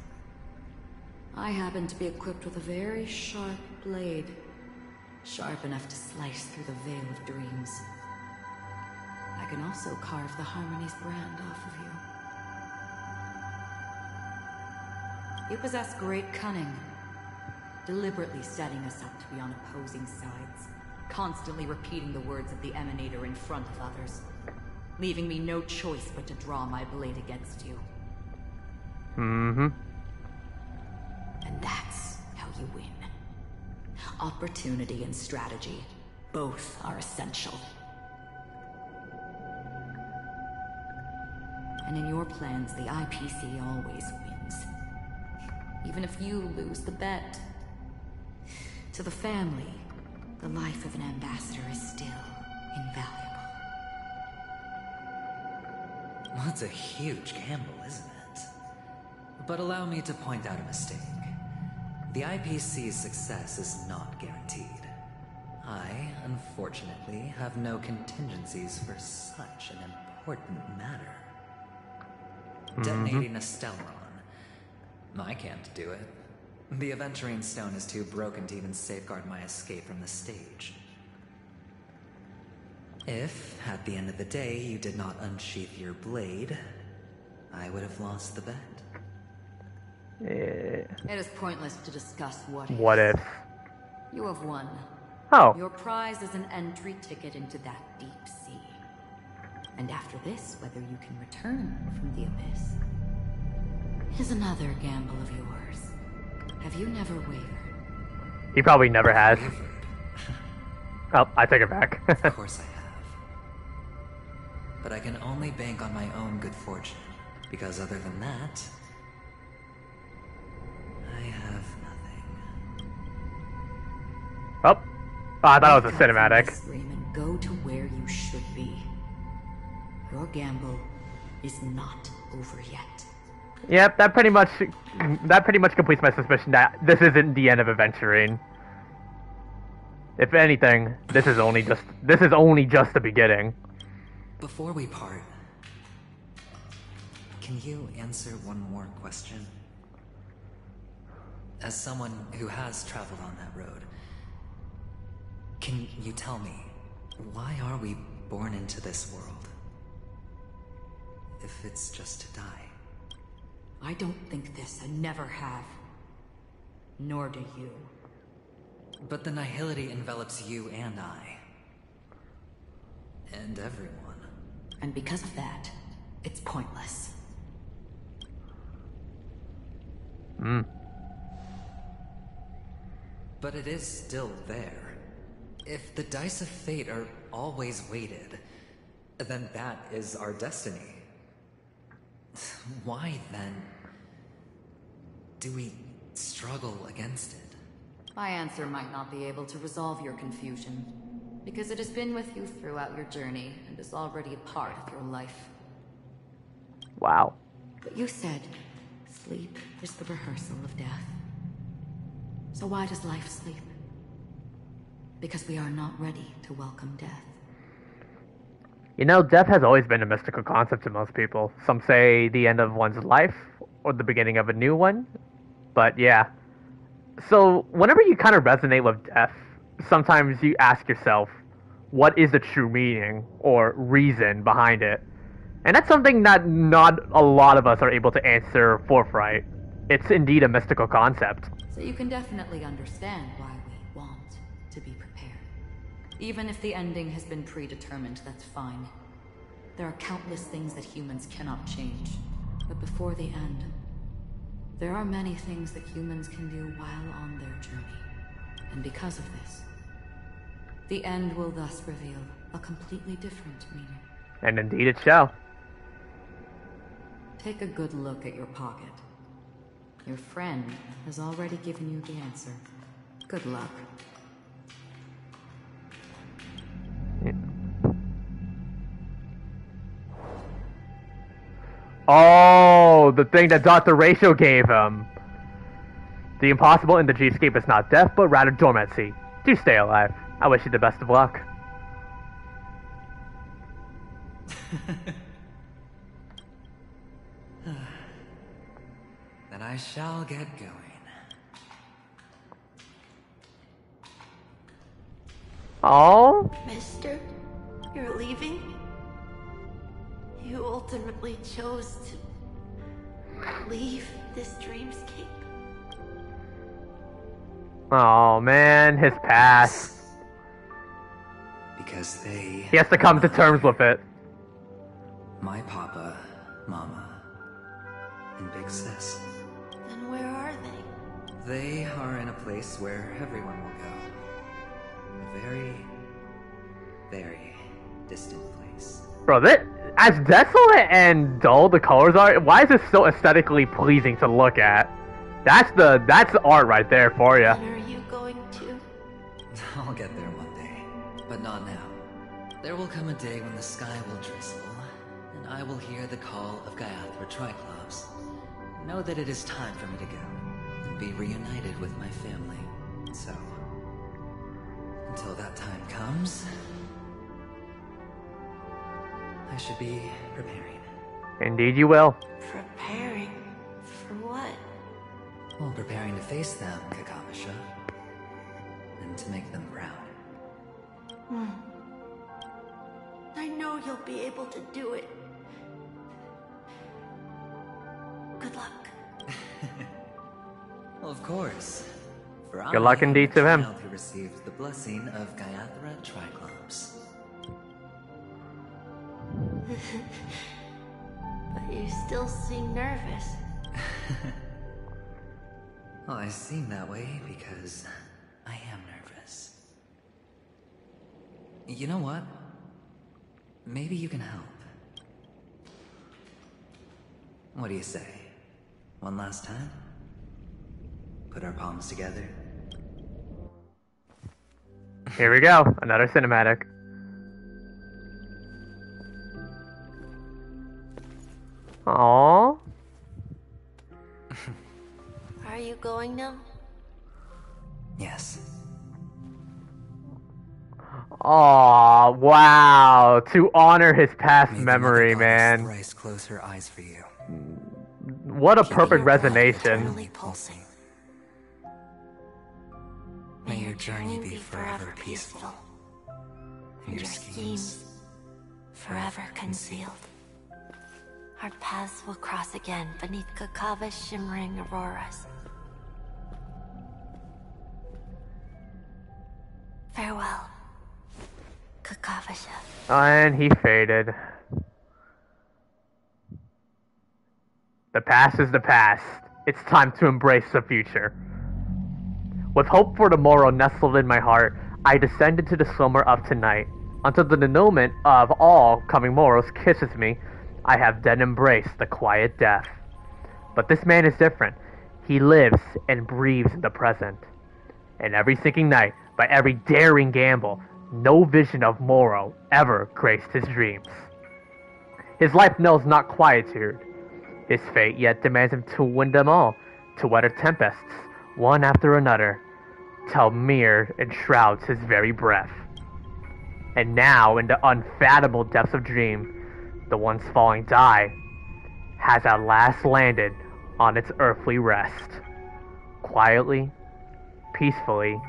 I happen to be equipped with a very sharp blade. Sharp enough to slice through the veil of dreams. I can also carve the Harmony's brand off of you. You possess great cunning, deliberately setting us up to be on opposing sides, constantly repeating the words of the Emanator in front of others, leaving me no choice but to draw my blade against you. Mm-hmm. And that's how you win. Opportunity and strategy, both are essential. And in your plans, the IPC always wins. Even if you lose the bet. To the family, the life of an ambassador is still invaluable. That's a huge gamble, isn't it? But allow me to point out a mistake. The IPC's success is not guaranteed. I, unfortunately, have no contingencies for such an important matter. Mm-hmm. Detonating a Stellaron. I can't do it. The Aventurine Stone is too broken to even safeguard my escape from the stage. If, at the end of the day, you did not unsheath your blade, I would have lost the bet. Eh, it is pointless to discuss what if. What if? You have won. Oh. Your prize is an entry ticket into that deep sea. And after this, whether you can return from the abyss is another gamble of yours. Have you never wavered? He probably never has. <laughs> Oh, I take it back. of <laughs> course I have. But I can only bank on my own good fortune, because other than that, I have nothing. Oh. oh I thought it was a cinematic. Go to where you should be. Your gamble is not over yet. Yep, that pretty much that pretty much completes my suspicion that this isn't the end of Aventurine. If anything, this is only just this is only just the beginning. Before we part, can you answer one more question? As someone who has traveled on that road, can you tell me, why are we born into this world? If it's just to die. I don't think this and never have. Nor do you. But the nihility envelops you and I. And everyone. And because of that, it's pointless. Hmm. But it is still there. If the dice of fate are always weighted, then that is our destiny. <sighs> Why then do we struggle against it? My answer might not be able to resolve your confusion, because it has been with you throughout your journey and is already a part of your life. Wow. But you said sleep is the rehearsal of death. So why does life sleep? Because we are not ready to welcome death. You know, death has always been a mystical concept to most people. Some say the end of one's life or the beginning of a new one. But yeah. So, whenever you kind of resonate with death, sometimes you ask yourself, what is the true meaning or reason behind it? And that's something that not a lot of us are able to answer forthright. It's indeed a mystical concept. So you can definitely understand why we want to be prepared. Even if the ending has been predetermined, that's fine. There are countless things that humans cannot change. But before the end, there are many things that humans can do while on their journey. And because of this, the end will thus reveal a completely different meaning. And indeed it shall. Take a good look at your pocket. Your friend has already given you the answer. Good luck. Oh, the thing that Dr. Ratio gave him. The impossible in the dreamscape is not death, but rather dormancy. Do stay alive. I wish you the best of luck. <laughs> I shall get going. Oh? Mister, you're leaving? You ultimately chose to leave this dreamscape? Oh man, his past. Because they. He has to come to terms with it. My papa, mama, and big sis. Then where are they? They are in a place where everyone will go. A very, very distant place. Bro, that as desolate and dull the colors are, why is this so aesthetically pleasing to look at? That's the that's the art right there for you. When are you going to? <laughs> I'll get there one day, but not now. There will come a day when the sky will drizzle, and I will hear the call of Gaiathra Triclops. Know that it is time for me to go, and be reunited with my family. So, until that time comes, I should be preparing. Indeed you will. Preparing? For what? Well, preparing to face them, Kakavasha. And to make them proud. Hmm. I know you'll be able to do it. Good luck. <laughs> Well, of course. For Good luck indeed to him. child Who received the blessing of Gaiathra Triclops. <laughs> but you still seem nervous. <laughs> Well, I seem that way because I am nervous. You know what? Maybe you can help. What do you say? One last time? Put our palms together. Here we go. Another cinematic. Aww. <laughs> Are you going now? Yes. Aww, wow. To honor his past memory, man. Rice close her eyes for you. What a perfect resonation. pulsing. May your journey be forever peaceful. And your schemes forever concealed. Our paths will cross again beneath Kakava's shimmering auroras. Farewell, Kakavasha. And he faded. The past is the past. It's time to embrace the future. With hope for tomorrow nestled in my heart, I descend into the slumber of tonight. Until the denouement of all coming morrows kisses me, I have then embraced the quiet death. But this man is different. He lives and breathes in the present. And every sinking night, by every daring gamble, no vision of morrow ever graced his dreams. His life knows not quietude. His fate yet demands him to win them all, to weather tempests, one after another, till mere enshrouds his very breath. And now, in the unfathomable depths of dream, the once falling die has at last landed on its earthly rest. Quietly, peacefully,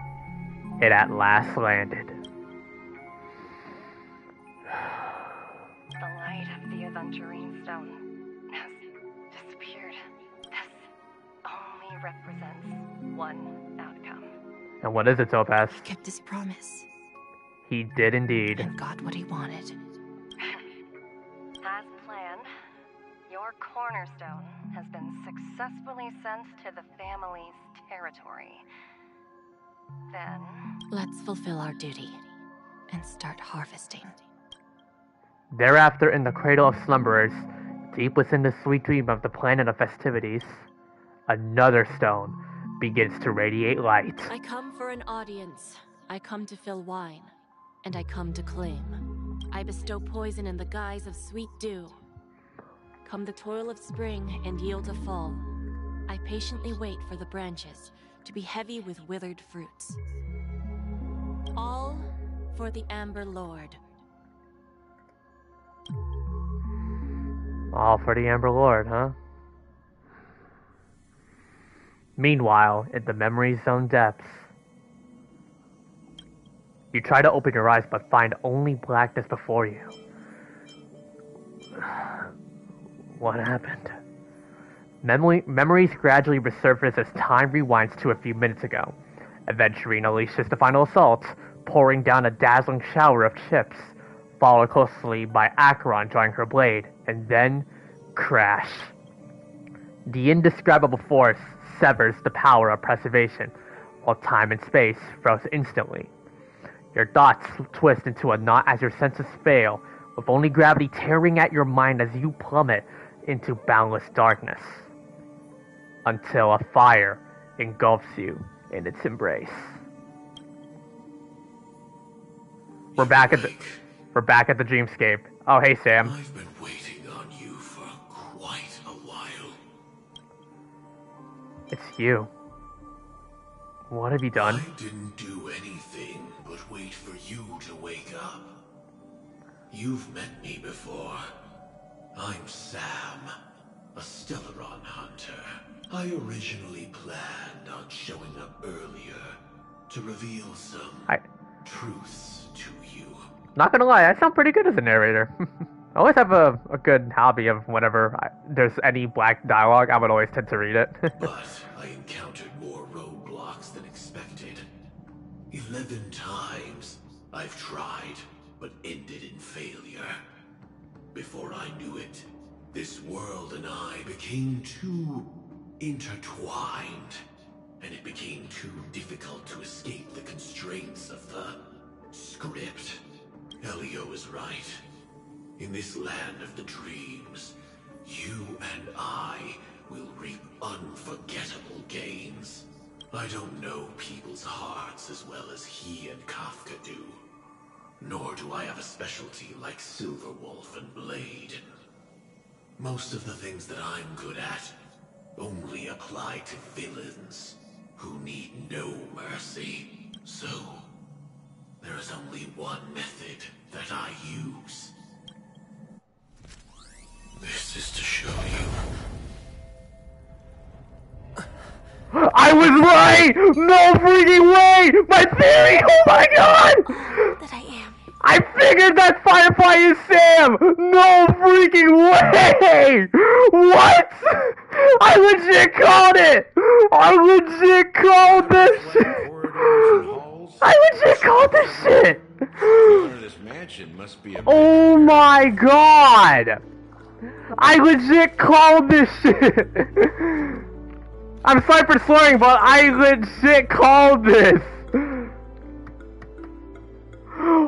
it at last landed. Represents one outcome. And what is it, Topaz? He kept his promise He did indeed. and got what he wanted. As planned, your cornerstone has been successfully sent to the family's territory. Then, Let's fulfill our duty and start harvesting. Thereafter, in the cradle of slumberers, deep within the sweet dream of the planet of festivities, another stone begins to radiate light. I come for an audience. I come to fill wine. And I come to claim. I bestow poison in the guise of sweet dew. Come the toil of spring and yield a fall. I patiently wait for the branches to be heavy with withered fruits. All for the Amber Lord. All for the Amber Lord, huh? Meanwhile, in the memory zone depths, you try to open your eyes but find only blackness before you. <sighs> What happened? Memory, memories gradually resurface as time rewinds to a few minutes ago. Aventurine unleashes the final assault, pouring down a dazzling shower of chips, followed closely by Acheron drawing her blade, and then crash. The indescribable force severs the power of preservation, while time and space froze instantly. Your thoughts twist into a knot as your senses fail, with only gravity tearing at your mind as you plummet into boundless darkness. Until a fire engulfs you in its embrace. We're back at the we're back at the dreamscape. Oh hey Sam. It's you. What have you done? I didn't do anything but wait for you to wake up. You've met me before. I'm Sam, a Stellaron hunter. I originally planned on showing up earlier to reveal some I truths to you. not gonna lie, I sound pretty good as a narrator. <laughs> I always have a, a good hobby of whenever I, there's any black dialogue, I would always tend to read it. <laughs> But I encountered more roadblocks than expected. Eleven times I've tried, but ended in failure. Before I knew it, this world and I became too intertwined, and it became too difficult to escape the constraints of the script. Elio is right. In this land of the dreams, you and I will reap unforgettable gains. I don't know people's hearts as well as he and Kafka do. Nor do I have a specialty like Silverwolf and Blade. Most of the things that I'm good at only apply to villains who need no mercy. So, there is only one method that I use. This is to show you. I was right! No freaking way! My theory! Oh my god! That I am. I figured that Firefly is Sam! No freaking way! What? I legit called it! I legit called this shit! I legit called this shit! owner of this mansion must be a Oh my god! I legit called this shit! I'm sorry for slurring, but I legit called this!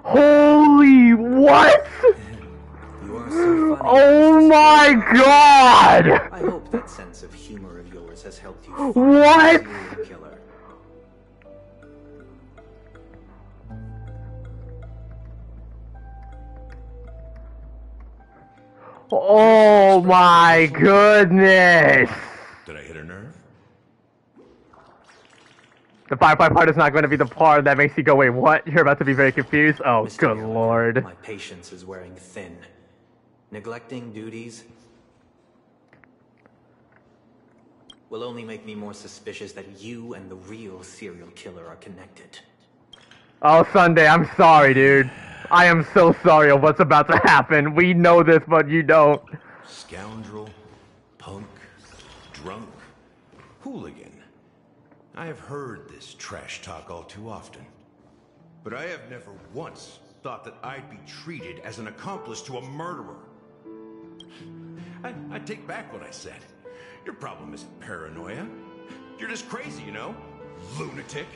Holy what? Oh my god! I hope that sense of humor of yours has helped you What? Oh my goodness! Did I hit a nerve? The Firefly part is not going to be the part that makes you go, wait, what? You're about to be very confused? Oh, good lord. My patience is wearing thin. Neglecting duties will only make me more suspicious that you and the real serial killer are connected. Oh, Sunday, I'm sorry, dude. I am so sorry of what's about to happen. We know this, but you don't. Scoundrel, punk, drunk, hooligan. I have heard this trash talk all too often. But I have never once thought that I'd be treated as an accomplice to a murderer. I, I take back what I said. Your problem isn't paranoia. You're just crazy, you know? Lunatic.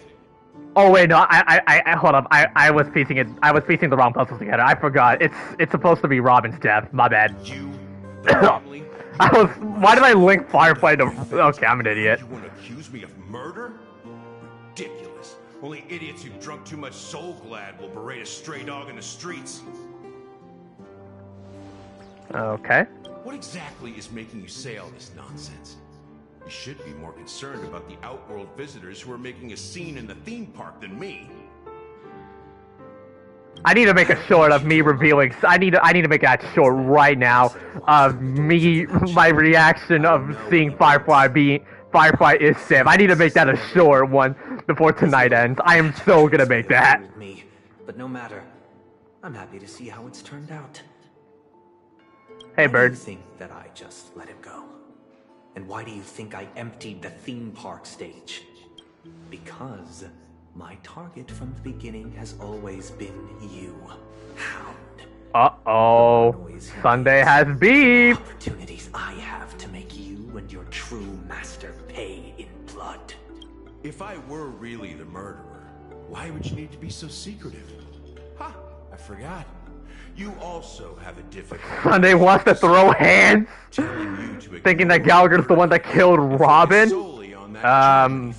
Oh wait, no, I, I, I, hold up. I, I was piecing it. I was piecing the wrong puzzles together. I forgot. It's, it's supposed to be Robin's death. My bad. <coughs> You, <coughs> I was. Why did I link Firefly to? Okay, I'm an idiot. You want to accuse me of murder? Ridiculous. Only idiots who've drunk too much Soul Glad will berate a stray dog in the streets. Okay. What exactly is making you say all this nonsense? You should be more concerned about the Outworld visitors who are making a scene in the theme park than me. I need to make a short of me revealing. I need. To, I need to make that short right now of me, my reaction of seeing Firefly being Firefly is Sam. I need to make that a short one before tonight ends. I am so gonna make that. Me, but no matter. I'm happy to see how it's turned out. Hey, bird. Do think that I just let him go? And why do you think I emptied the theme park stage? Because my target from the beginning has always been you, Hound. Uh oh. Sunday has beef. Opportunities I have to make you and your true master pay in blood. If I were really the murderer, why would you need to be so secretive? Ha! I forgot. You also have a difficult. <laughs> Sunday wants to throw hands, thinking that Gallagher's the one that killed Robin. Um,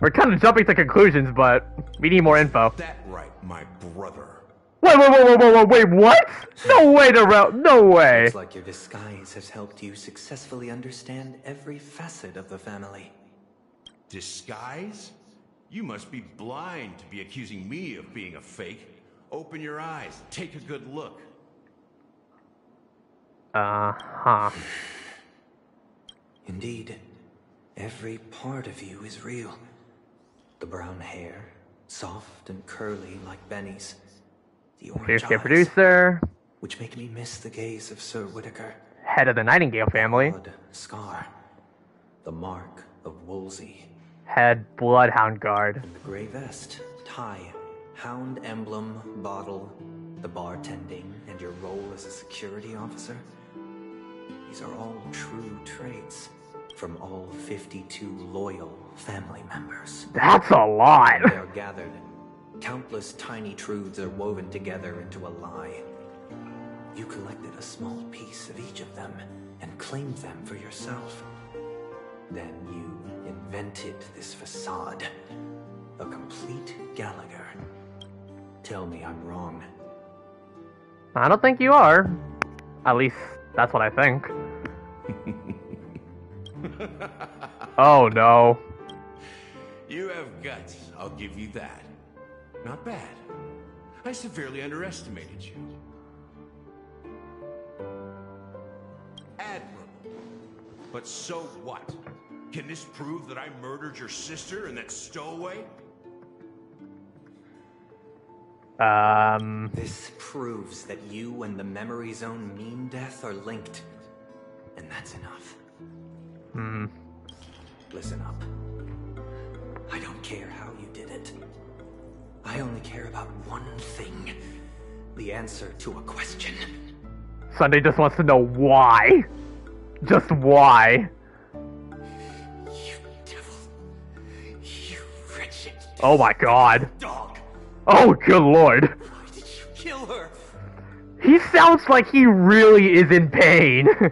we're kind of jumping to conclusions, but we need more info. That right, my brother. Wait, wait, wait, wait, wait, wait, wait, what? No way, Darrell, no way. Looks like your disguise has helped you successfully understand every facet of the family. Disguise? You must be blind to be accusing me of being a fake. Open your eyes. Take a good look. Uh huh. Indeed, every part of you is real. The brown hair, soft and curly like Benny's. The orange Here's Kid eyes, producer, which make me miss the gaze of Sir Whitaker. head of the Nightingale family, Blood scar, the mark of Wolsey, head Bloodhound Guard. the gray vest, tie, hound emblem, bottle, the bartending, and your role as a security officer. These are all true traits from all 52 loyal family members. That's a lot. They are gathered. Countless tiny truths are woven together into a lie. You collected a small piece of each of them and claimed them for yourself. Then you invented this facade. A complete Gallagher. Tell me I'm wrong. I don't think you are. At least That's what I think. <laughs> oh no. You have guts, I'll give you that. Not bad. I severely underestimated you. Admirable. But so what? Can this prove that I murdered your sister and that stowaway? Um. This proves that you and the Memory Zone mean death are linked. And that's enough. Hmm. Listen up. I don't care how you did it. I only care about one thing. The answer to a question. Sunday just wants to know why. Just why. You devil. You wretched Oh my god. dog. Oh good lord. Why did You kill her. He sounds like he really is in pain. <laughs>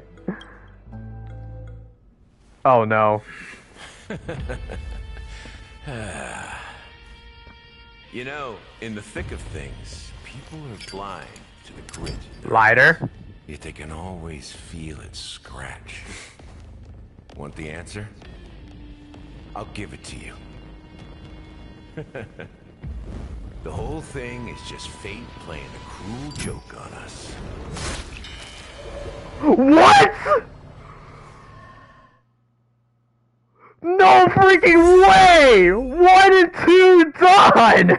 oh no. <laughs> you know, in the thick of things, people are blind to the grit. in their Lighter. Yet they can always feel it scratch. Want the answer? I'll give it to you. <laughs> the whole thing is just fate playing a cruel joke on us. What? No freaking way! One and two done!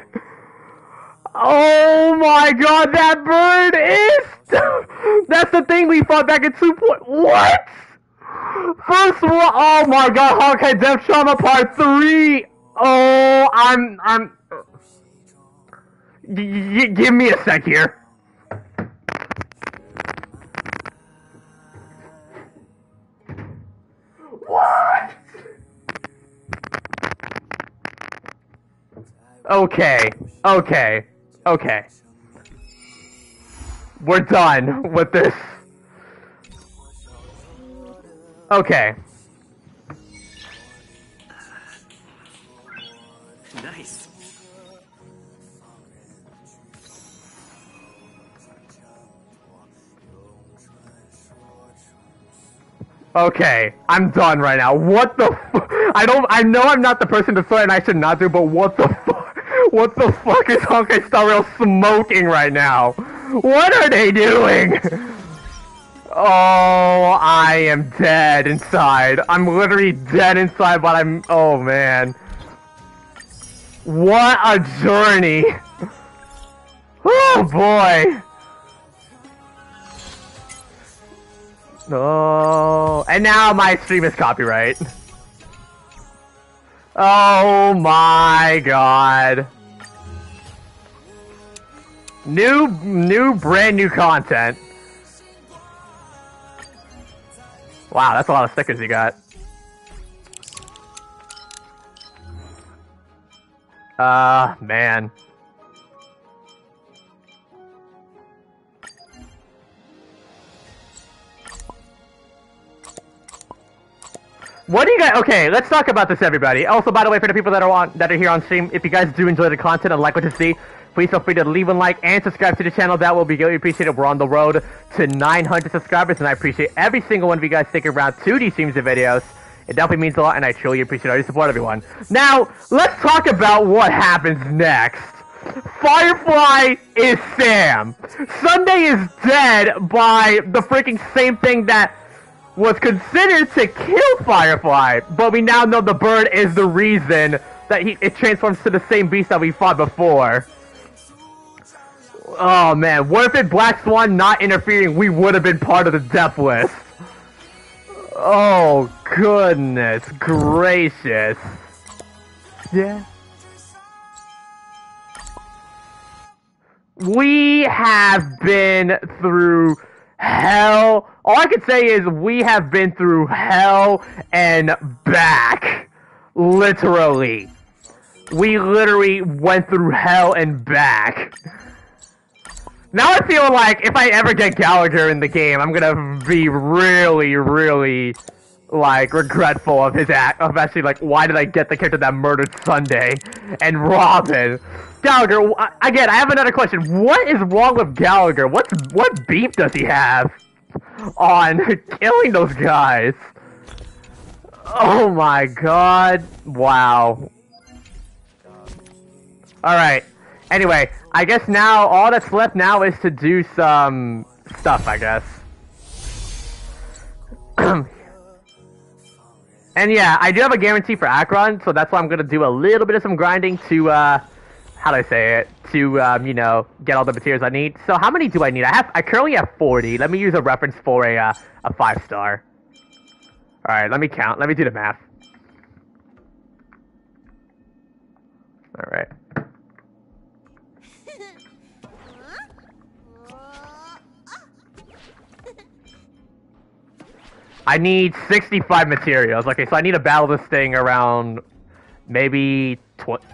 Oh my god, that bird is... <laughs> That's the thing we fought back in two point... What? First one, oh my god, Honkai Death Trauma Part 3! Oh, I'm... I'm... Give me a sec here. What? Okay, okay, okay. We're done with this. Okay. Nice. Okay, I'm done right now. What the fu- I don't- I know I'm not the person to say and I should not do, but what the fuck? What the fuck is Honkai Star Rail smoking right now? What are they doing? Oh, I am dead inside. I'm literally dead inside, but I'm- oh man. What a journey! Oh boy! Oh, and now my stream is copyright. Oh my god. New, new, brand new content. Wow, that's a lot of stickers you got. Uh, man. What do you guys? Okay, let's talk about this, everybody. Also, by the way, for the people that are on that are here on stream, if you guys do enjoy the content and like what you see, please feel free to leave a like and subscribe to the channel. That will be greatly appreciated. We're on the road to 900 subscribers, and I appreciate every single one of you guys sticking around to these streams and videos. It definitely means a lot, and I truly appreciate all your support, everyone. Now, let's talk about what happens next. Firefly is Sam. Sunday is dead by the freaking same thing that was considered to kill Firefly, but we now know the bird is the reason that he it transforms to the same beast that we fought before. Oh man, what if it Black Swan not interfering, we would have been part of the death list. Oh goodness gracious. Yeah. We have been through hell. All I can say is we have been through hell and back. Literally. We literally went through hell and back. Now I feel like if I ever get Gallagher in the game, I'm gonna be really, really, like, regretful of his act, of actually, like, why did I get the character that murdered Sunday and Robin? Gallagher, again, I have another question. What is wrong with Gallagher? What's, what beef does he have? <laughs> on killing those guys. Oh my god. Wow. Alright. Anyway, I guess now all that's left now is to do some stuff, I guess. <clears throat> and yeah, I do have a guarantee for Acheron, so that's why I'm gonna do a little bit of some grinding to, uh, how do I say it? To, um, you know, get all the materials I need. So how many do I need? I have, I currently have 40. Let me use a reference for a, uh, a five star. Alright, let me count. Let me do the math. Alright. I need 65 materials. Okay, so I need to battle this thing around maybe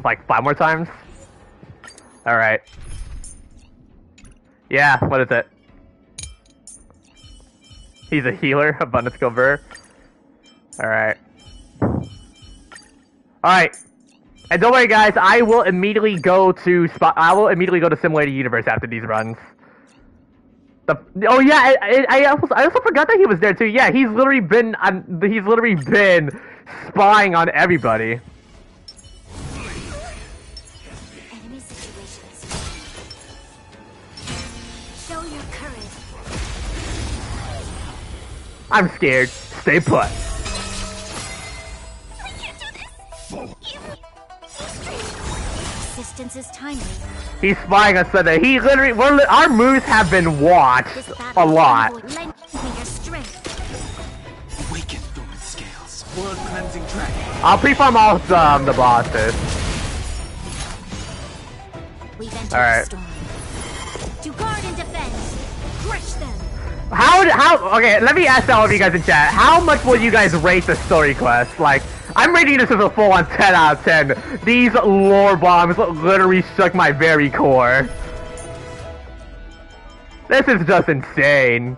like five more times. Alright. Yeah, what is it? He's a healer, <laughs> abundance cover. Alright. Alright. And don't worry guys, I will immediately go to spot I will immediately go to Simulated Universe after these runs. The, oh yeah, I, I, also, I also forgot that he was there too. Yeah, he's literally been on, he's literally been spying on everybody. I'm scared. Stay put. Assistance is timely. He's spying on Sunday. He literally, we're, li- our moves have been watched a lot. Lend me your strength. Awaken dormant scales. World cleansing dragon. I'll pre-farm all um, the bosses. We've entered Alright. the storm. To guard and defend. Crush them. How, how, okay, let me ask all of you guys in chat. How much will you guys rate the story quest? Like, I'm rating this as a full on 10 out of 10. These lore bombs literally shook my very core. This is just insane.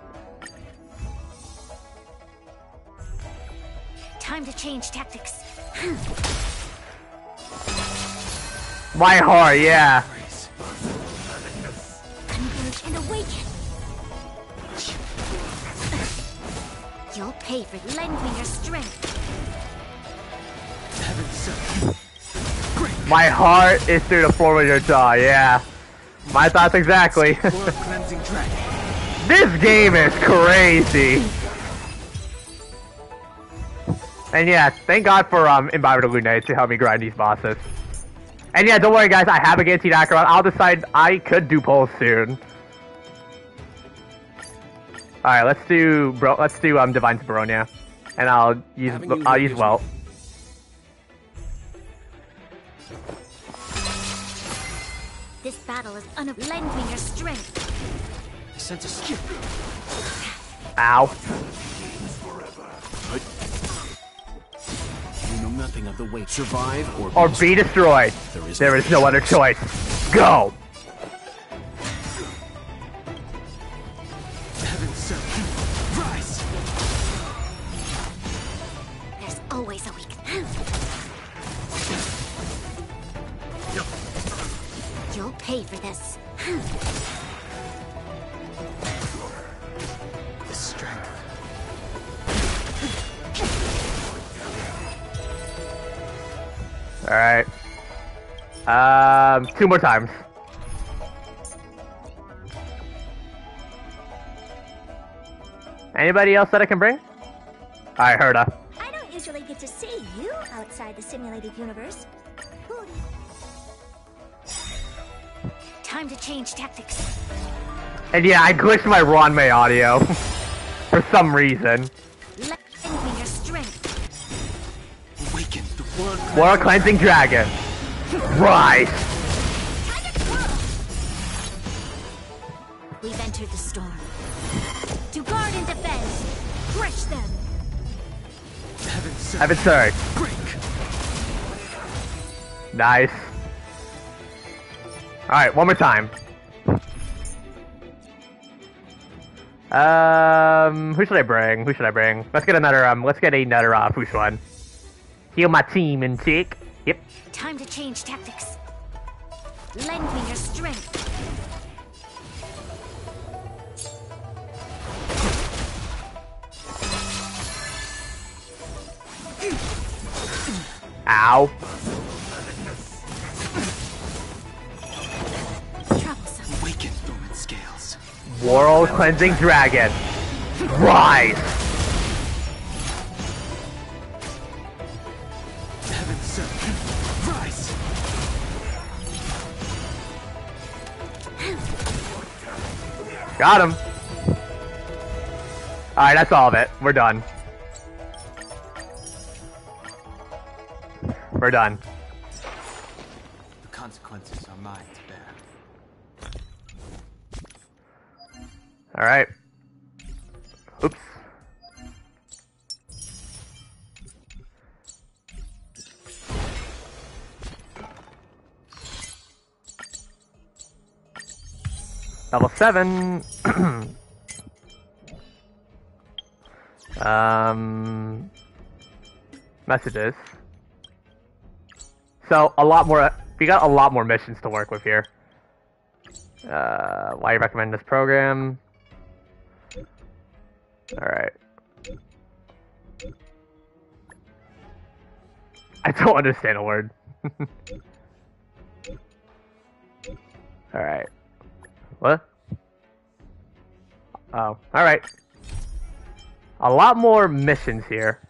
Time to change tactics. My heart, yeah. You'll pay for it. lend me your strength. My heart is through the form of your jaw, yeah. My thoughts exactly. <laughs> This game is crazy. And yeah, thank God for um Imbibitor Lunae to help me grind these bosses. And yeah, don't worry guys, I have a guaranteed Acheron. I'll decide I could do polls soon. Alright, let's do bro let's do um Divine Baronia. And I'll use I'll here use gives well. This battle is un- lend me your strength. I sense a skip. Ow. You know nothing of the weight. Survive or Or be destroyed. There is There no is no other choice. Go! Pay for this. The strength. Alright. Um, two more times. Anybody else that I can bring? Alright, Herta. I don't usually get to see you outside the simulated universe. Time to change tactics. And yeah, I glitched my Ruan Mei audio. <laughs> For some reason. Lend me your strength. Awaken the world World Cleansing Dragon. Rise! We've entered the storm. To guard and defend. Crush them. Heaven sent. Have it surge. Break. Nice. Alright, one more time. Um, who should I bring? Who should I bring? Let's get another, um, let's get another, uh, one? Heal my team and chick. Yep. Time to change tactics. Lend me your strength. Ow. World cleansing dragon. Rise. Heaven surge. Rise. Got him. Alright, that's all of it. We're done. We're done. Alright. Oops. Level 7. <clears throat> um, messages. So, a lot more, we got a lot more missions to work with here. Uh, why you recommend this program? Alright. I don't understand a word. <laughs> Alright. What? Oh, alright. A lot more missions here.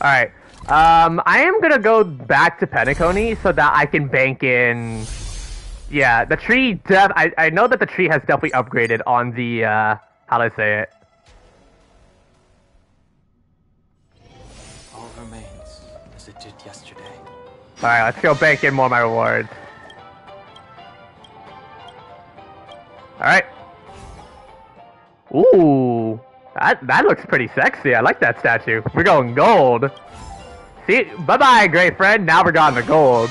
Alright. Um, I am gonna go back to Penacony so that I can bank in... Yeah, the tree def- I, I know that the tree has definitely upgraded on the, uh, how do I say it? All remains as it did yesterday. Alright, let's go bank in more of my rewards. Alright. Ooh. That, that looks pretty sexy. I like that statue. We're going gold. See, bye-bye, great friend. Now we're going to gold.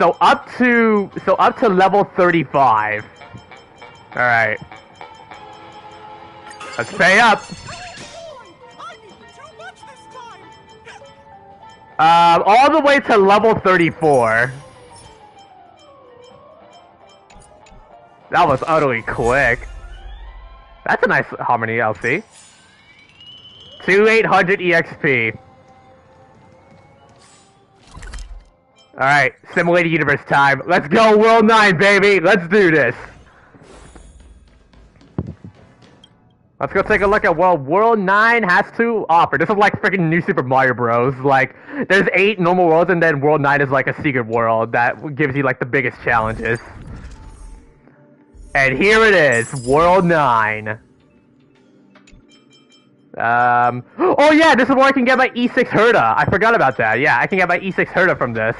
So, up to, so up to level 35. Alright. Let's pay up. Um, all the way to level 34. That was utterly quick. That's a nice Harmony LC. 2800 EXP. Alright, simulated universe time. Let's go World 9, baby! Let's do this! Let's go take a look at what World 9 has to offer. This is like freaking New Super Mario Bros. Like, there's eight normal worlds, and then World 9 is like a secret world that gives you like the biggest challenges. And here it is, World 9. Um, oh yeah, this is where I can get my E6 Herta. I forgot about that. Yeah, I can get my E6 Herta from this.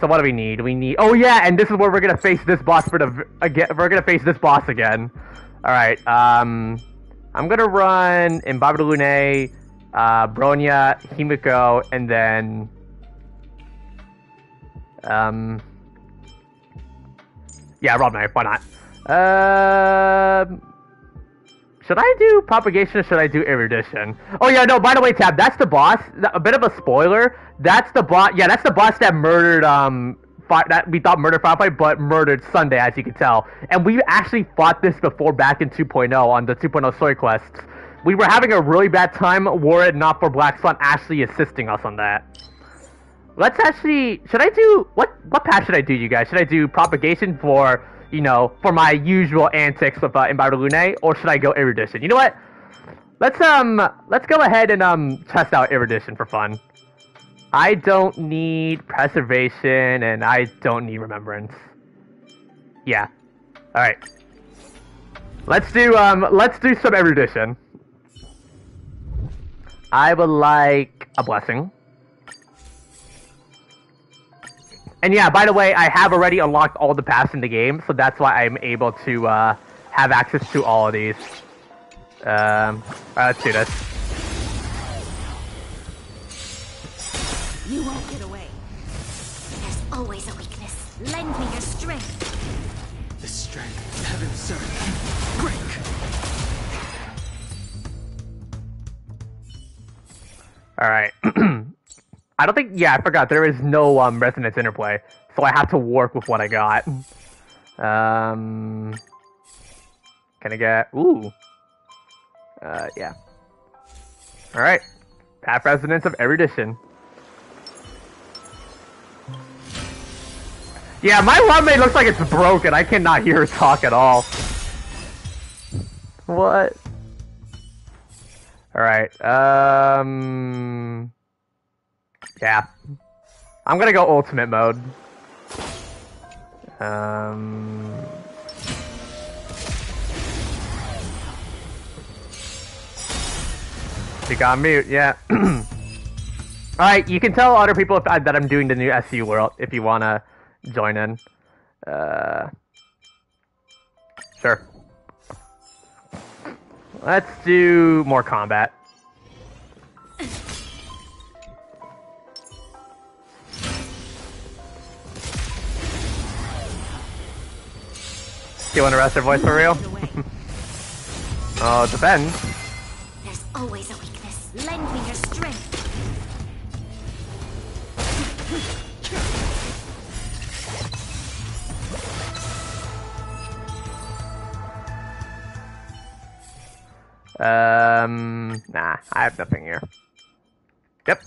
So what do we need? We need, oh yeah, and this is where we're gonna face this boss for the, again, we're gonna face this boss again. Alright, um, I'm gonna run Imbibitor Lunae, uh, Bronya, Himeko, and then, um, yeah, Rob Knife, why not? Um, should I do propagation or should I do erudition? Oh yeah, no, by the way, Tab, that's the boss. A bit of a spoiler. That's the boss, yeah, that's the boss that murdered, um, that we thought murdered Firefly, but murdered Sunday, as you can tell. And we actually fought this before back in 2.0 on the 2.0 story quests. We were having a really bad time were it not for Black Swan actually assisting us on that. Let's actually, should I do, what, what path should I do, you guys? Should I do propagation for, you know, for my usual antics with uh, Imbibitor Lunae, or should I go erudition? You know what? Let's, um, let's go ahead and, um, test out erudition for fun. I don't need preservation, and I don't need remembrance. Yeah. Alright. Let's do, um, let's do some erudition. I would like a blessing. And yeah, by the way, I have already unlocked all the paths in the game, so that's why I'm able to uh, have access to all of these. Um, alright, let's do this. You won't get away. There's always a weakness. Lend me your strength. The strength, heaven surge. Break! Alright. <clears throat> I don't think, yeah, I forgot, there is no um, resonance interplay, so I have to work with what I got. Um, can I get, ooh. Uh, yeah. All right. Past resonance of erudition. Yeah, my Ruan Mei looks like it's broken. I cannot hear her talk at all. What? Alright, um... Yeah. I'm gonna go ultimate mode. Um... You got mute, yeah. <clears throat> Alright, you can tell other people if, uh, that I'm doing the new SU world if you wanna join in. Uh, sure. Let's do more combat. You want to rest her voice for real? oh, <laughs> it depends. There's always a weakness. Lend me your strength. Um, nah, I have nothing here. Yep.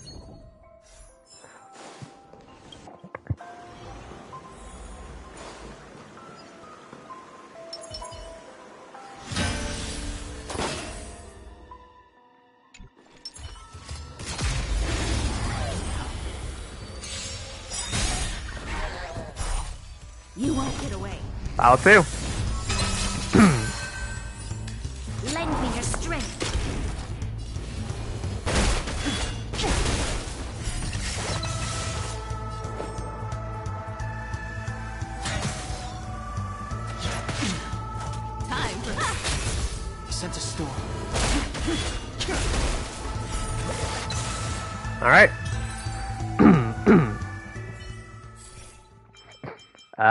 You won't get away. I'll too.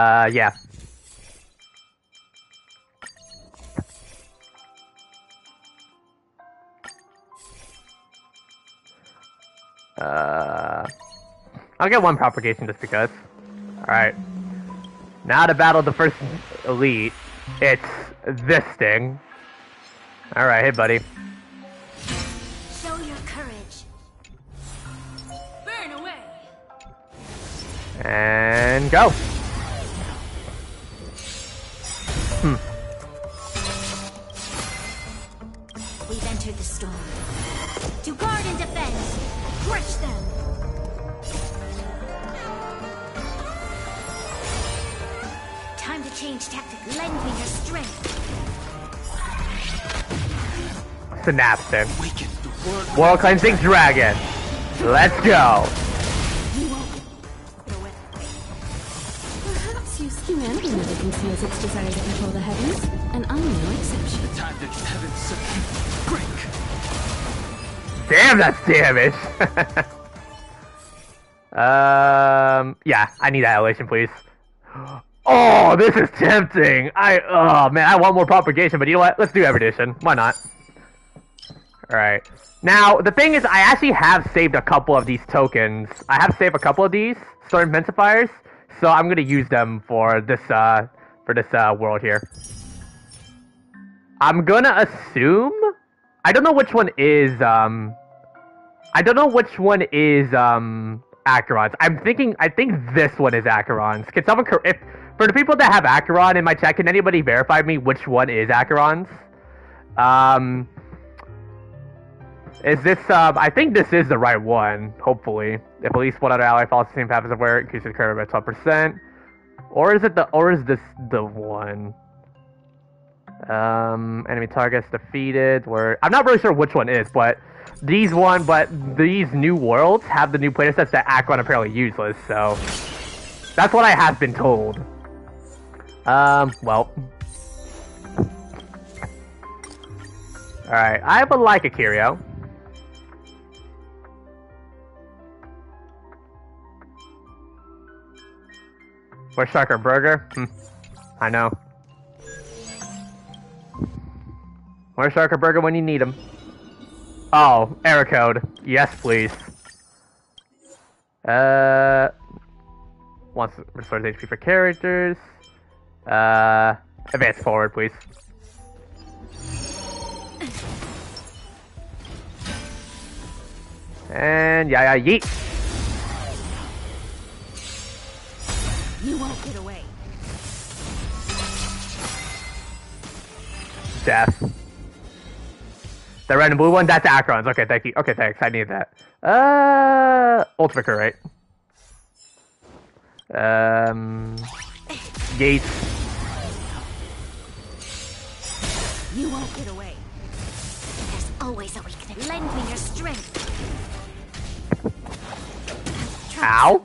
Uh, yeah. Uh, I'll get one propagation just because. All right. Now to battle the first elite, it's this thing. All right, hey buddy. Show your courage. burn away. And go. Hmm. We've entered the storm. To guard and defend. Crush them. Time to change tactic. Lend me your strength. Synapse him. World cleansing dragon. Let's go. Perhaps use humanity never conceals its desire to control the heavens, and I'm no exception. The time that heaven subdue. Break. Damn, that's damage. <laughs> um, yeah, I need annihilation, please. Oh, this is tempting. I, oh man, I want more propagation, but you know what? Let's do erudition. Why not? All right. Now, the thing is, I actually have saved a couple of these tokens. I have saved a couple of these storm intensifiers, so I'm gonna use them for this, uh, for this uh, world here. I'm gonna assume. I don't know which one is. Um, I don't know which one is um Acheron's. I'm thinking. I think this one is Acheron's. Can someone if for the people that have Acheron in my chat, can anybody verify me which one is Acheron's? Um, is this? Um, I think this is the right one. Hopefully, if at least one other ally follows the same path as a wearer, increases the curve by twelve percent. Or is it the? Or is this the one? Um, enemy targets defeated. Where I'm not really sure which one is, but these one, but these new worlds have the new playsets that Acheron apparently useless. So that's what I have been told. Um, well. Alright, I would like a Curio. Bush soccer Burger? Hmm. I know. Where's soccer Burger when you need him? Oh, error code. Yes, please. Uh, wants restores HP for characters. Uh, advance forward, please. And yeah, yeah, yeet. You won't get away. Death. The red and blue one, that's Acheron's. Okay, thank you. Okay, thanks. I need that. Uh, Ultimate right? Um, Gates. You won't get away. There's always a weakness. Lend me your strength. Ow.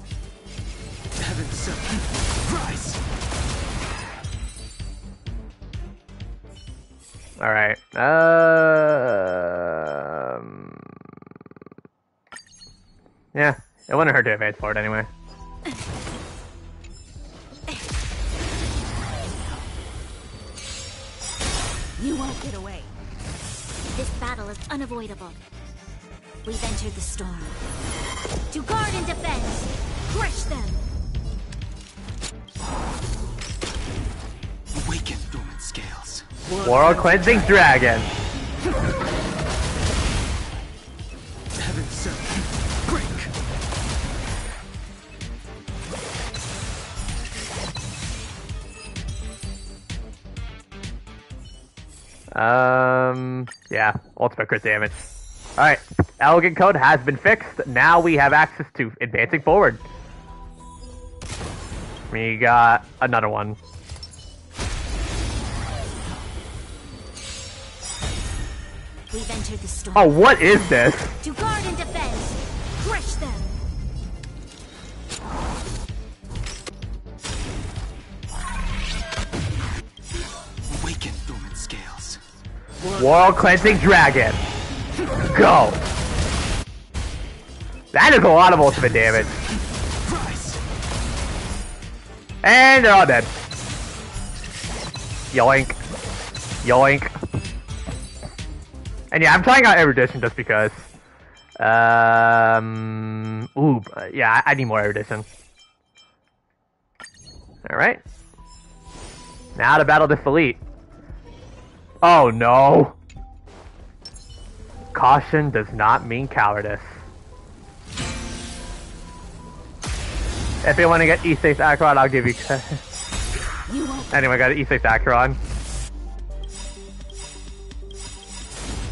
All right. Um. Yeah, it wouldn't hurt to advance forward anyway. You won't get away. This battle is unavoidable. We've entered the storm. To guard and defend! Crush them! Awaken dormant scales. World cleansing dragon. Heaven sent. Break. Um, yeah, ultimate crit damage. Alright, elegant code has been fixed. Now we have access to advancing forward. We got another one. We've entered the storm. Oh, what is this? To guard and defend! Crush them! Awaken dormant scales. World cleansing dragon. Go. That is a lot of ultimate damage. And they're all dead. Yoink. Yoink. And yeah, I'm trying out erudition just because. Um. Ooh, yeah, I need more erudition. All right. Now to battle this elite. Oh no. Caution does not mean cowardice. If you want to get E6 Acheron, I'll give you. <laughs> anyway, I got an E6 Acheron.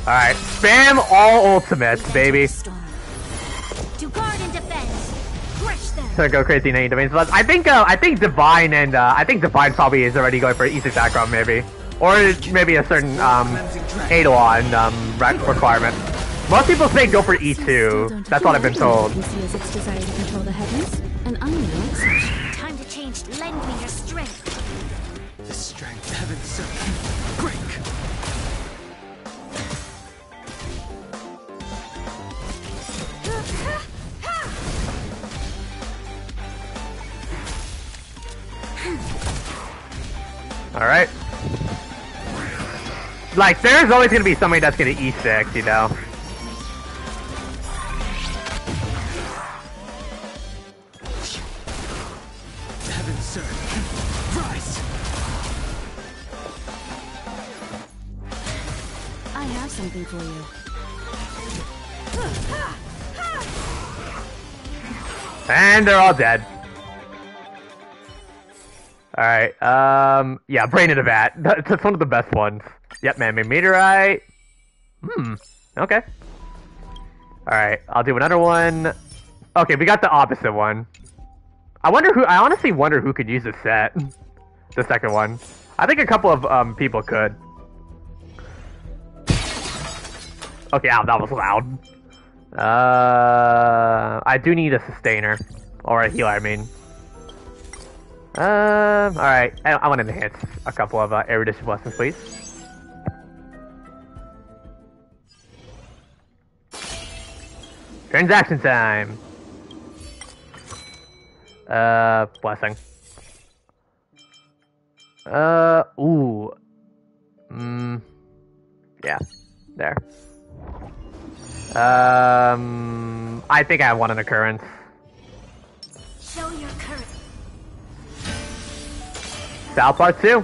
Alright, spam all ultimates, baby. To guard and defend! Crush them! So go crazy in any domains. But I think uh, I think Divine and uh, I think Divine probably is already going for E6 Acheron, maybe, or maybe a certain um, Eidolon um, re- requirement. Most people say go for E2. That's what I've been told. Alright. Like, there's always gonna be somebody that's gonna E6, you know? Heaven sent. Rise. I have something for you. And they're all dead. Alright, um, yeah, Brain in a Vat. <laughs> That's, one of the best ones. Yep, man-made meteorite. Hmm, okay. Alright, I'll do another one. Okay, we got the opposite one. I wonder who, I honestly wonder who could use this set. <laughs> The second one. I think a couple of, um, people could. Okay, ow, that was loud. Uh, I do need a sustainer. Or a healer, I mean. Um, alright. I, I want to enhance a couple of uh, erudition blessings, please. Transaction time! Uh, blessing. Uh, ooh. Mm, yeah. There. Um, I think I have one an occurrence. Show your South Part 2.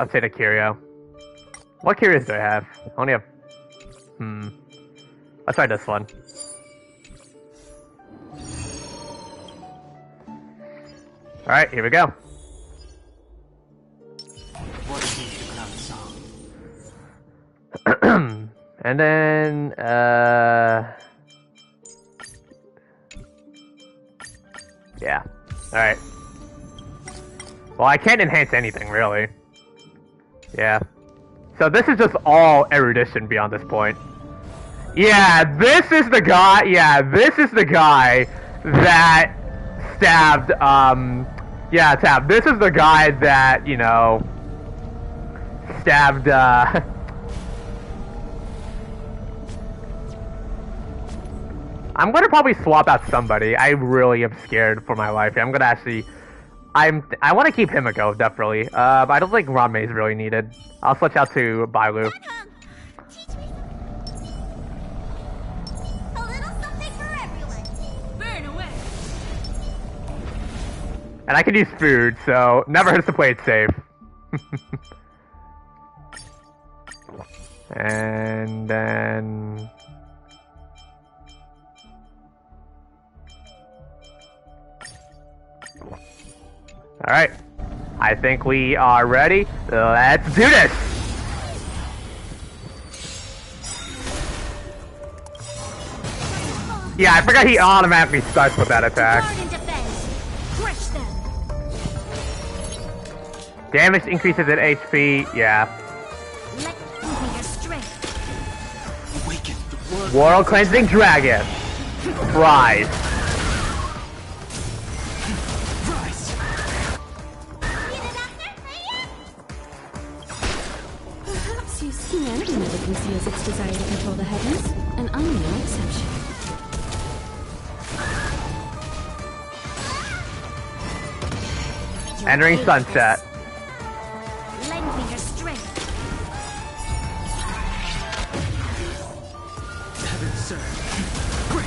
I'll take a Curio. What Curios do I have? I only have. Hmm. Let's try this one. Alright, here we go. <clears throat> And then, uh. Yeah. Alright. Well, I can't enhance anything, really. Yeah. So this is just all erudition beyond this point. Yeah, this is the guy, yeah, this is the guy that stabbed, um, yeah, Tab, this is the guy that, you know, stabbed, uh, <laughs> I'm gonna probably swap out somebody. I really am scared for my life. I'm gonna actually, I'm, I want to keep Himeko definitely. Uh, but I don't think Ruan Mei is really needed. I'll switch out to Bailu. And I can use food, so never hurts to play it safe. <laughs> and then... Alright. I think we are ready. Uh, let's do this! Yeah, I forgot he automatically starts with that attack. Guard and defend. Crush them. Damage increases at HP, yeah. Let me your strength. Awaken the world. World Cleansing Dragon. Rise. Rise. Entering sunset. Lend me your strength. Heaven serve. Break.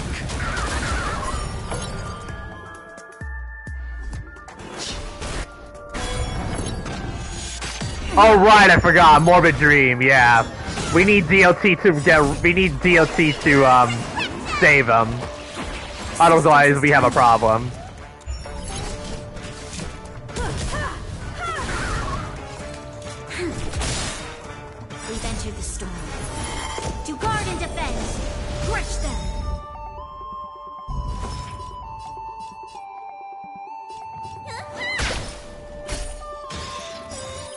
Oh right, I forgot. Morbid Dream, yeah. We need DLT to get. We need DLT to um save him. Otherwise, we have a problem.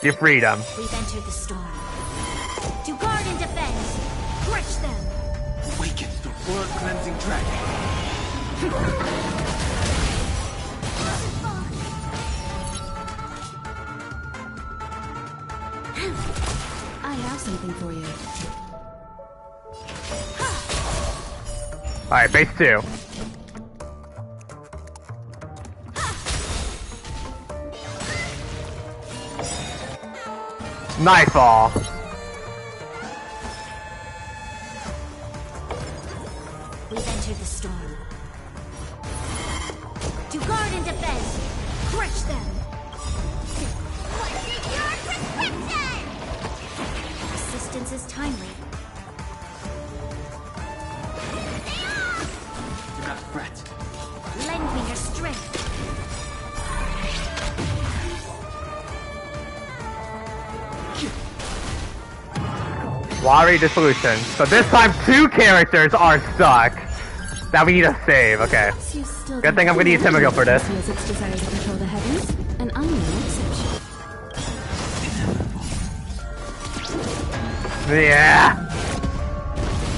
Your freedom. We've entered the storm. To guard and defend. Crush them. Awaken the world cleansing dragon. I have something for you. All right, base two. Nightfall. Watery Dissolution. So this time, two characters are stuck that we need to save. Okay. Good thing I'm gonna use Himeko for this. Yeah.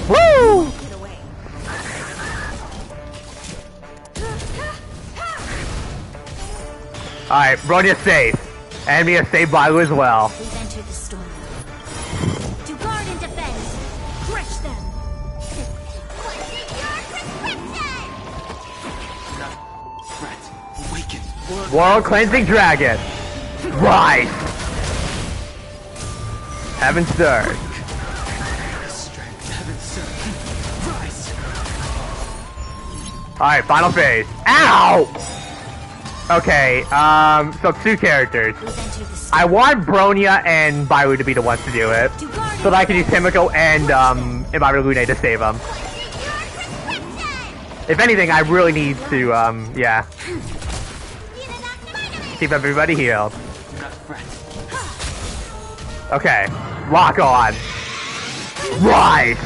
Woo! Alright, Bronya safe. And me a safe Bailu as well. World Cleansing Dragon. Rise. Heaven Surge. Alright, final phase. Ow! Okay, um, so two characters. I want Bronya and Bailu to be the ones to do it. So that I can use Himeko and um, Imaru Lune to save them. If anything, I really need to, um, yeah. Keep everybody healed. Okay, lock on. Right!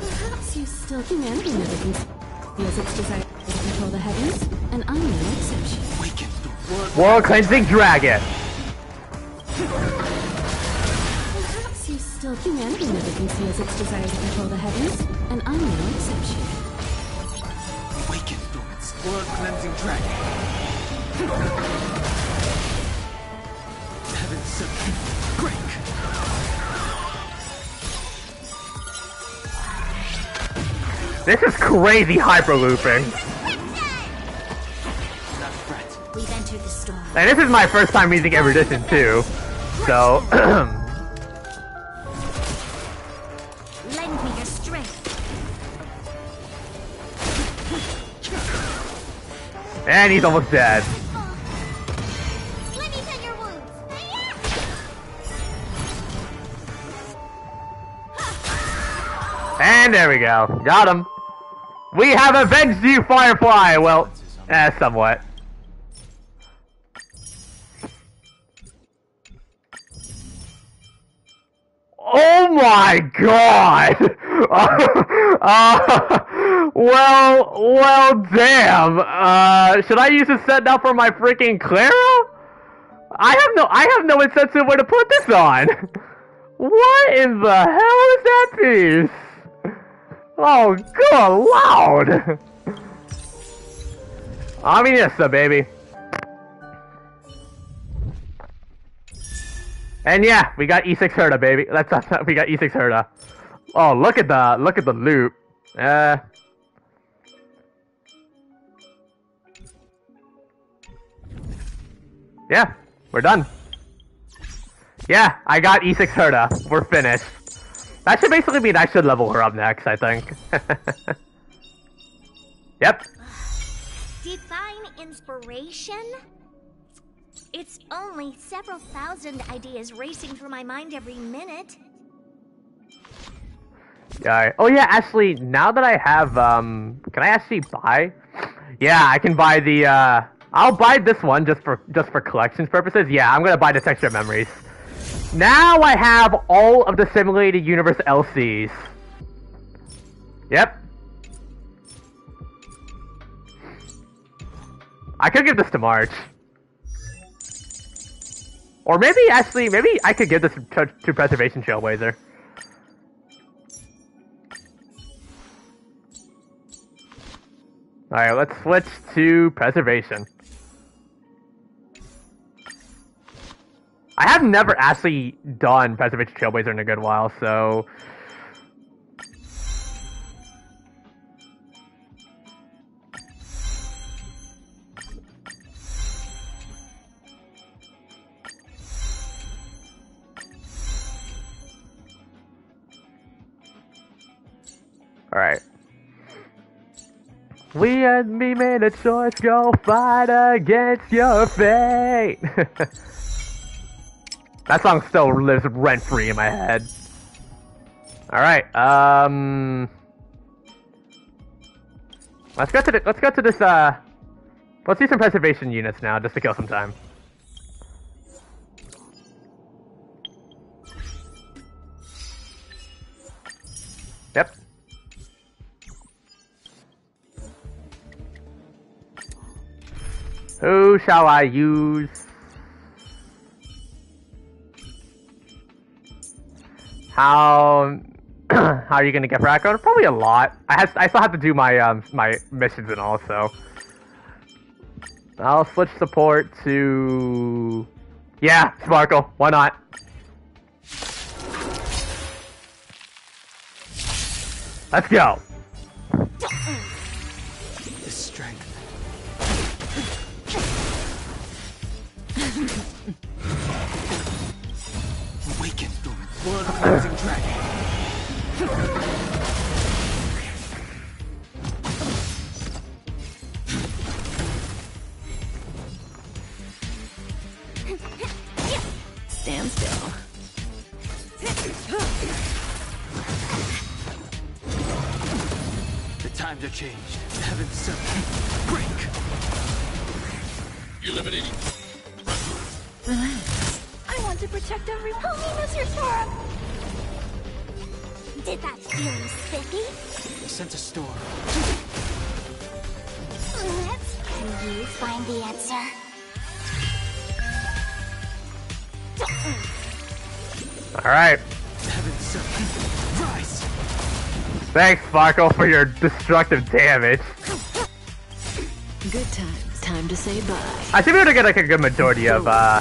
Perhaps you still humanity never can feels its desire to control the heavens, and I'm no exception. World Cleansing Dragon! Perhaps you still humanity never conceals its desire to control the heavens, and I'm no exception. Awaken through its world cleansing dragon. Heaven sent break. This is crazy hyperlooping. We've entered the storm. And this is my first time using Erudition too. So, <clears throat> and he's almost dead. Let me tend your wounds. And there we go. Got him. We have avenged you, Firefly! Well, eh, somewhat. Oh my god! uh, <laughs> well, well, damn. Uh, should I use this set now for my freaking Clara? I have no, I have no incentive way to put this on. <laughs> What in the hell is that piece? Oh, good lord! I mean, yes, sir, baby. And yeah, we got E6 Herta, baby. That's <laughs> we got E6 Herta. Oh, look at the look at the loop. Uh. Yeah, we're done. Yeah, I got E6 Herta. We're finished. That should basically mean I should level her up next, I think. <laughs> yep. Divine inspiration? It's only several thousand ideas racing through my mind every minute. Yeah. Oh yeah, actually, now that I have, um, can I actually buy? Yeah, I can buy the. uh... I'll buy this one just for just for collections purposes. Yeah, I'm gonna buy the texture memories. Now I have all of the simulated universe LCs. Yep. I could give this to March. Or maybe, actually, maybe I could give this to, to Preservation Trailblazer. Alright, let's switch to Preservation. I have never actually done Preservation Trailblazer in a good while, so... Alright. We and me made a choice, go fight against your fate. <laughs> that song still lives rent free in my head. Alright, um Let's go to the let's go to this uh let's do some preservation units now just to kill some time. Yep. Who shall I use? How <clears throat> how are you gonna get Raccoon? Probably a lot. I I still have to do my um my missions and all, so I'll switch support to yeah Sparkle. Why not? Let's go. the times track. changed. Heaven's sent. Break! Eliminating. Relax. To protect everyone. Help me, Mr. Sora! Did that feel spiffy? I sense a storm. Let's... Can you find the answer? Alright. Heaven sent. Rise. Thanks, Sparkle, for your destructive damage. Good times. Time to say bye. I should be able to get like a good majority of, uh,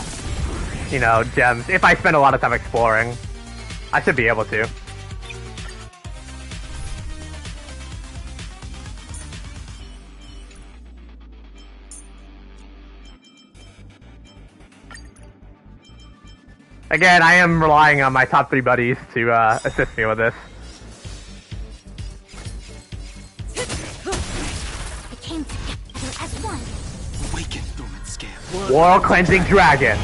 you know, gems if I spend a lot of time exploring. I should be able to. Again, I am relying on my top three buddies to uh, assist me with this. We Cleansing together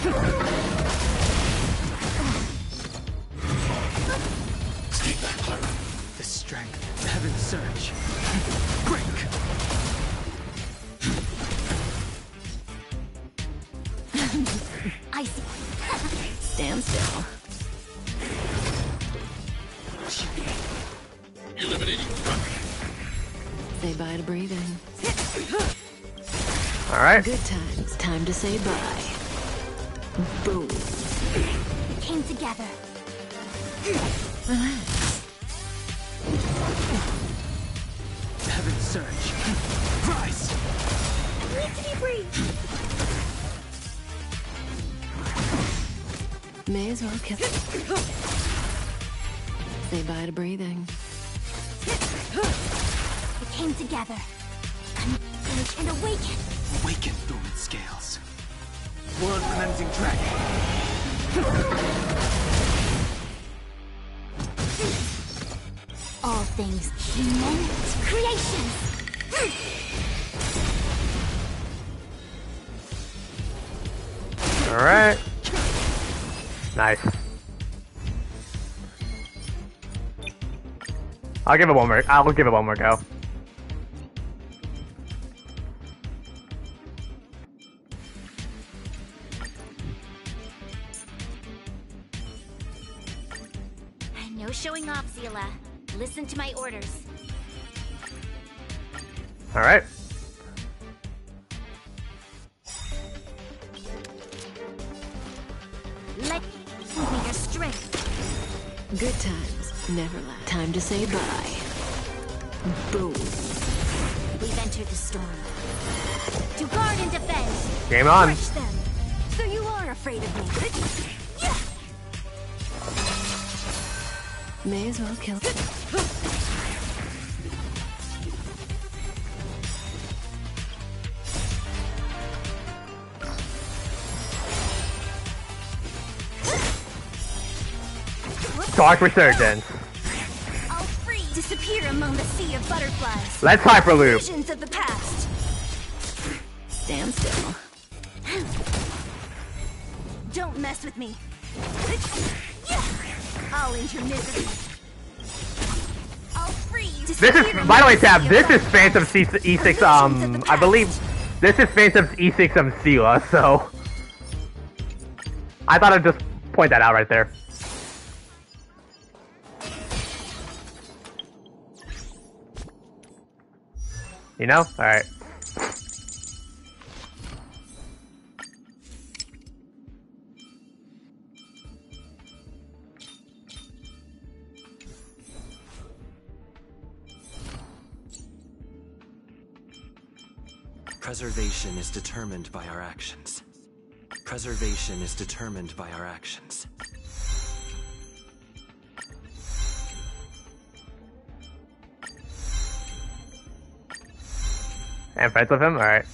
as one. Awaken, dormant scale. World Cleansing Dragon. The strength. Heaven surge. Break. I see. Stand still. Eliminating. Say bye to breathing. Alright. Good times. Time to say bye. Boom. We came together. Relax. Heaven surge. Rise. Need to be breathed. May as well kill. Say bye to breathing. We came together. Converge and awaken. Awaken, dormant scales. World cleansing dragon. All things human creations. Alright. Nice. I'll give it one more. I'll give it one more go. On. Crush them. So you are afraid of me. May as well kill. Dark Resurgence. I'll free This is, by the way, Tab. This is Phantom C E6. Um, I believe this is Phantom's E6 um Sela. So I thought I'd just point that out right there. You know? Alright. Preservation is determined by our actions. Preservation is determined by our actions. And friends with him? Alright.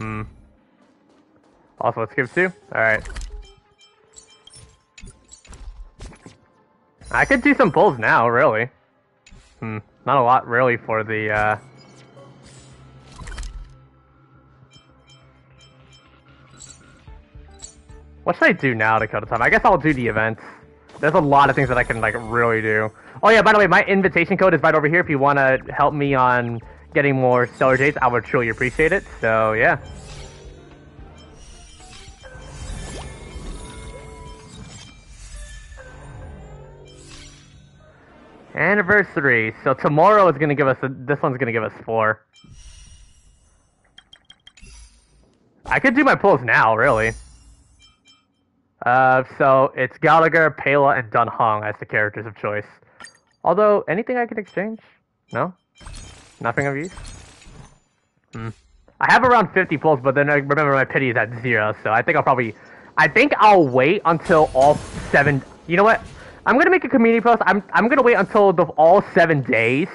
Hmm. Also, it skips too. Alright. I could do some pulls now, really. Hmm. Not a lot, really, for the, uh... What should I do now to kill the time? I guess I'll do the events. There's a lot of things that I can, like, really do. Oh, yeah, by the way, my invitation code is right over here if you want to help me on getting more stellar jades, I would truly appreciate it. So yeah. Anniversary. So tomorrow is gonna give us a, this one's gonna give us four. I could do my pulls now, really. Uh, so it's Gallagher, Pela, and Dan Heng as the characters of choice. Although, anything I can exchange? No? Nothing of use? Hmm. I have around 50 pulls, but then I remember my pity is at zero, so I think I'll probably... I think I'll wait until all seven... You know what? I'm gonna make a community post. I'm I'm gonna wait until the all seven days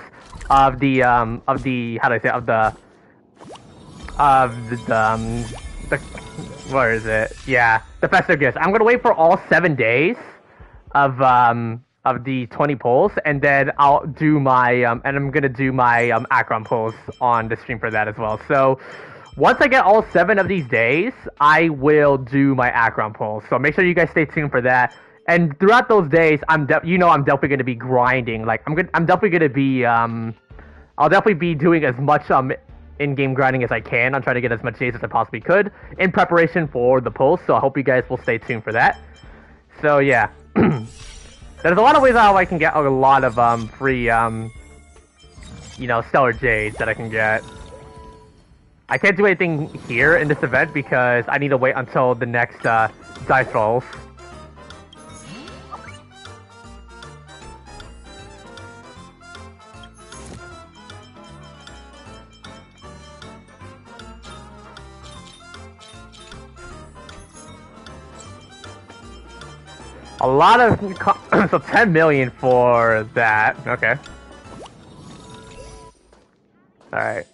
of the um of the how do I say of the of the, the um the where is it? Yeah, the festive gifts. I'm gonna wait for all seven days of um of the 20 polls, and then I'll do my um and I'm gonna do my um Acheron polls on the stream for that as well. So. Once I get all seven of these days, I will do my Acheron polls. So make sure you guys stay tuned for that and throughout those days, I'm de- you know I'm definitely gonna be grinding. Like I'm gonna I'm definitely gonna be um, I'll definitely be doing as much um in-game grinding as I can. I'm trying to get as much days as I possibly could in preparation for the polls. So I hope you guys will stay tuned for that. So yeah, <clears throat> there's a lot of ways how I can get a lot of um free um you know stellar jades that I can get. I can't do anything here in this event because I need to wait until the next uh, dice rolls. A lot of <coughs> <coughs> so 10 million for that. Okay. All right.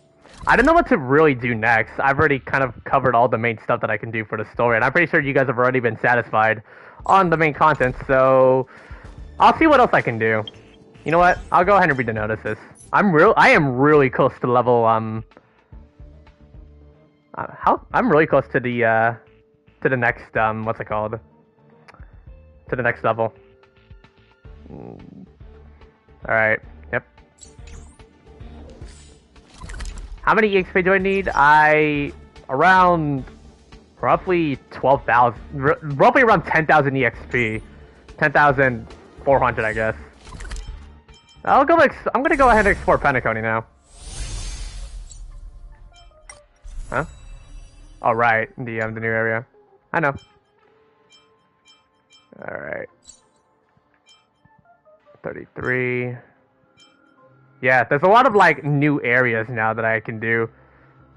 I don't know what to really do next. I've already kind of covered all the main stuff that I can do for the story, and I'm pretty sure you guys have already been satisfied on the main content. So I'll see what else I can do. You know what? I'll go ahead and read the notices. I'm real. I am really close to level. Um. Uh, how? I'm really close to the uh, to the next um. What's it called? To the next level. Alright, yep. How many EXP do I need? I... around... roughly 12,000... roughly around 10,000 EXP. 10,400, I guess. I'll go, I'm gonna go ahead and explore Penacony now. Huh? Alright, right, the, um, the new area. I know. Alright. 33. Yeah, there's a lot of like new areas now that I can do.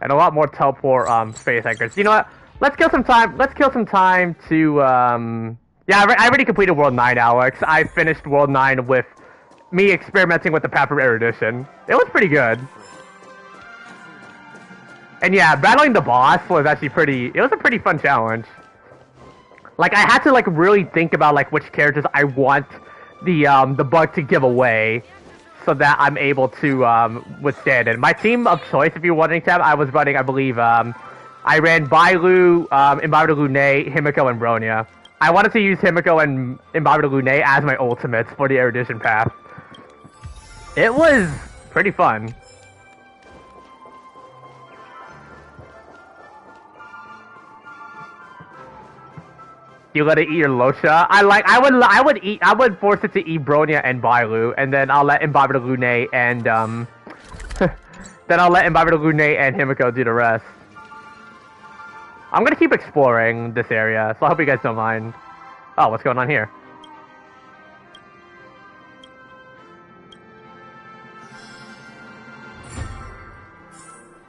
And a lot more teleport um space anchors. You know what? Let's kill some time. Let's kill some time to um Yeah, I, already completed World 9, Alex. I finished World 9 with me experimenting with the of Erudition. It was pretty good. And yeah, battling the boss was actually pretty... It was a pretty fun challenge. Like I had to like really think about like which characters I want the um the bug to give away so that I'm able to um withstand it. My team of choice, if you're wondering, Tab, I was running, I believe, um I ran Bailu, um Imbibitor Lunae, Himeko, and Bronya. I wanted to use Himeko and Imbibitor Lunae as my ultimates for the erudition path. It was pretty fun. You let it eat your Luocha. I like. I would. I would eat. I would force it to eat Bronya and Bailu, and then I'll let Imbibitor Lunae and um. <laughs> then I'll let Imbibitor Lunae and Himeko do the rest. I'm gonna keep exploring this area, so I hope you guys don't mind. Oh, what's going on here?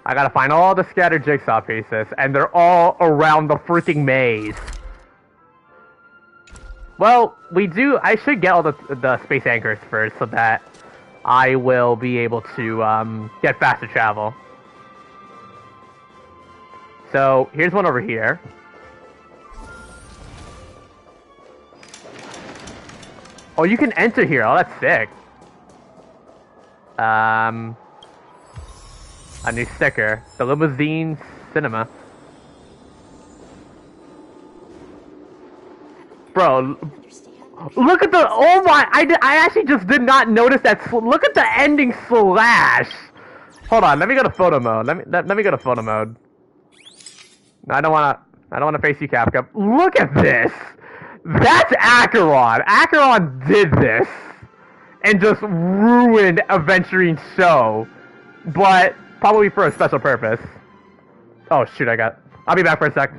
I gotta find all the scattered jigsaw pieces, and they're all around the freaking maze. Well, we do. I should get all the the space anchors first, so that I will be able to um, get faster travel. So here's one over here. Oh, you can enter here. Oh, that's sick. Um, a new sticker. The Limousine Cinema. Bro, look at the. Oh my! I, did, I actually just did not notice that. Look at the ending slash. Hold on, let me go to photo mode. Let me let, let me go to photo mode. I don't wanna. I don't wanna face you, Capcom. Look at this. That's Acheron. Acheron did this and just ruined Aventurine Show, but probably for a special purpose. Oh shoot! I got. I'll be back for a sec.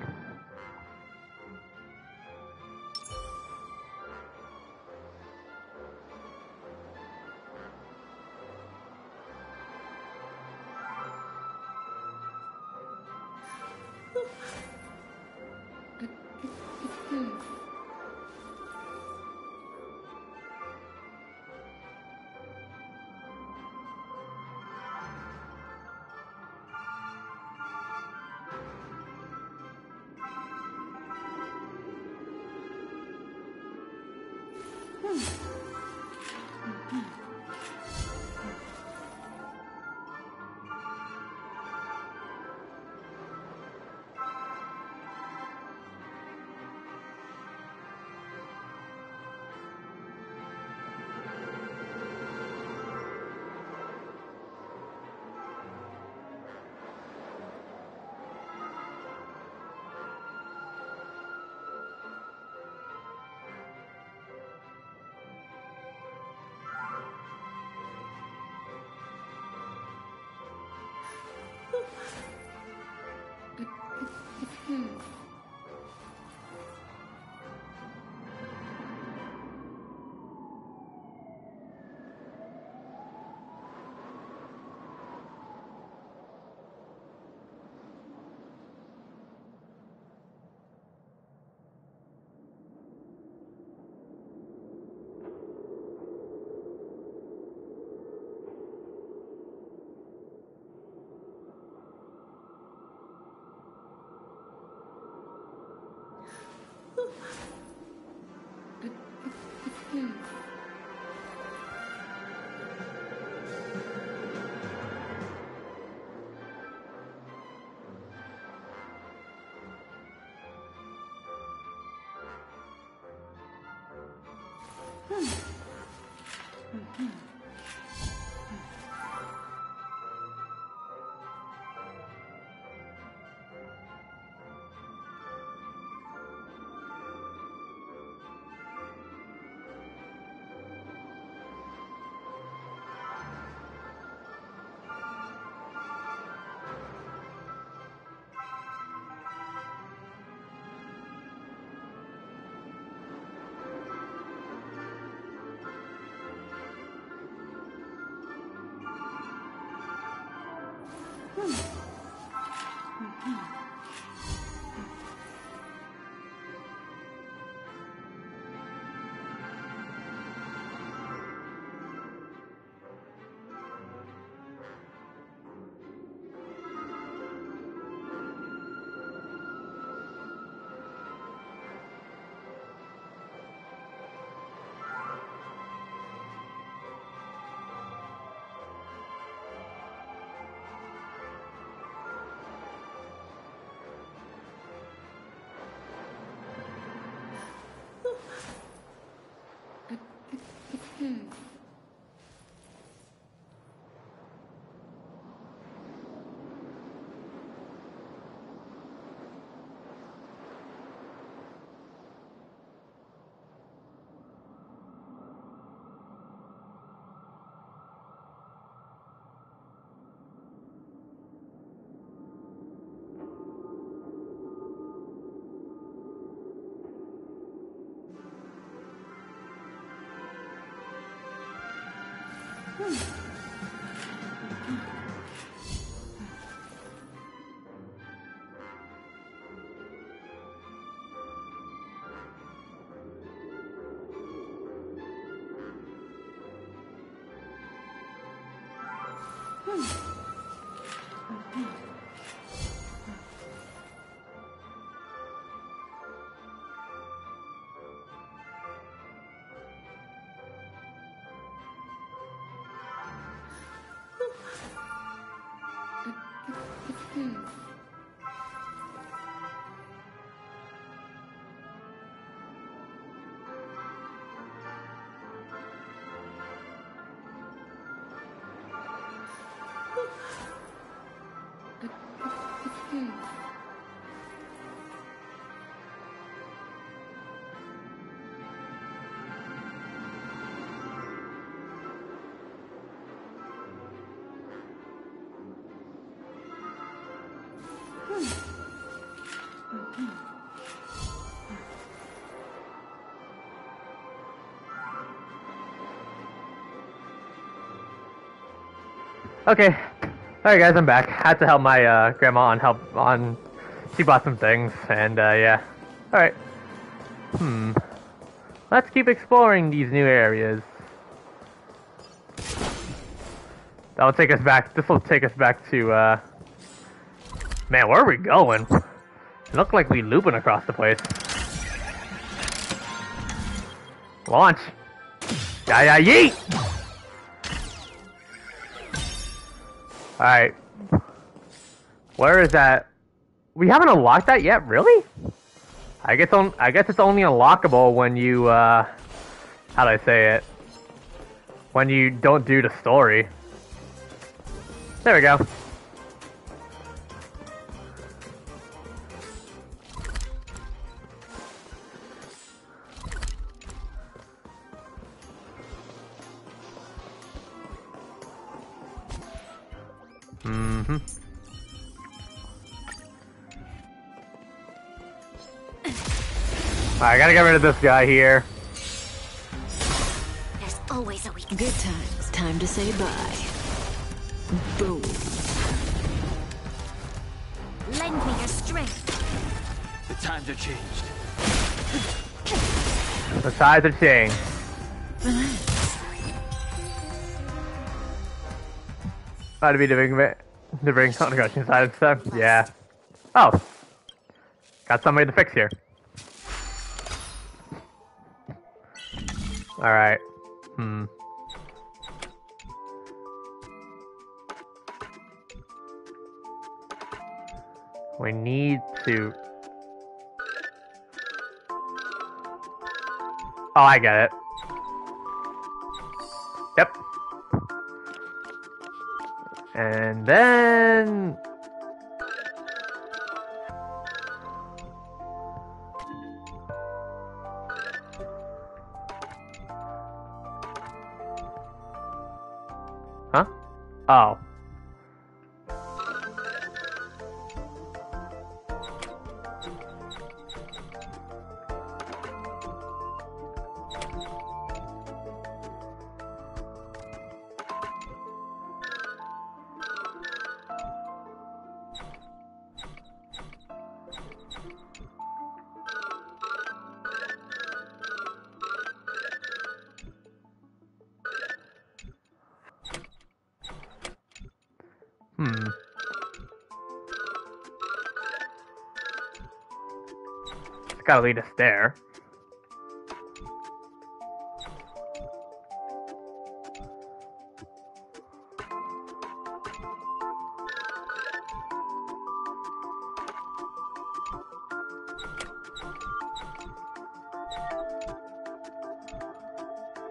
Hmm. Hmm. Hmm. うん。Okay. Alright guys, I'm back. Had to help my uh, grandma on help on she bought some things and uh, yeah. Alright. Hmm. Let's keep exploring these new areas. That'll take us back this will take us back to uh Man, where are we going? It looked like we looping across the place. Launch! Yeah, yeah, yeet! Alright. Where is that? We haven't unlocked that yet, really? I guess on I guess it's only unlockable when you uh how do I say it? When you don't do the story. There we go. Gotta get rid of this guy here. There's always a week. Good times. Time to say bye. Boom. Lend me your strength. The times are changed. The size of change. How to be doing it? The ring on the crushing side of stuff? Yeah. Oh. Got somebody to fix here. Alright. Hmm. We need to... Oh, I get it. Yep. And then... Oh. Gotta lead us there.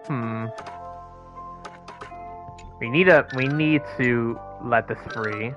Hmm. We need a we need to let this free.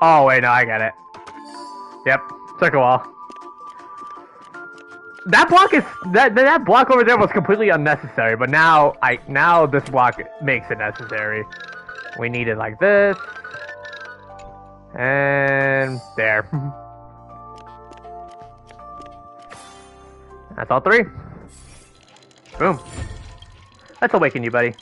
Oh wait, no, I get it. Yep, took a while. That block is that that block over there was completely unnecessary, but now I now this block makes it necessary. We need it like this. And there. <laughs> That's all three. Boom. Let's awaken you, buddy.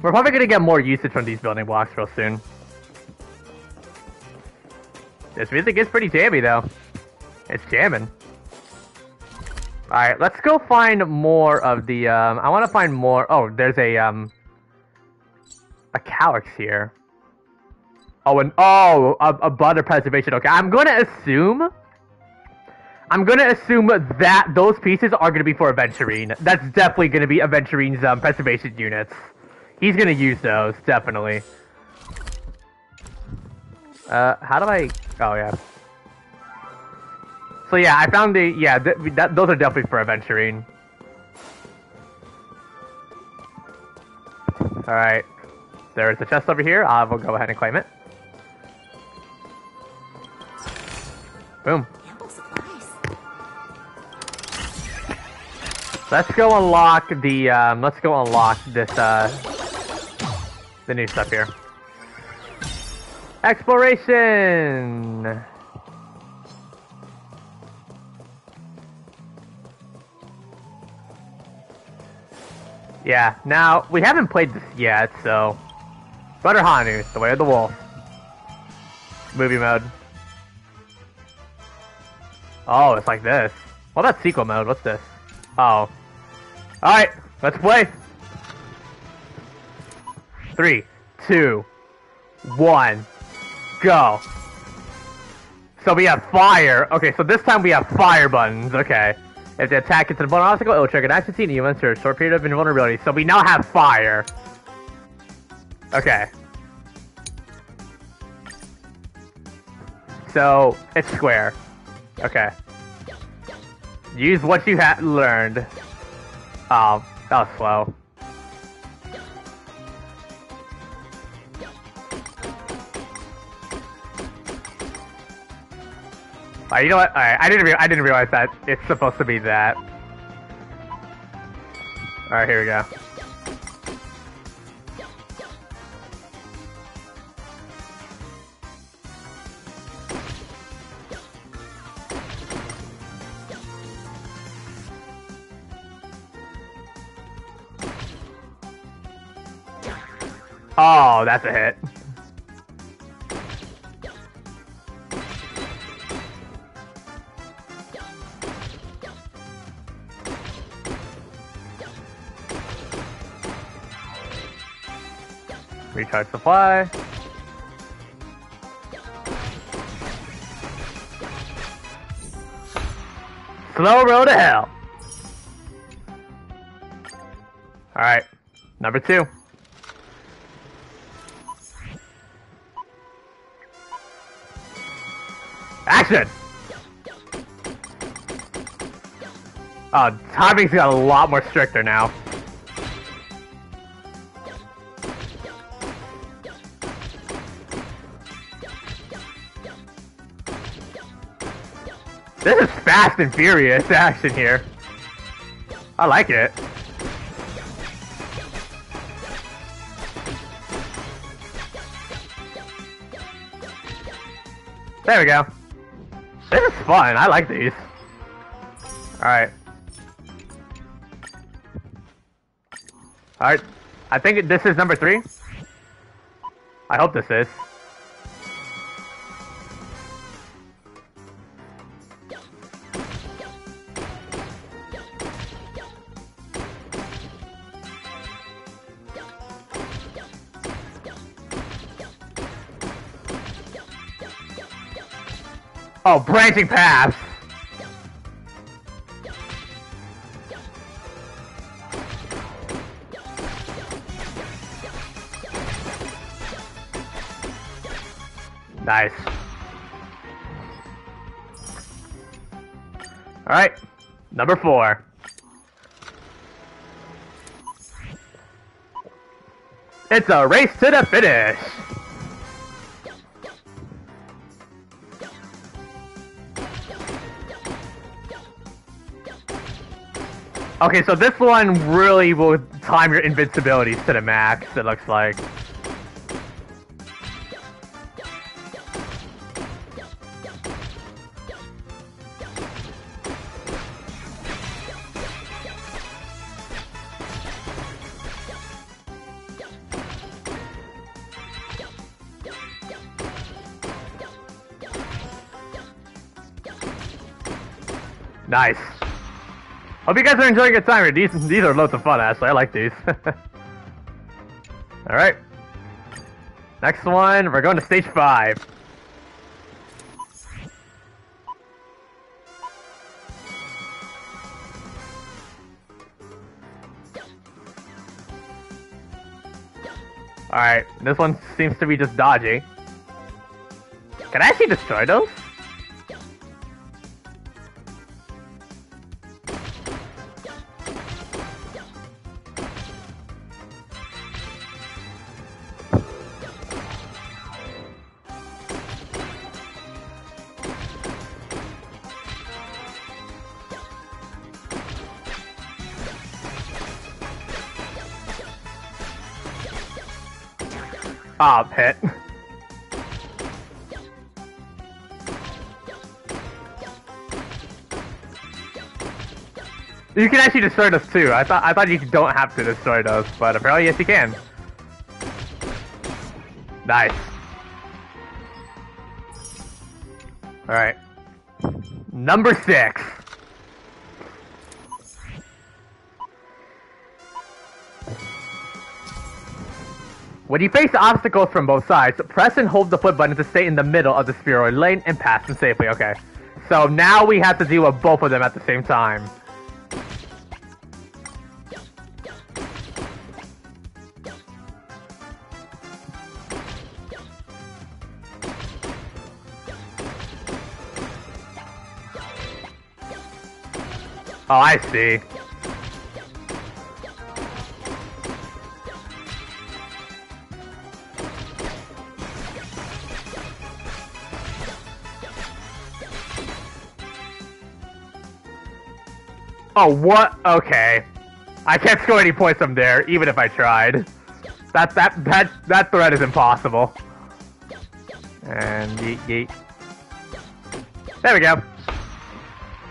We're probably gonna get more usage from these building blocks real soon. This music is pretty jammy though. It's jamming. Alright, let's go find more of the, um, I want to find more, oh, there's a, um, a calyx here. Oh, and, oh, a, a butter preservation, okay, I'm gonna assume, I'm gonna assume that those pieces are gonna be for Aventurine. That's definitely gonna be Aventurine's, um, preservation units. He's gonna use those, definitely. Uh, how do I, oh yeah. So yeah, I found the yeah. Th that, those are definitely for Aventurine. All right, there's a chest over here. I will go ahead and claim it. Boom. Let's go unlock the. Um, let's go unlock this. Uh, the new stuff here. Exploration. Yeah, now, we haven't played this yet, so... Brother Hanu, The Way of the Wolf. Movie mode. Oh, it's like this. Well, that's sequel mode. What's this? Oh. Alright, let's play. Three, two, one, go. So we have fire. Okay, so this time we have fire buttons. Okay. If the attack gets an opponent obstacle, it will trigger an action scene and you enter a short period of invulnerability. So we now have fire. Okay. So, it's square. Okay. Use what you had learned. Oh, that was slow. Uh, you know what? I didn't I didn't realize that it's supposed to be that. Alright, here we go. Oh, that's a hit. Recharge supply. Slow road to hell. Alright, number two. Action! Oh, timing's got a lot more stricter now. This is fast and furious action here. I like it. There we go. This is fun. I like these. Alright. Alright. I think this is number three. I hope this is. Oh, branching paths! Nice. Alright, number four. It's a race to the finish! Okay, so this one really will time your invincibilities to the max, it looks like. Nice. Hope you guys are enjoying your time here. These these are loads of fun, actually. I like these. <laughs> All right. Next one, we're going to stage five. Alright, this one seems to be just dodgy. Can I actually destroy those? Pet. You can actually destroy those too. I thought I thought you don't have to destroy those, but apparently yes you can. Nice. Alright. Number six. When you face obstacles from both sides, press and hold the flip button to stay in the middle of the spheroid lane and pass them safely. Okay. So now we have to deal with both of them at the same time. Oh, I see. Oh, what? Okay. I can't score any points from there, even if I tried. That that that that threat is impossible. And yeet yeet. There we go.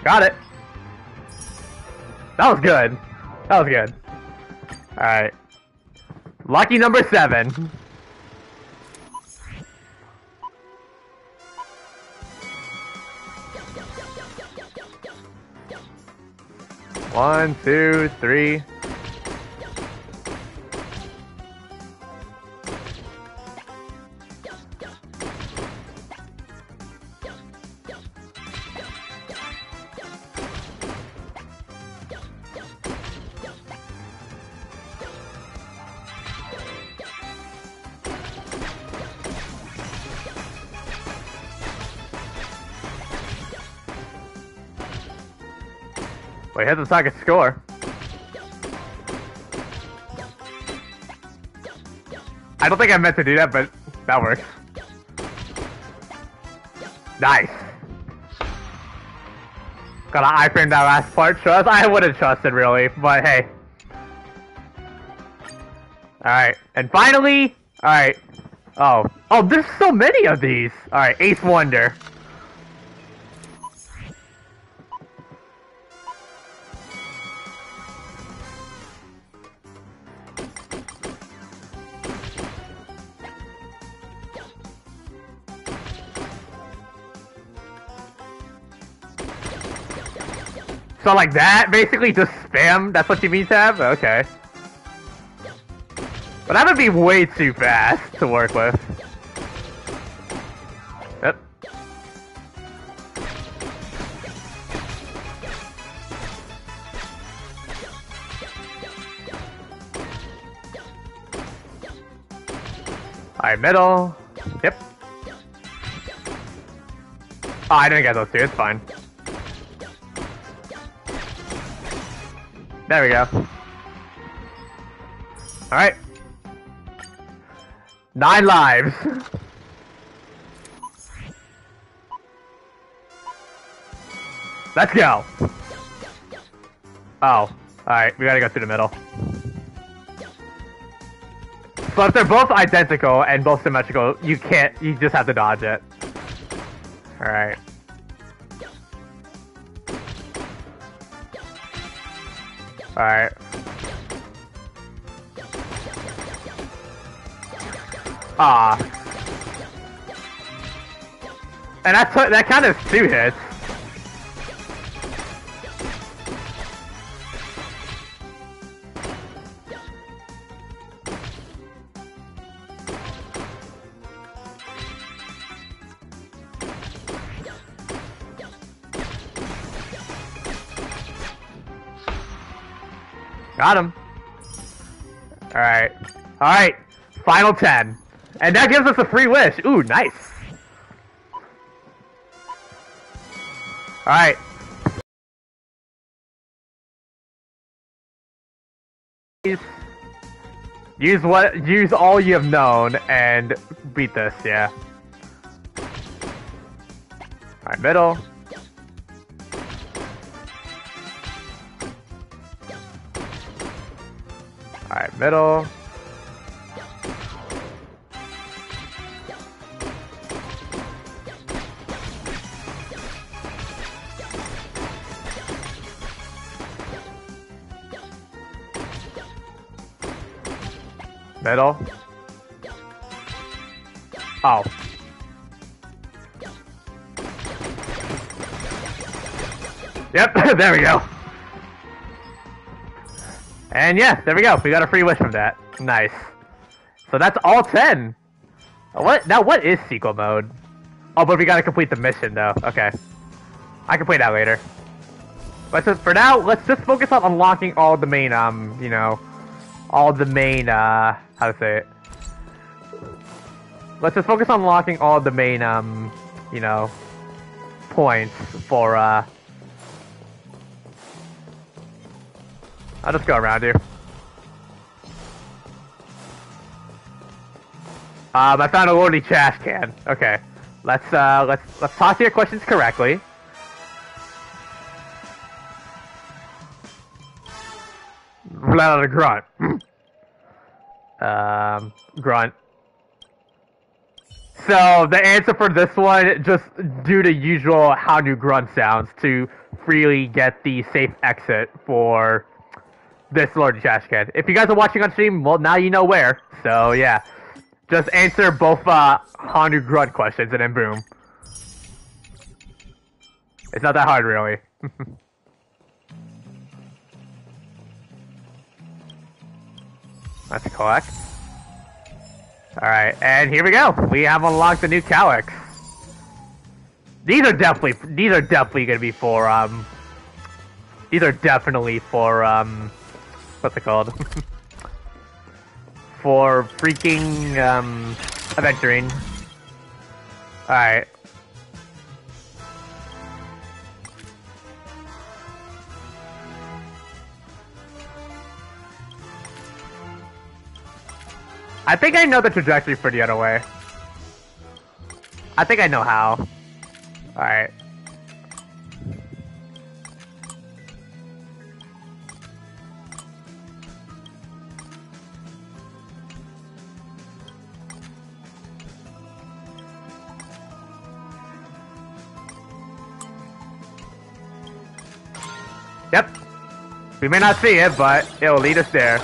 Got it. That was good. That was good. Alright. Lucky number seven. One, two, three. Socket score. I don't think I meant to do that, but that works. Nice. Gotta iframe that last part. Trust? I wouldn't trust it really, but hey. Alright, and finally, alright. Oh, oh, there's so many of these. Alright, Ace Wonder. So like that, basically just spam, that's what you mean, Tab? Okay. But that would be way too fast to work with. Yep. Alright, middle. Yep. Oh, I didn't get those two, it's fine. There we go. Alright. Nine lives. Let's go. Oh. Alright, we gotta go through the middle. But if they're both identical and both symmetrical, you can't, you just have to dodge it. Alright. Alright. Ah. And that that kind of two hits. Got him. Alright. Alright. Final 10. And that gives us a free wish. Ooh, nice. Alright. Use- Use what use all you have known and beat this, yeah. Alright, middle. Metal. Metal. Oh. Yep, <laughs> there we go. And yeah, there we go. We got a free wish from that. Nice. So that's all 10. Uh, What now? What is sequel mode? Oh, but we gotta complete the mission though. Okay, I can play that later. But just for now, let's just focus on unlocking all the main, um, you know, all the main, uh, how to say it. Let's just focus on unlocking all the main, um, you know, points for, uh. I'll just go around here. Um, I found a Lordly trash can. Okay, let's uh, let's let's toss your questions correctly. Let out a grunt. <clears throat> um, grunt. So the answer for this one, just due to usual how new grunt sounds, to freely get the safe exit for this Lord Trash Can. If you guys are watching on stream, well, now you know where. So yeah, just answer both uh, Handu Grunt questions and then boom. It's not that hard, really. <laughs> Let's collect. Alright, and here we go. We have unlocked the new Calyx. These are definitely, these are definitely gonna be for, um, these are definitely for, um, what's it called? <laughs> for freaking, um. Alright. I think I know the trajectory for the other way. I think I know how. Alright. Yep. We may not see it, but it'll lead us there.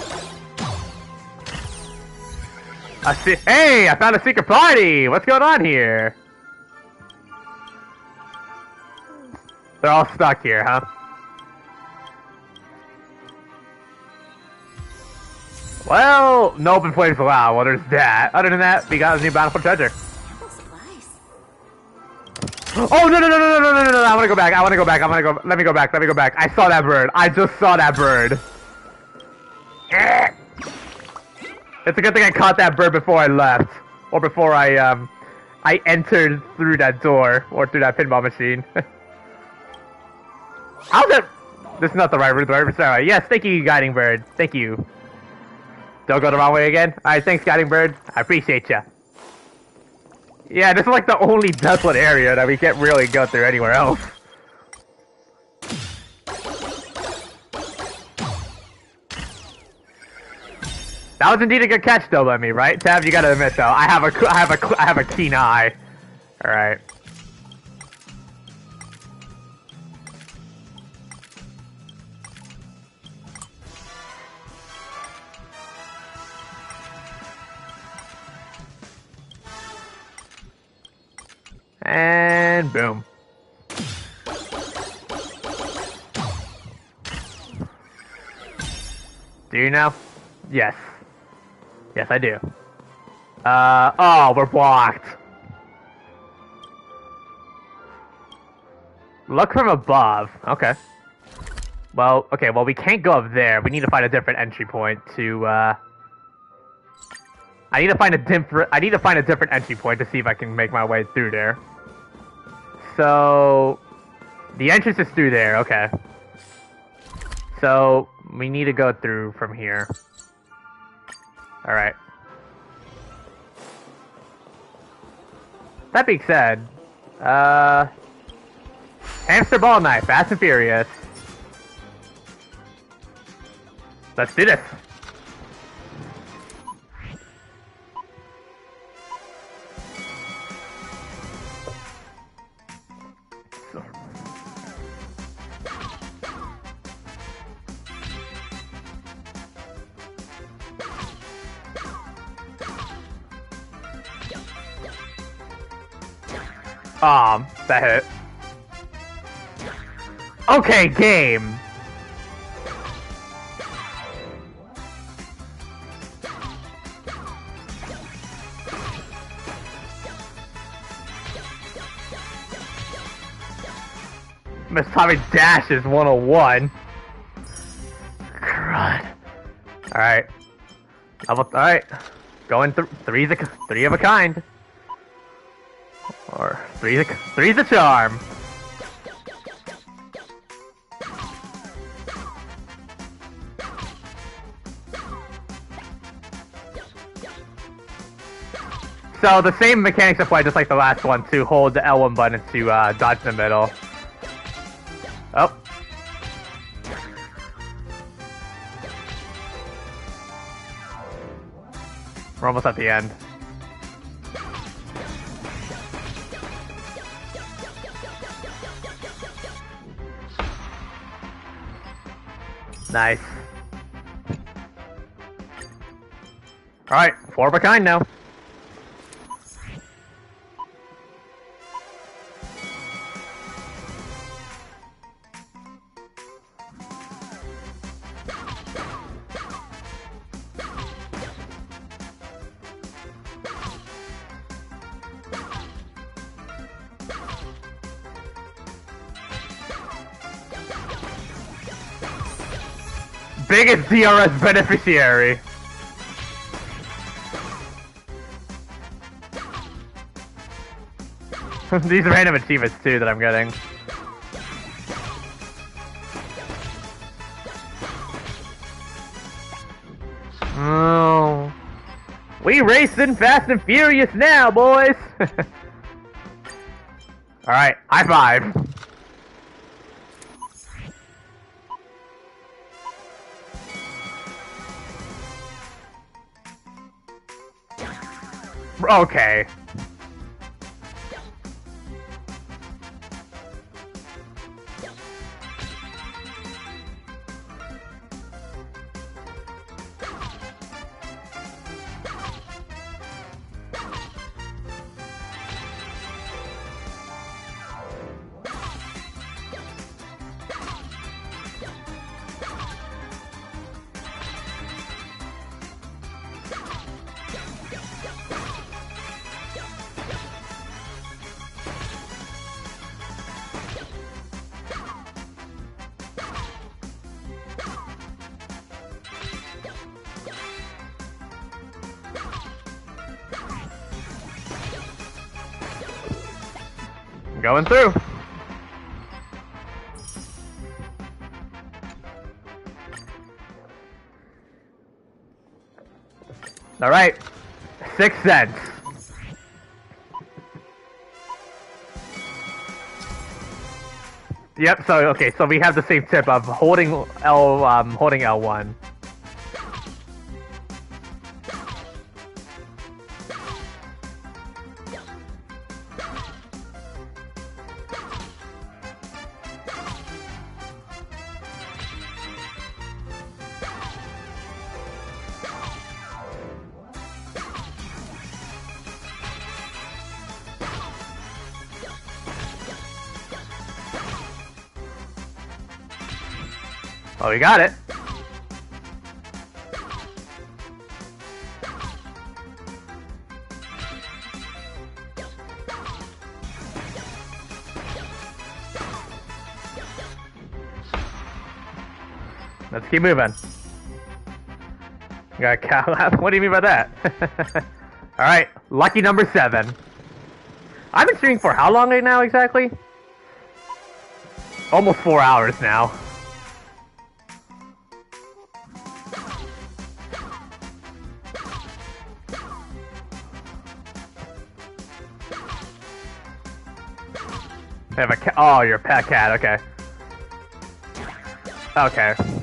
I see. Hey, I found a secret party. What's going on here? They're all stuck here, huh? Well, no open flames allowed. Well, there's that. Other than that, we got a new bountiful treasure. Oh no no no no no no no no! I want to go back. I want to go back. I want to go. Let me go back. Let me go back. I saw that bird. I just saw that bird. Eh. It's a good thing I caught that bird before I left, or before I um, I entered through that door or through that pinball machine. How's that? This is not the right route. The right route. Sorry. Yes, thank you, guiding bird. Thank you. Don't go the wrong way again. All right, thanks, guiding bird. I appreciate you. Yeah, this is like the only desolate area that we can't really go through anywhere else. That was indeed a good catch, though, by me, right? Tab, you gotta admit, though, I have a, I have a, I have a keen eye. All right. And boom. Do you know? Yes. Yes, I do. Uh, oh, we're blocked. Look from above. Okay. Well, okay, well we can't go up there. We need to find a different entry point to uh I need to find a different I need to find a different entry point to see if I can make my way through there. So the entrance is through there, okay. So we need to go through from here. Alright. That being said, uh Hamster ball knife, fast and furious. Let's do this. Okay, game. Miss Tommy Dash is 101. Crud. Alright. Alright. Going th three's a, three of a kind. Or three's a, three's a charm. So the same mechanics apply just like the last one to hold the L1 button to uh, dodge in the middle. Oh. We're almost at the end. Nice. Alright, four of a kind now. DRS beneficiary. <laughs> These random achievements too that I'm getting. Oh. We racing fast and furious now, boys! <laughs> Alright, high five. Okay. Through. All right. Six cents. Yep, so okay, so we have the same tip of holding L um holding L1. We got it. let's keep moving. Got cow <laughs> What do you mean by that? <laughs> All right, lucky number seven. I've been streaming for how long right now exactly? Almost four hours now. Oh, you're a pet cat. Okay. Okay.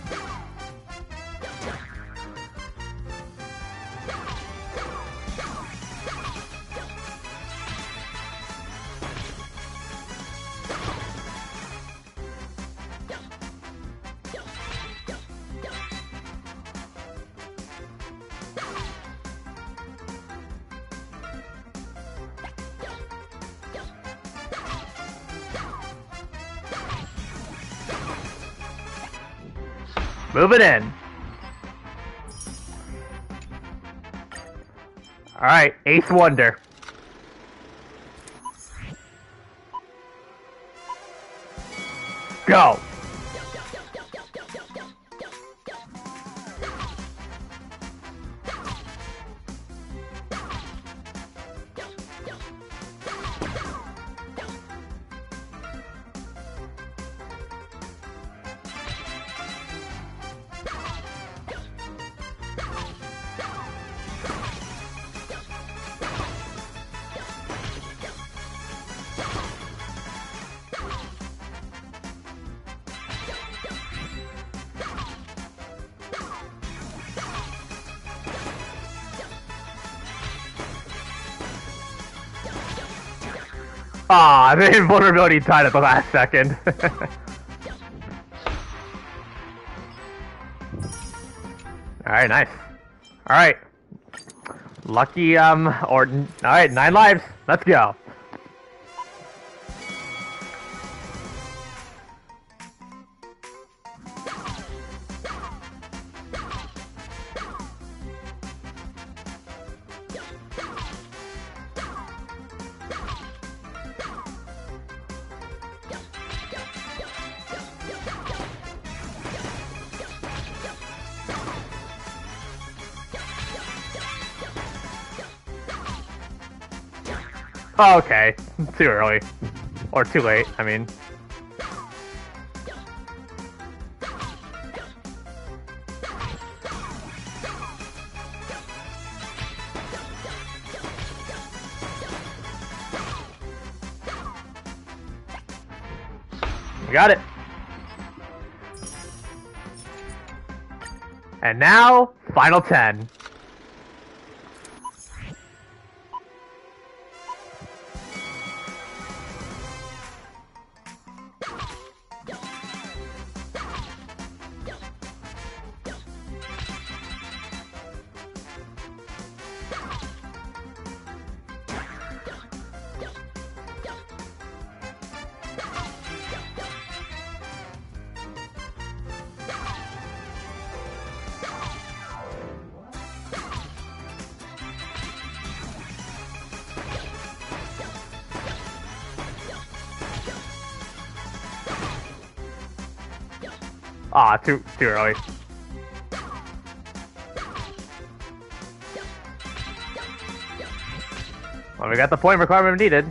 It in. Alright, Ace Wonder. Go! <laughs> the invulnerability died at the last second. <laughs> Alright, nice. Alright. Lucky, um, or, alright, nine lives. Let's go. Oh, okay. <laughs> Too early. Or too late, I mean. Got it. And now, final 10. Too too early. Well, we got the point requirement needed.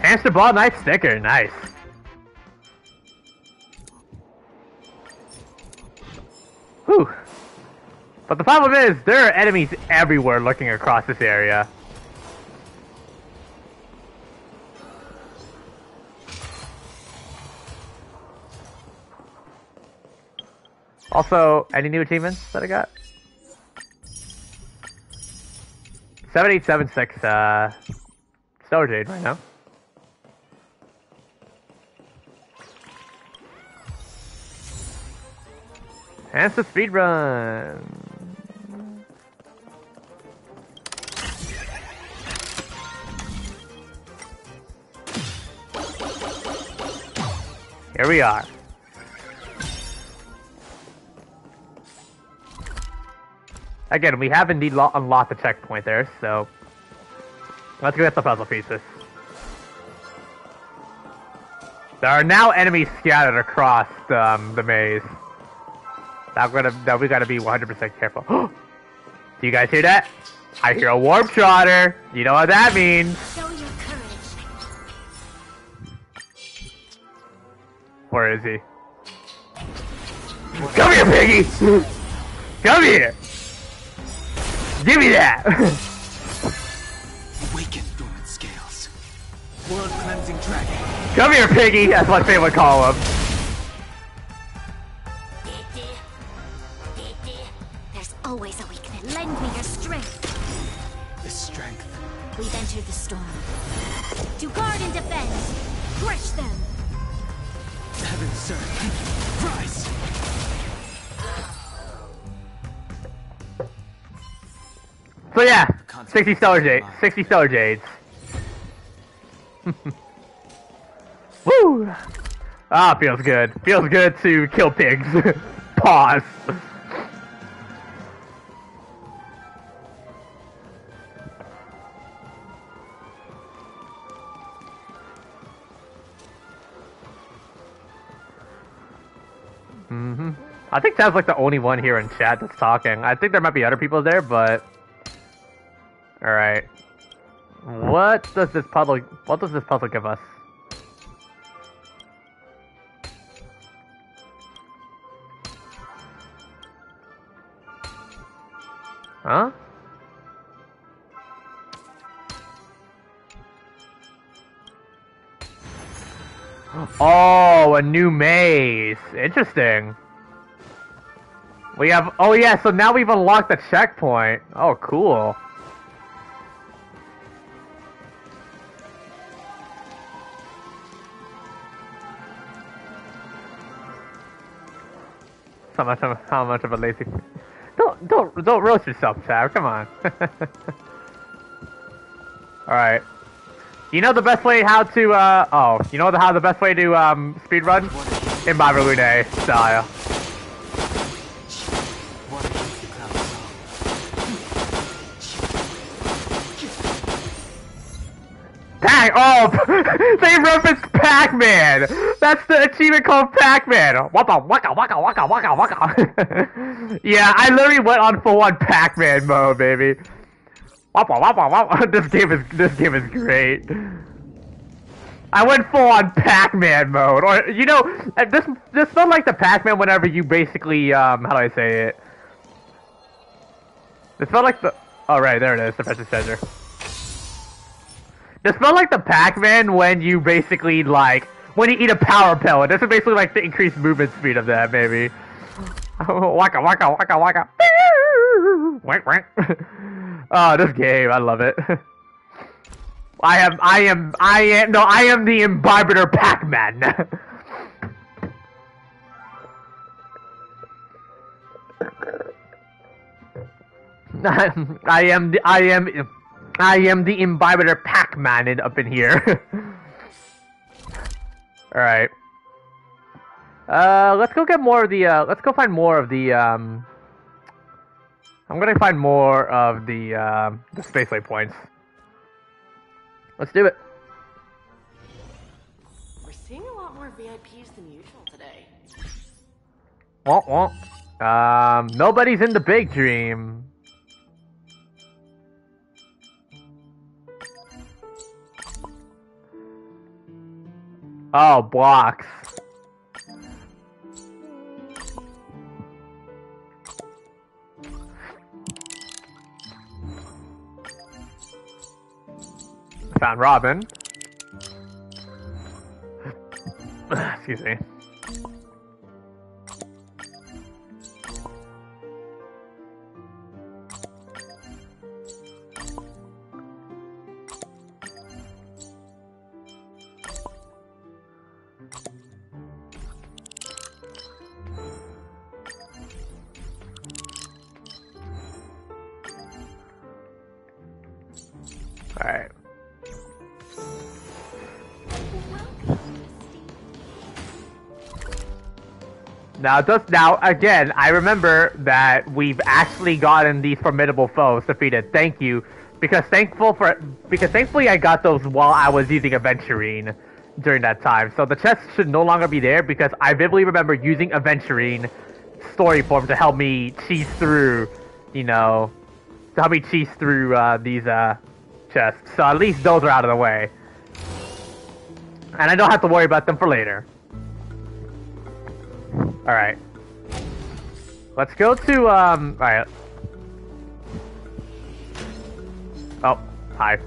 Hamster ball, nice sticker, nice. Whew. But the problem is, there are enemies everywhere looking across this area. Also, any new achievements that I got? 7876, uh, Stellar Jade right now. And a speed run. Here we are. Again, we have indeed unlocked the checkpoint there, so let's go get the puzzle pieces. There are now enemies scattered across um, the maze. We gotta, that we gotta be 100% careful. <gasps> Do you guys hear that? I hear a warp trotter. You know what that means. Show your courage. Where is he? Come here, piggy! <laughs> Come here! Give me that! Awaken, dormant scales. Blood cleansing dragon. Come here, piggy! That's my favorite call him. There's always a weakness. Lend me your strength. The strength. We've entered the storm. To guard and defend. Crush them. Heaven surge. So yeah, 60 stellar jades. 60 stellar jades. <laughs> Woo! Ah, feels good. Feels good to kill pigs. <laughs> Pause. hmm I think Tad's like the only one here in chat that's talking. I think there might be other people there, but Alright. What does this puzzle what does this puzzle give us? Huh? Oh, a new maze. Interesting. We have, oh yeah, so now we've unlocked the checkpoint. Oh, cool. How much of, how much of a lazy... Don't, don't, don't roast yourself, Tab, come on. <laughs> Alright. You know the best way how to, uh, oh, you know the, how the best way to, um, speed run In Lune style. Pac, oh, <laughs> they referenced Pac-Man! That's the achievement called Pac-Man! Waka waka waka waka waka waka! <laughs> yeah, I literally went on full-on Pac-Man mode, baby. Wapa wapa wapa! <laughs> This game is, this game is great. I went full on Pac-Man mode, or you know, uh, this this felt like the Pac-Man whenever you basically um how do I say it? This felt like the oh right there it is the precious treasure. This felt like the Pac-Man when you basically like when you eat a power pellet. This is basically like the increased movement speed of that, maybe. <laughs> waka waka waka waka. <laughs> Wank <laughs> oh, this game, I love it. I am, I am, I am, no, I am the imbiber Pac-Man. I am the, I am, I am the imbiber Pac-Man up in here. <laughs> Alright. Uh, let's go get more of the, uh, let's go find more of the, um, I'm gonna find more of the, uh, the space points. Let's do it. We're seeing a lot more VIPs than usual today. Womp womp. Um, nobody's in the big dream. Oh, blocks. Found Robin. <coughs> Excuse me. Now, just now, again, I remember that we've actually gotten these formidable foes defeated. Thank you, because thankful for because thankfully I got those while I was using Aventurine, during that time. So the chest should no longer be there because I vividly remember using Aventurine story form to help me cheese through, you know, to help me cheese through uh, these uh, chests. So at least those are out of the way. And I don't have to worry about them for later. Alright. Let's go to, um, alright. Oh, hi.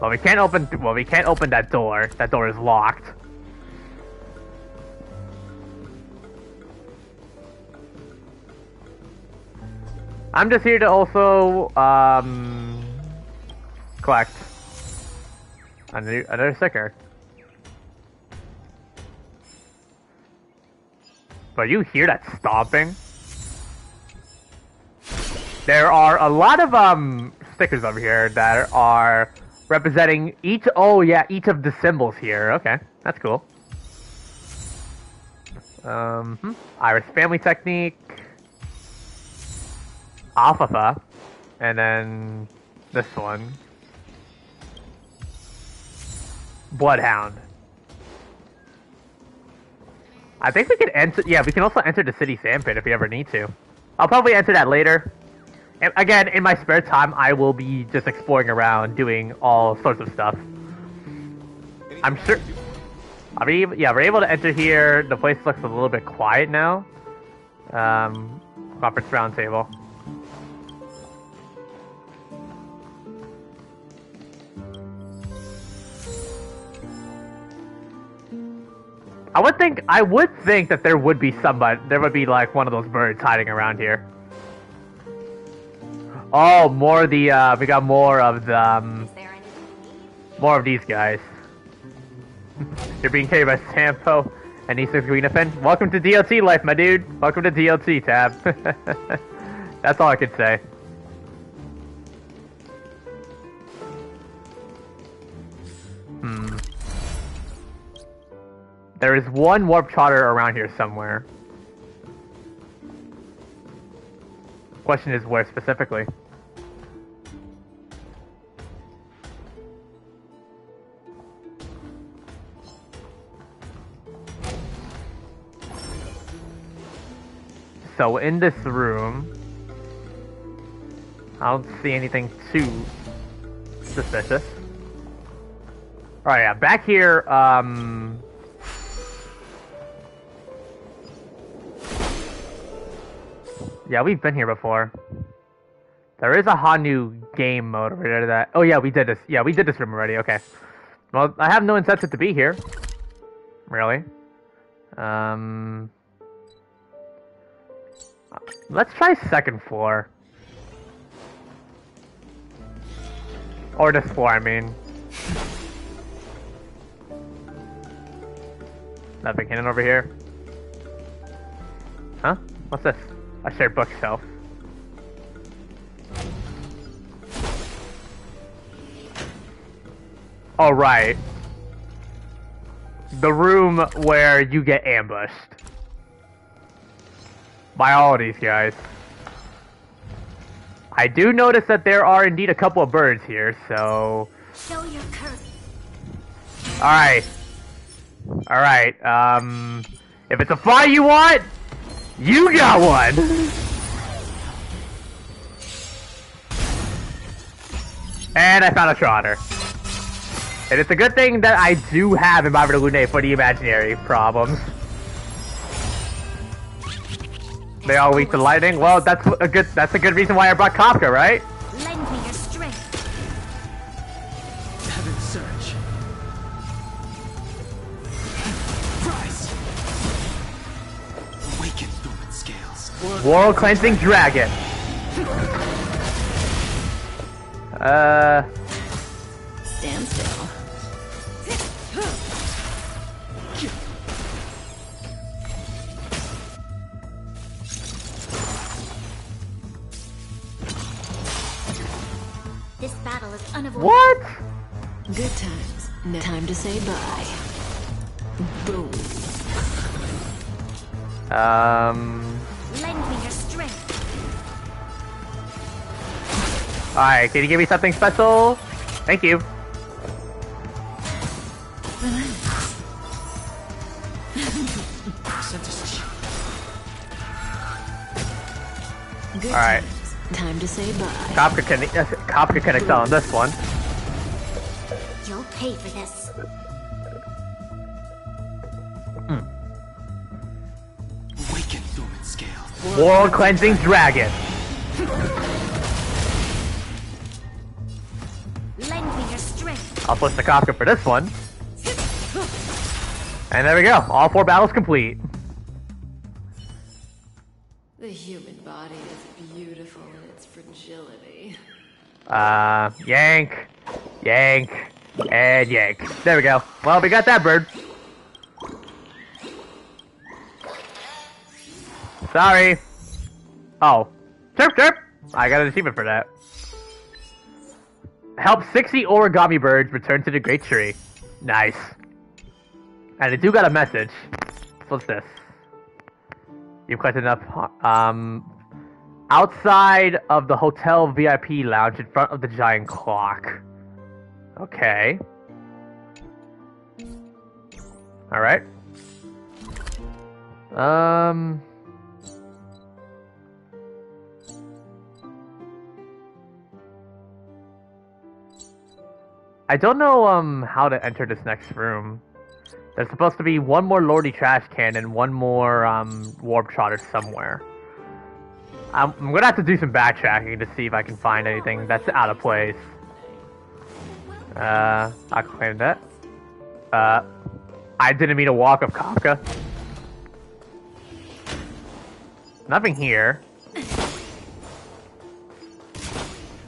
Well, we can't open, well, we can't open that door. That door is locked. I'm just here to also, um, collect another, another sticker. But you hear that stomping? There are a lot of, um, stickers over here that are representing each, oh yeah, each of the symbols here. Okay, that's cool. Um, hmm. Iris Family Technique. Alpha, and then this one. Bloodhound. I think we can enter, yeah, we can also enter the city sandpit if we ever need to. I'll probably enter that later. And again, in my spare time, I will be just exploring around, doing all sorts of stuff. I'm sure... Are we, yeah, we're able to enter here. The place looks a little bit quiet now. Um, conference roundtable. I would think I would think that there would be somebody there would be like one of those birds hiding around here. Oh, more of the uh we got more of the um, more of these guys. <laughs> You're being carried by Sampo and E6 Guinaifen. Welcome to DLT life, my dude. Welcome to DLT tab. <laughs> That's all I could say. Hmm. There is one warp trotter around here somewhere. Question is where specifically? So in this room, I don't see anything too suspicious. Alright, yeah, back here, um... Yeah, we've been here before. There is a Hanu game mode over there that... Oh yeah, we did this. Yeah, we did this room already, okay. Well, I have no incentive to be here. Really. Um... Let's try second floor. Or this floor, I mean. Nothing hidden over here. Huh? What's this? A shared bookshelf. All right. The room where you get ambushed. By all of these guys. I do notice that there are indeed a couple of birds here, so... Show your courage. Alright. Alright, um... If it's a fly you want, you got one! And I found a trotter. And it's a good thing that I do have Environment Lune for the imaginary problems. They all weak to lightning. Well, that's a good. That's a good reason why I brought Kafka, right? World cleansing dragon. Uh. Stand still. This battle is unavoidable. What? Good times. No time to say bye. Boom. Um. Lend me your strength. Alright, can you give me something special? Thank you. Alright. Time to say bye. Kopka can, <laughs> uh, Kopka can excel on this one. You'll pay for this. Scale. World Cleansing Dragon. Lend me your strength. I'll push the Kafka for this one. And there we go. All four battles complete. The human body is beautiful in its fragility. Uh, yank, yank, and yank. There we go. Well, we got that bird. Sorry. Oh. Chirp, chirp. I got an achievement for that. Help 60 origami birds return to the Great Tree. Nice. And I do got a message. What's this? You've collected enough. Um, outside of the hotel VIP lounge in front of the giant clock. Okay. All right. Um. I don't know um how to enter this next room. There's supposed to be one more Lordly trash can and one more um warp trotter somewhere. I'm, I'm gonna have to do some backtracking to see if I can find anything that's out of place. Uh, I claim that. Uh, I didn't mean to walk up Kafka. Nothing here.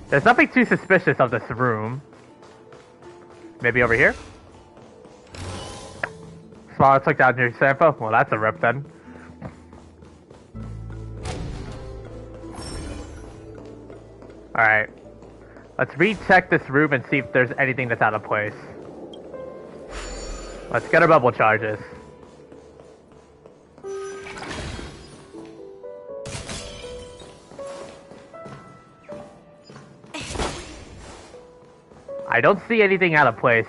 There's nothing too suspicious of this room. Maybe over here? Small took down your sample? Well, that's a rip then. Alright. Let's recheck this room and see if there's anything that's out of place. Let's get our bubble charges. I don't see anything out of place.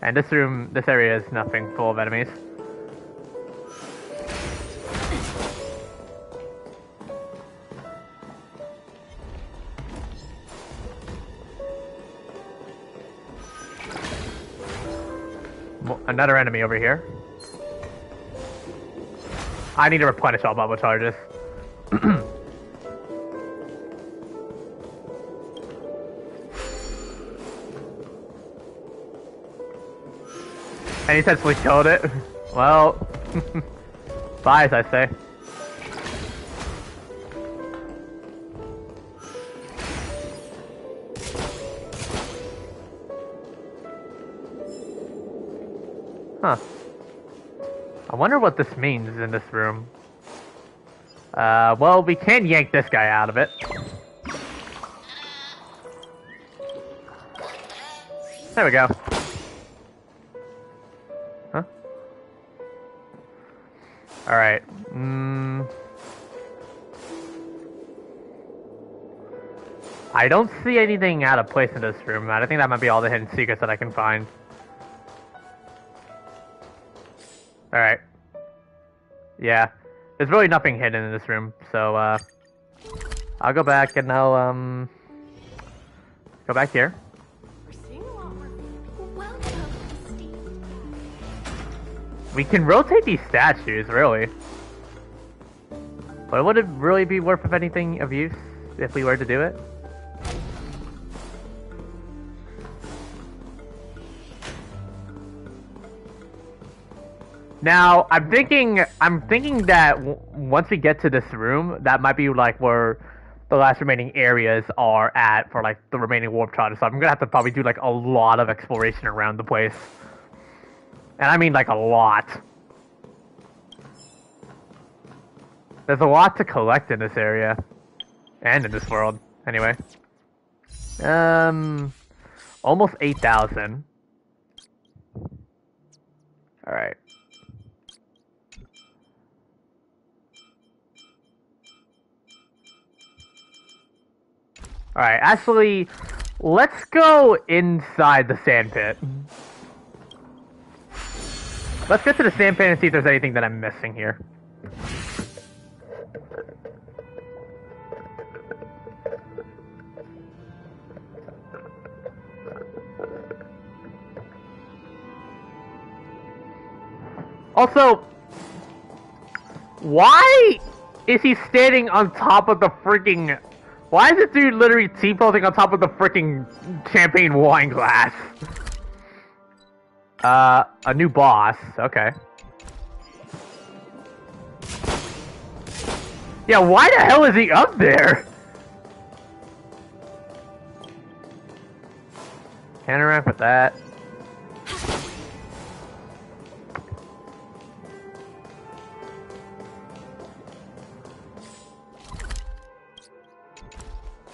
And this room, this area is nothing full of enemies. Another enemy over here. I need to replenish all bubble charges. <clears throat> and he essentially killed it. <laughs> Well, <laughs> bye, as I say. Huh. I wonder what this means in this room. Uh, well, we can yank this guy out of it. There we go. Alright. Mm. I don't see anything out of place in this room. I think that might be all the hidden secrets that I can find. Alright. Yeah. There's really nothing hidden in this room, so, uh... I'll go back and I'll, um... Go back here. We can rotate these statues, really. But would it really be worth of anything of use if we were to do it? Now, I'm thinking, I'm thinking that once we get to this room, that might be like where the last remaining areas are at for like the remaining warp trotter. So I'm gonna have to probably do like a lot of exploration around the place, and I mean like a lot. There's a lot to collect in this area, and in this world. Anyway, um, almost eight thousand. All right. Alright, actually, let's go inside the sand pit. Let's get to the sand pit and see if there's anything that I'm missing here. Also, why is he standing on top of the freaking... Why is this dude literally T-posing on top of the freaking champagne wine glass? Uh, a new boss. Okay. Yeah, why the hell is he up there? Can't interact with that.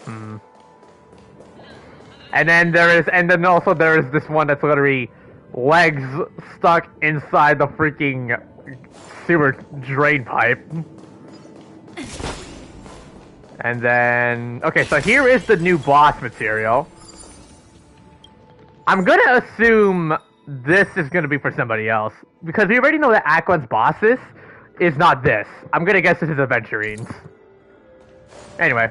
Hmm. And then there is, and then also there is this one that's literally legs stuck inside the freaking sewer drain pipe. And then, okay, so here is the new boss material. I'm gonna assume this is gonna be for somebody else because we already know that Acheron's bosses is not this. I'm gonna guess this is Aventurines. Anyway.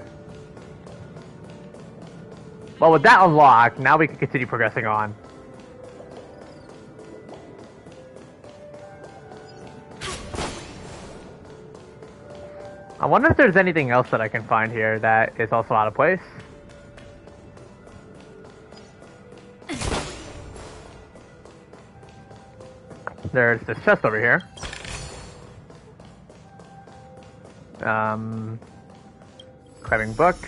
Well, with that unlocked, now we can continue progressing on. I wonder if there's anything else that I can find here that is also out of place. There's this chest over here. Um, grabbing books.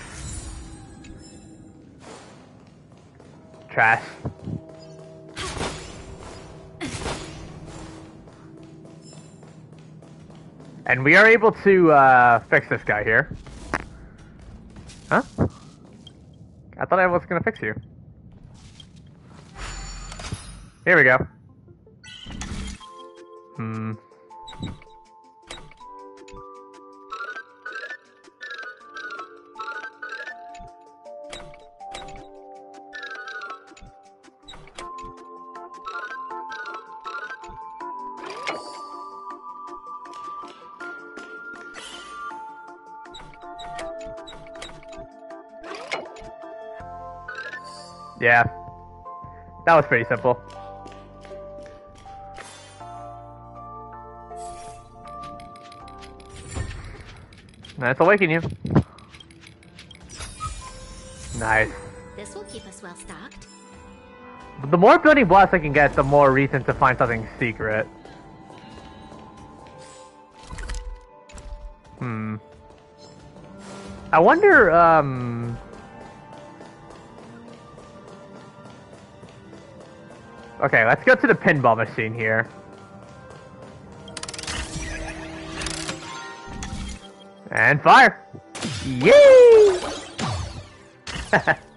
Trash. And we are able to uh, fix this guy here. Huh? I thought I was gonna fix you. Here we go. Hmm. Yeah. That was pretty simple. Let's awaken you. Nice. This will keep us well stocked. The more building blocks I can get, the more reason to find something secret. Hmm. I wonder, um... Okay, let's go to the pinball machine here. And fire! Yay! Alright. <laughs>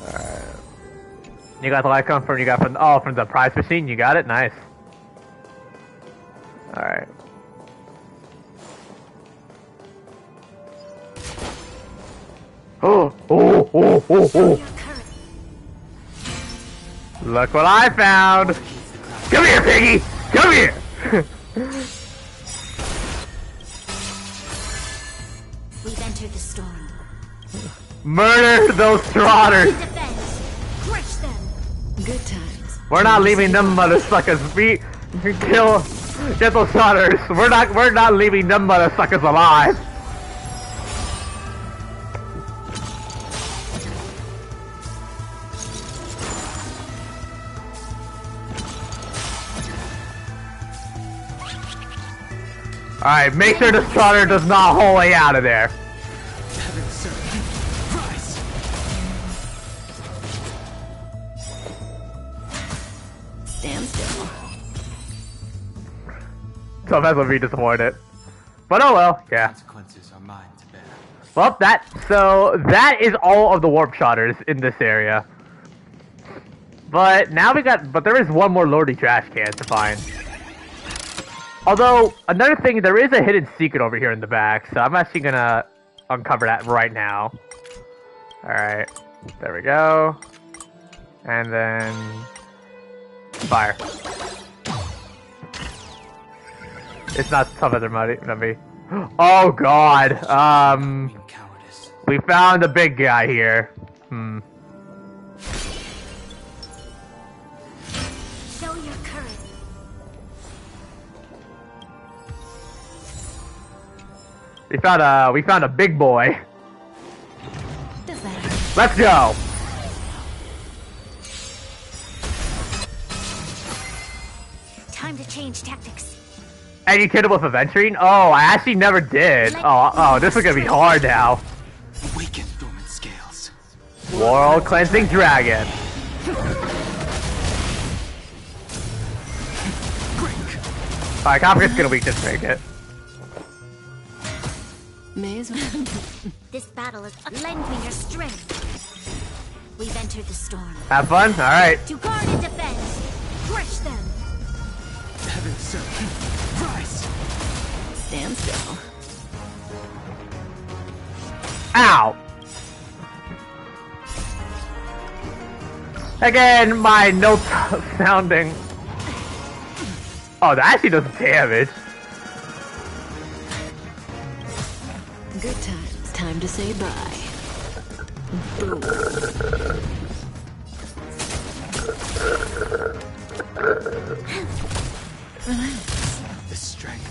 Uh, you got the light come from you got from oh from the prize machine, you got it? Nice. Look what I found! Come here, piggy! Come here! We've entered the storm. Murder those trotters! Crush them! Good times. We're not leaving them motherfuckers be kill get those trotters. We're not we're not leaving them motherfuckers alive. Alright, make sure the trotter does not haul way out of there. Stand still. So that's what be disappointed. But oh well, yeah. Consequences are mine to bear. Well, that so that is all of the warp trotters in this area. But now we got, but there is one more Lordly trash can to find. Although, another thing, there is a hidden secret over here in the back, so I'm actually gonna uncover that right now. Alright, there we go. And then... Fire. It's not tougher than muddy than me. Oh god, um... We found a big guy here. Hmm. We found a we found a big boy. Does that hurt? Let's go. Time to change tactics. And you killed him with aventurine? Oh, I actually never did. Oh, oh, this is gonna be hard now. Awaken dormant scales. World cleansing dragon. Alright, Copper's gonna weakness make it. May as well. This battle is lend me your strength. We've entered the storm. Have fun? Alright. To guard and defend. Crush them. Heaven serve. Rise. Stand still. Ow! Again, my notes <laughs> sounding. Oh, that actually does damage. Good times. Time to say bye. Boom. Relax. The strength.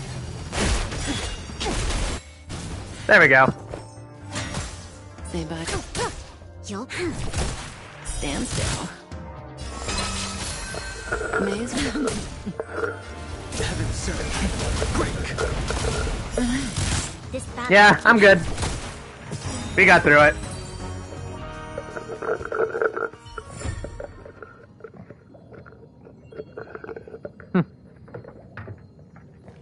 There we go. Say bye. You'll Stand still. May as well. Heaven serve. Break. Relax. Yeah, I'm good. We got through it. Hmm.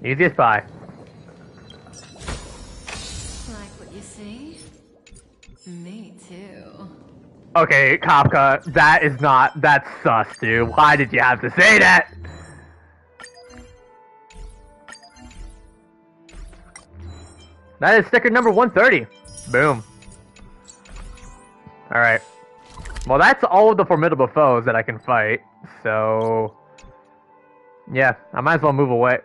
Easiest pie. Like what you see? Me too. Okay, Kafka, that is not, that's sus, dude. Why did you have to say that? That is sticker number 130. Boom. Alright. Well, that's all of the formidable foes that I can fight, so... Yeah, I might as well move away.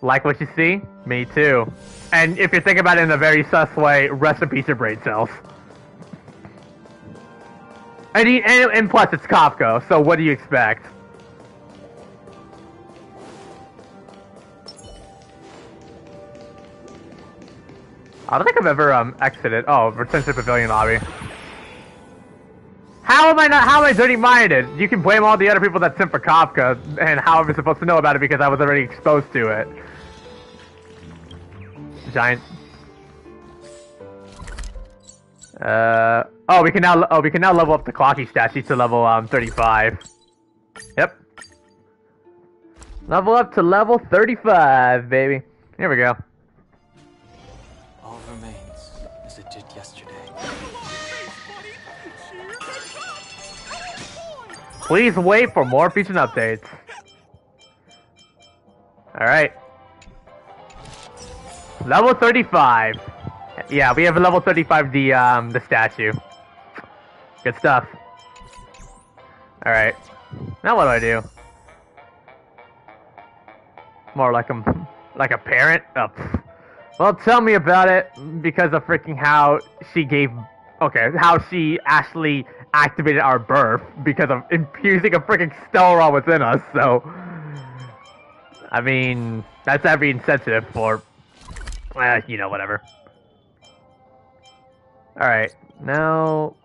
Like what you see? Me too. And if you think about it in a very sus way, rest in peace your brain cells. And, he, and, and plus, it's Kafka, so what do you expect? I don't think I've ever um exited. Oh, return to the pavilion lobby. How am I not? How am I dirty minded? You can blame all the other people that sent for Kafka, and how am I supposed to know about it because I was already exposed to it? Giant. Uh oh, we can now. Oh, we can now level up the Clockie statue to level um 35. Yep. Level up to level 35, baby. Here we go. Please wait for more feature updates. Alright. Level 35. Yeah, we have a level 35 the um the statue. Good stuff. Alright. Now what do I do? More like a like a parent? Oh, well, tell me about it because of freaking how she gave okay, how she actually activated our birth because of infusing a freaking Stellaron within us, so I mean that's every insensitive for uh, you know, whatever. Alright, now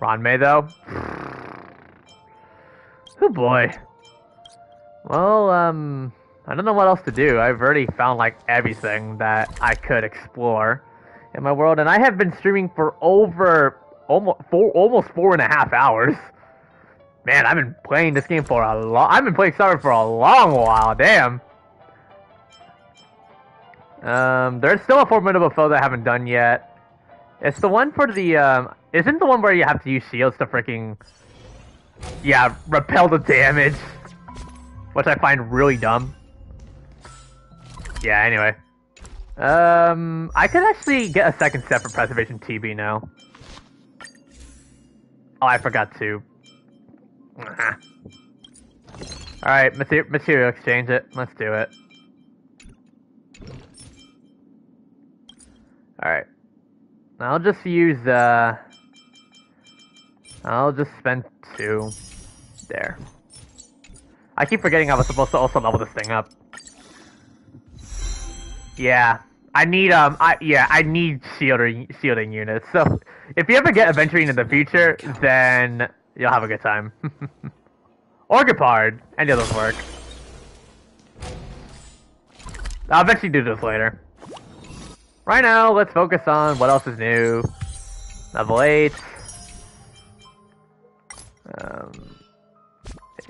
Ruan Mei though? <sighs> Oh boy. Well, um, I don't know what else to do. I've already found like everything that I could explore in my world, and I have been streaming for over almost four, almost four and a half hours. Man, I've been playing this game for a long. I've been playing Star for a long while. Damn. Um, there's still a formidable foe that I haven't done yet. It's the one for the um. Isn't the one where you have to use shields to freaking yeah, repel the damage, which I find really dumb. Yeah. Anyway, um, I could actually get a second step for preservation TB now. Oh, I forgot to. <laughs> Alright, mater material exchange it. Let's do it. Alright. I'll just use, uh... I'll just spend two. There. I keep forgetting I was supposed to also level this thing up. Yeah. I need, um, I, yeah, I need shielding, shielding units. So, if you ever get Aventurine in the future, then you'll have a good time. <laughs> or Gepard. Any of those work. I'll eventually do this later. Right now, let's focus on what else is new. Level 8. Um,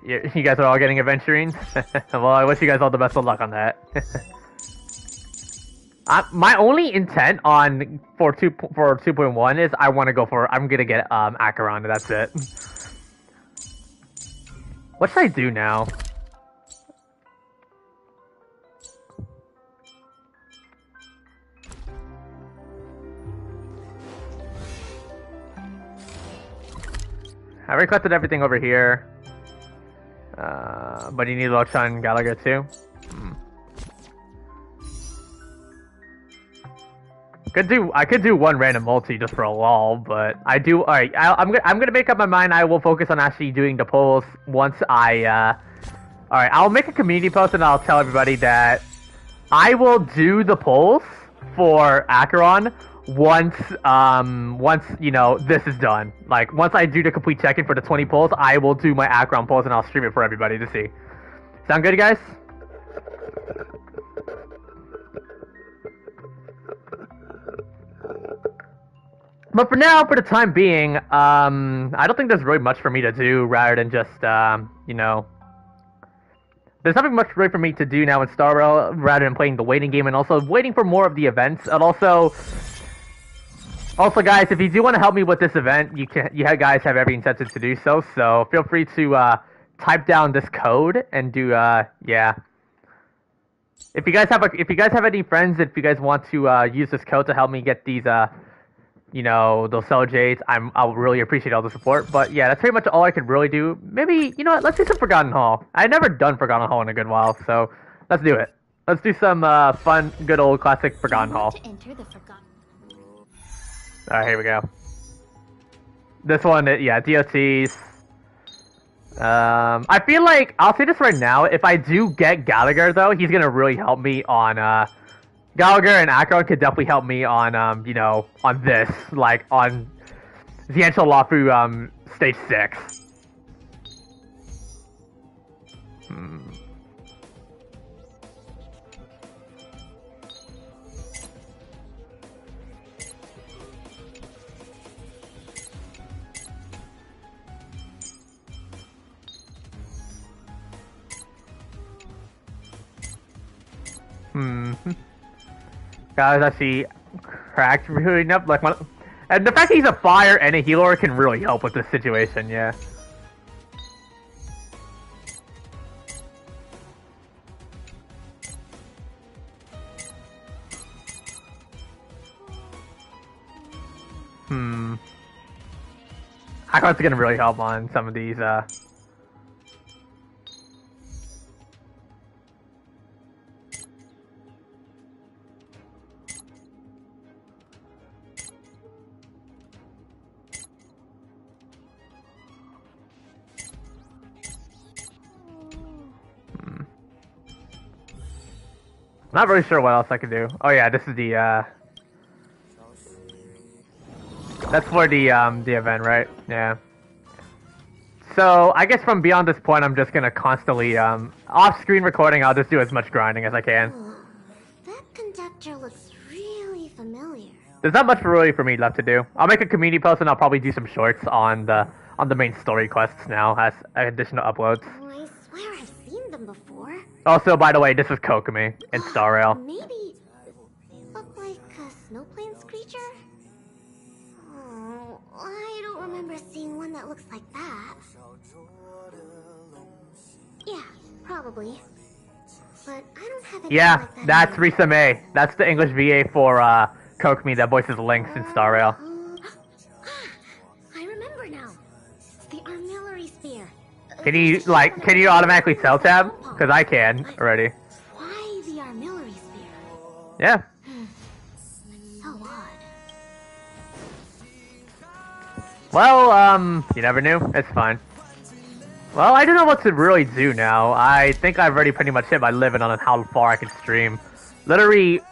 you, you guys are all getting Aventurine? <laughs> well, I wish you guys all the best of luck on that. <laughs> Uh, my only intent on for two for two point one is I want to go for I'm gonna get um Acheron. That's it. What should I do now? I requested everything over here. Uh, but you need Lochan Gallagher too? Hmm. Could do I could do one random multi just for a lull, but I do. All right, I, I'm gonna I'm gonna make up my mind. I will focus on actually doing the polls once I. Uh, all right, I'll make a community post and I'll tell everybody that I will do the polls for Acheron once um once you know this is done. Like once I do the complete check-in for the 20 polls, I will do my Acheron polls and I'll stream it for everybody to see. Sound good, guys? But for now, for the time being, um, I don't think there's really much for me to do rather than just, um, you know, there's nothing much really for me to do now in Star Rail rather than playing the waiting game and also waiting for more of the events. And also, also guys, if you do want to help me with this event, you can, you guys have every incentive to do so. So feel free to uh, type down this code and do, uh, yeah. If you guys have a, if you guys have any friends, if you guys want to uh, use this code to help me get these, uh, you know, they'll sell Jades, I'm I'll really appreciate all the support. But yeah, that's pretty much all I could really do. Maybe you know what? Let's do some Forgotten Hall. I've never done Forgotten Hall in a good while, so let's do it. Let's do some uh, fun, good old classic Forgotten Hall. All right, here we go. This one, yeah, DOTs. Um, I feel like I'll say this right now. If I do get Gallagher, though, he's gonna really help me on uh Gallagher and Acheron could definitely help me on, um, you know, on this, like, on Xianzhou Luofu, um, stage 6. Hmm. Hmm. Guys, I see cracked <laughs> really up like one. And the fact he's a fire and a healer can really help with this situation, yeah. Hmm. I think it's gonna really help on some of these, uh... Not really sure what else I can do. Oh yeah, this is the uh That's for the um the event, right? Yeah. So I guess from beyond this point I'm just gonna constantly um off screen recording I'll just do as much grinding as I can. That conductor looks really familiar. There's not much really for me left to do. I'll make a community post and I'll probably do some shorts on the on the main story quests now as additional uploads. Also, by the way, this is Kokomi in Star Rail. Maybe look like a snow plains creature? Oh, I don't remember seeing one that looks like that. Yeah, probably. But I don't have any Yeah, like that that's Risa May. That's the English VA for uh, Kokomi that voices Lynx in Star Rail. I remember now. It's the armillary sphere. Can you like? Can you automatically tell tab? Because I can already. Why the armillary sphere? Yeah. So odd. Well, um, you never knew. It's fine. Well, I don't know what to really do now. I think I've already pretty much hit my limit on how far I can stream. Literally,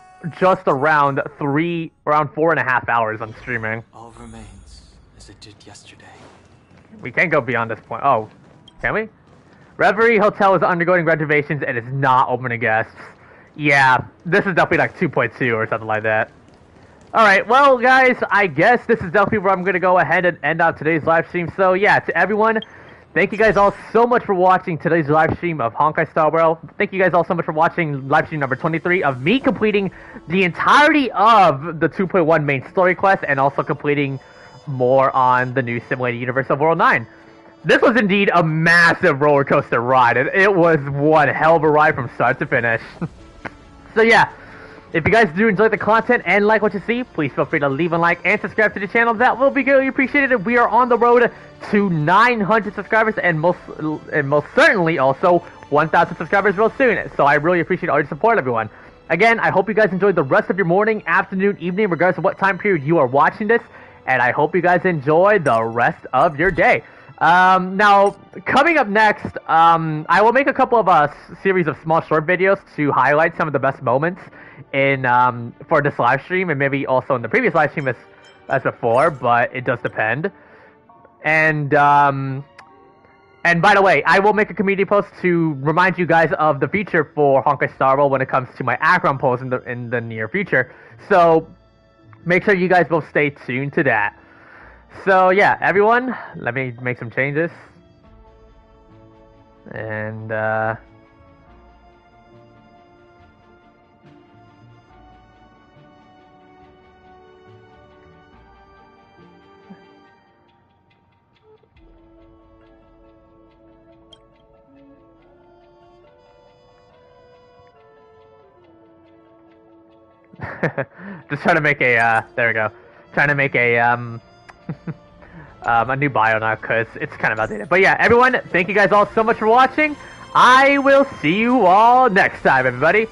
just around three, around four and a half hours on streaming. All remains as it did yesterday. We can't go beyond this point. Oh, can we? Reverie Hotel is undergoing renovations and is not open to guests. Yeah, this is definitely like 2.2 or something like that. Alright, well, guys, I guess this is definitely where I'm going to go ahead and end out today's live stream. So, yeah, to everyone, thank you guys all so much for watching today's live stream of Honkai Star Rail. Thank you guys all so much for watching live stream number 23 of me completing the entirety of the 2.1 main story quest and also completing more on the new simulated universe of World 9. This was indeed a massive roller coaster ride. It, it was one hell of a ride from start to finish. <laughs> so yeah, if you guys do enjoy the content and like what you see, please feel free to leave a like and subscribe to the channel. That will be greatly appreciated. We are on the road to 900 subscribers and most and most certainly also 1,000 subscribers real soon. So I really appreciate all your support, everyone. Again, I hope you guys enjoyed the rest of your morning, afternoon, evening, regardless of what time period you are watching this. And I hope you guys enjoy the rest of your day. Um, now, coming up next, um, I will make a couple of uh, series of small short videos to highlight some of the best moments in um, for this live stream, and maybe also in the previous live stream as as before. But it does depend. And um, and by the way, I will make a community post to remind you guys of the feature for Honkai Star Rail when it comes to my Acheron post in the in the near future. So make sure you guys both stay tuned to that. So yeah, everyone, let me make some changes. And uh <laughs> just trying to make a uh there we go. Trying to make a um <laughs> um, a new bio now because it's kind of outdated. But yeah, everyone, thank you guys all so much for watching. I will see you all next time, everybody.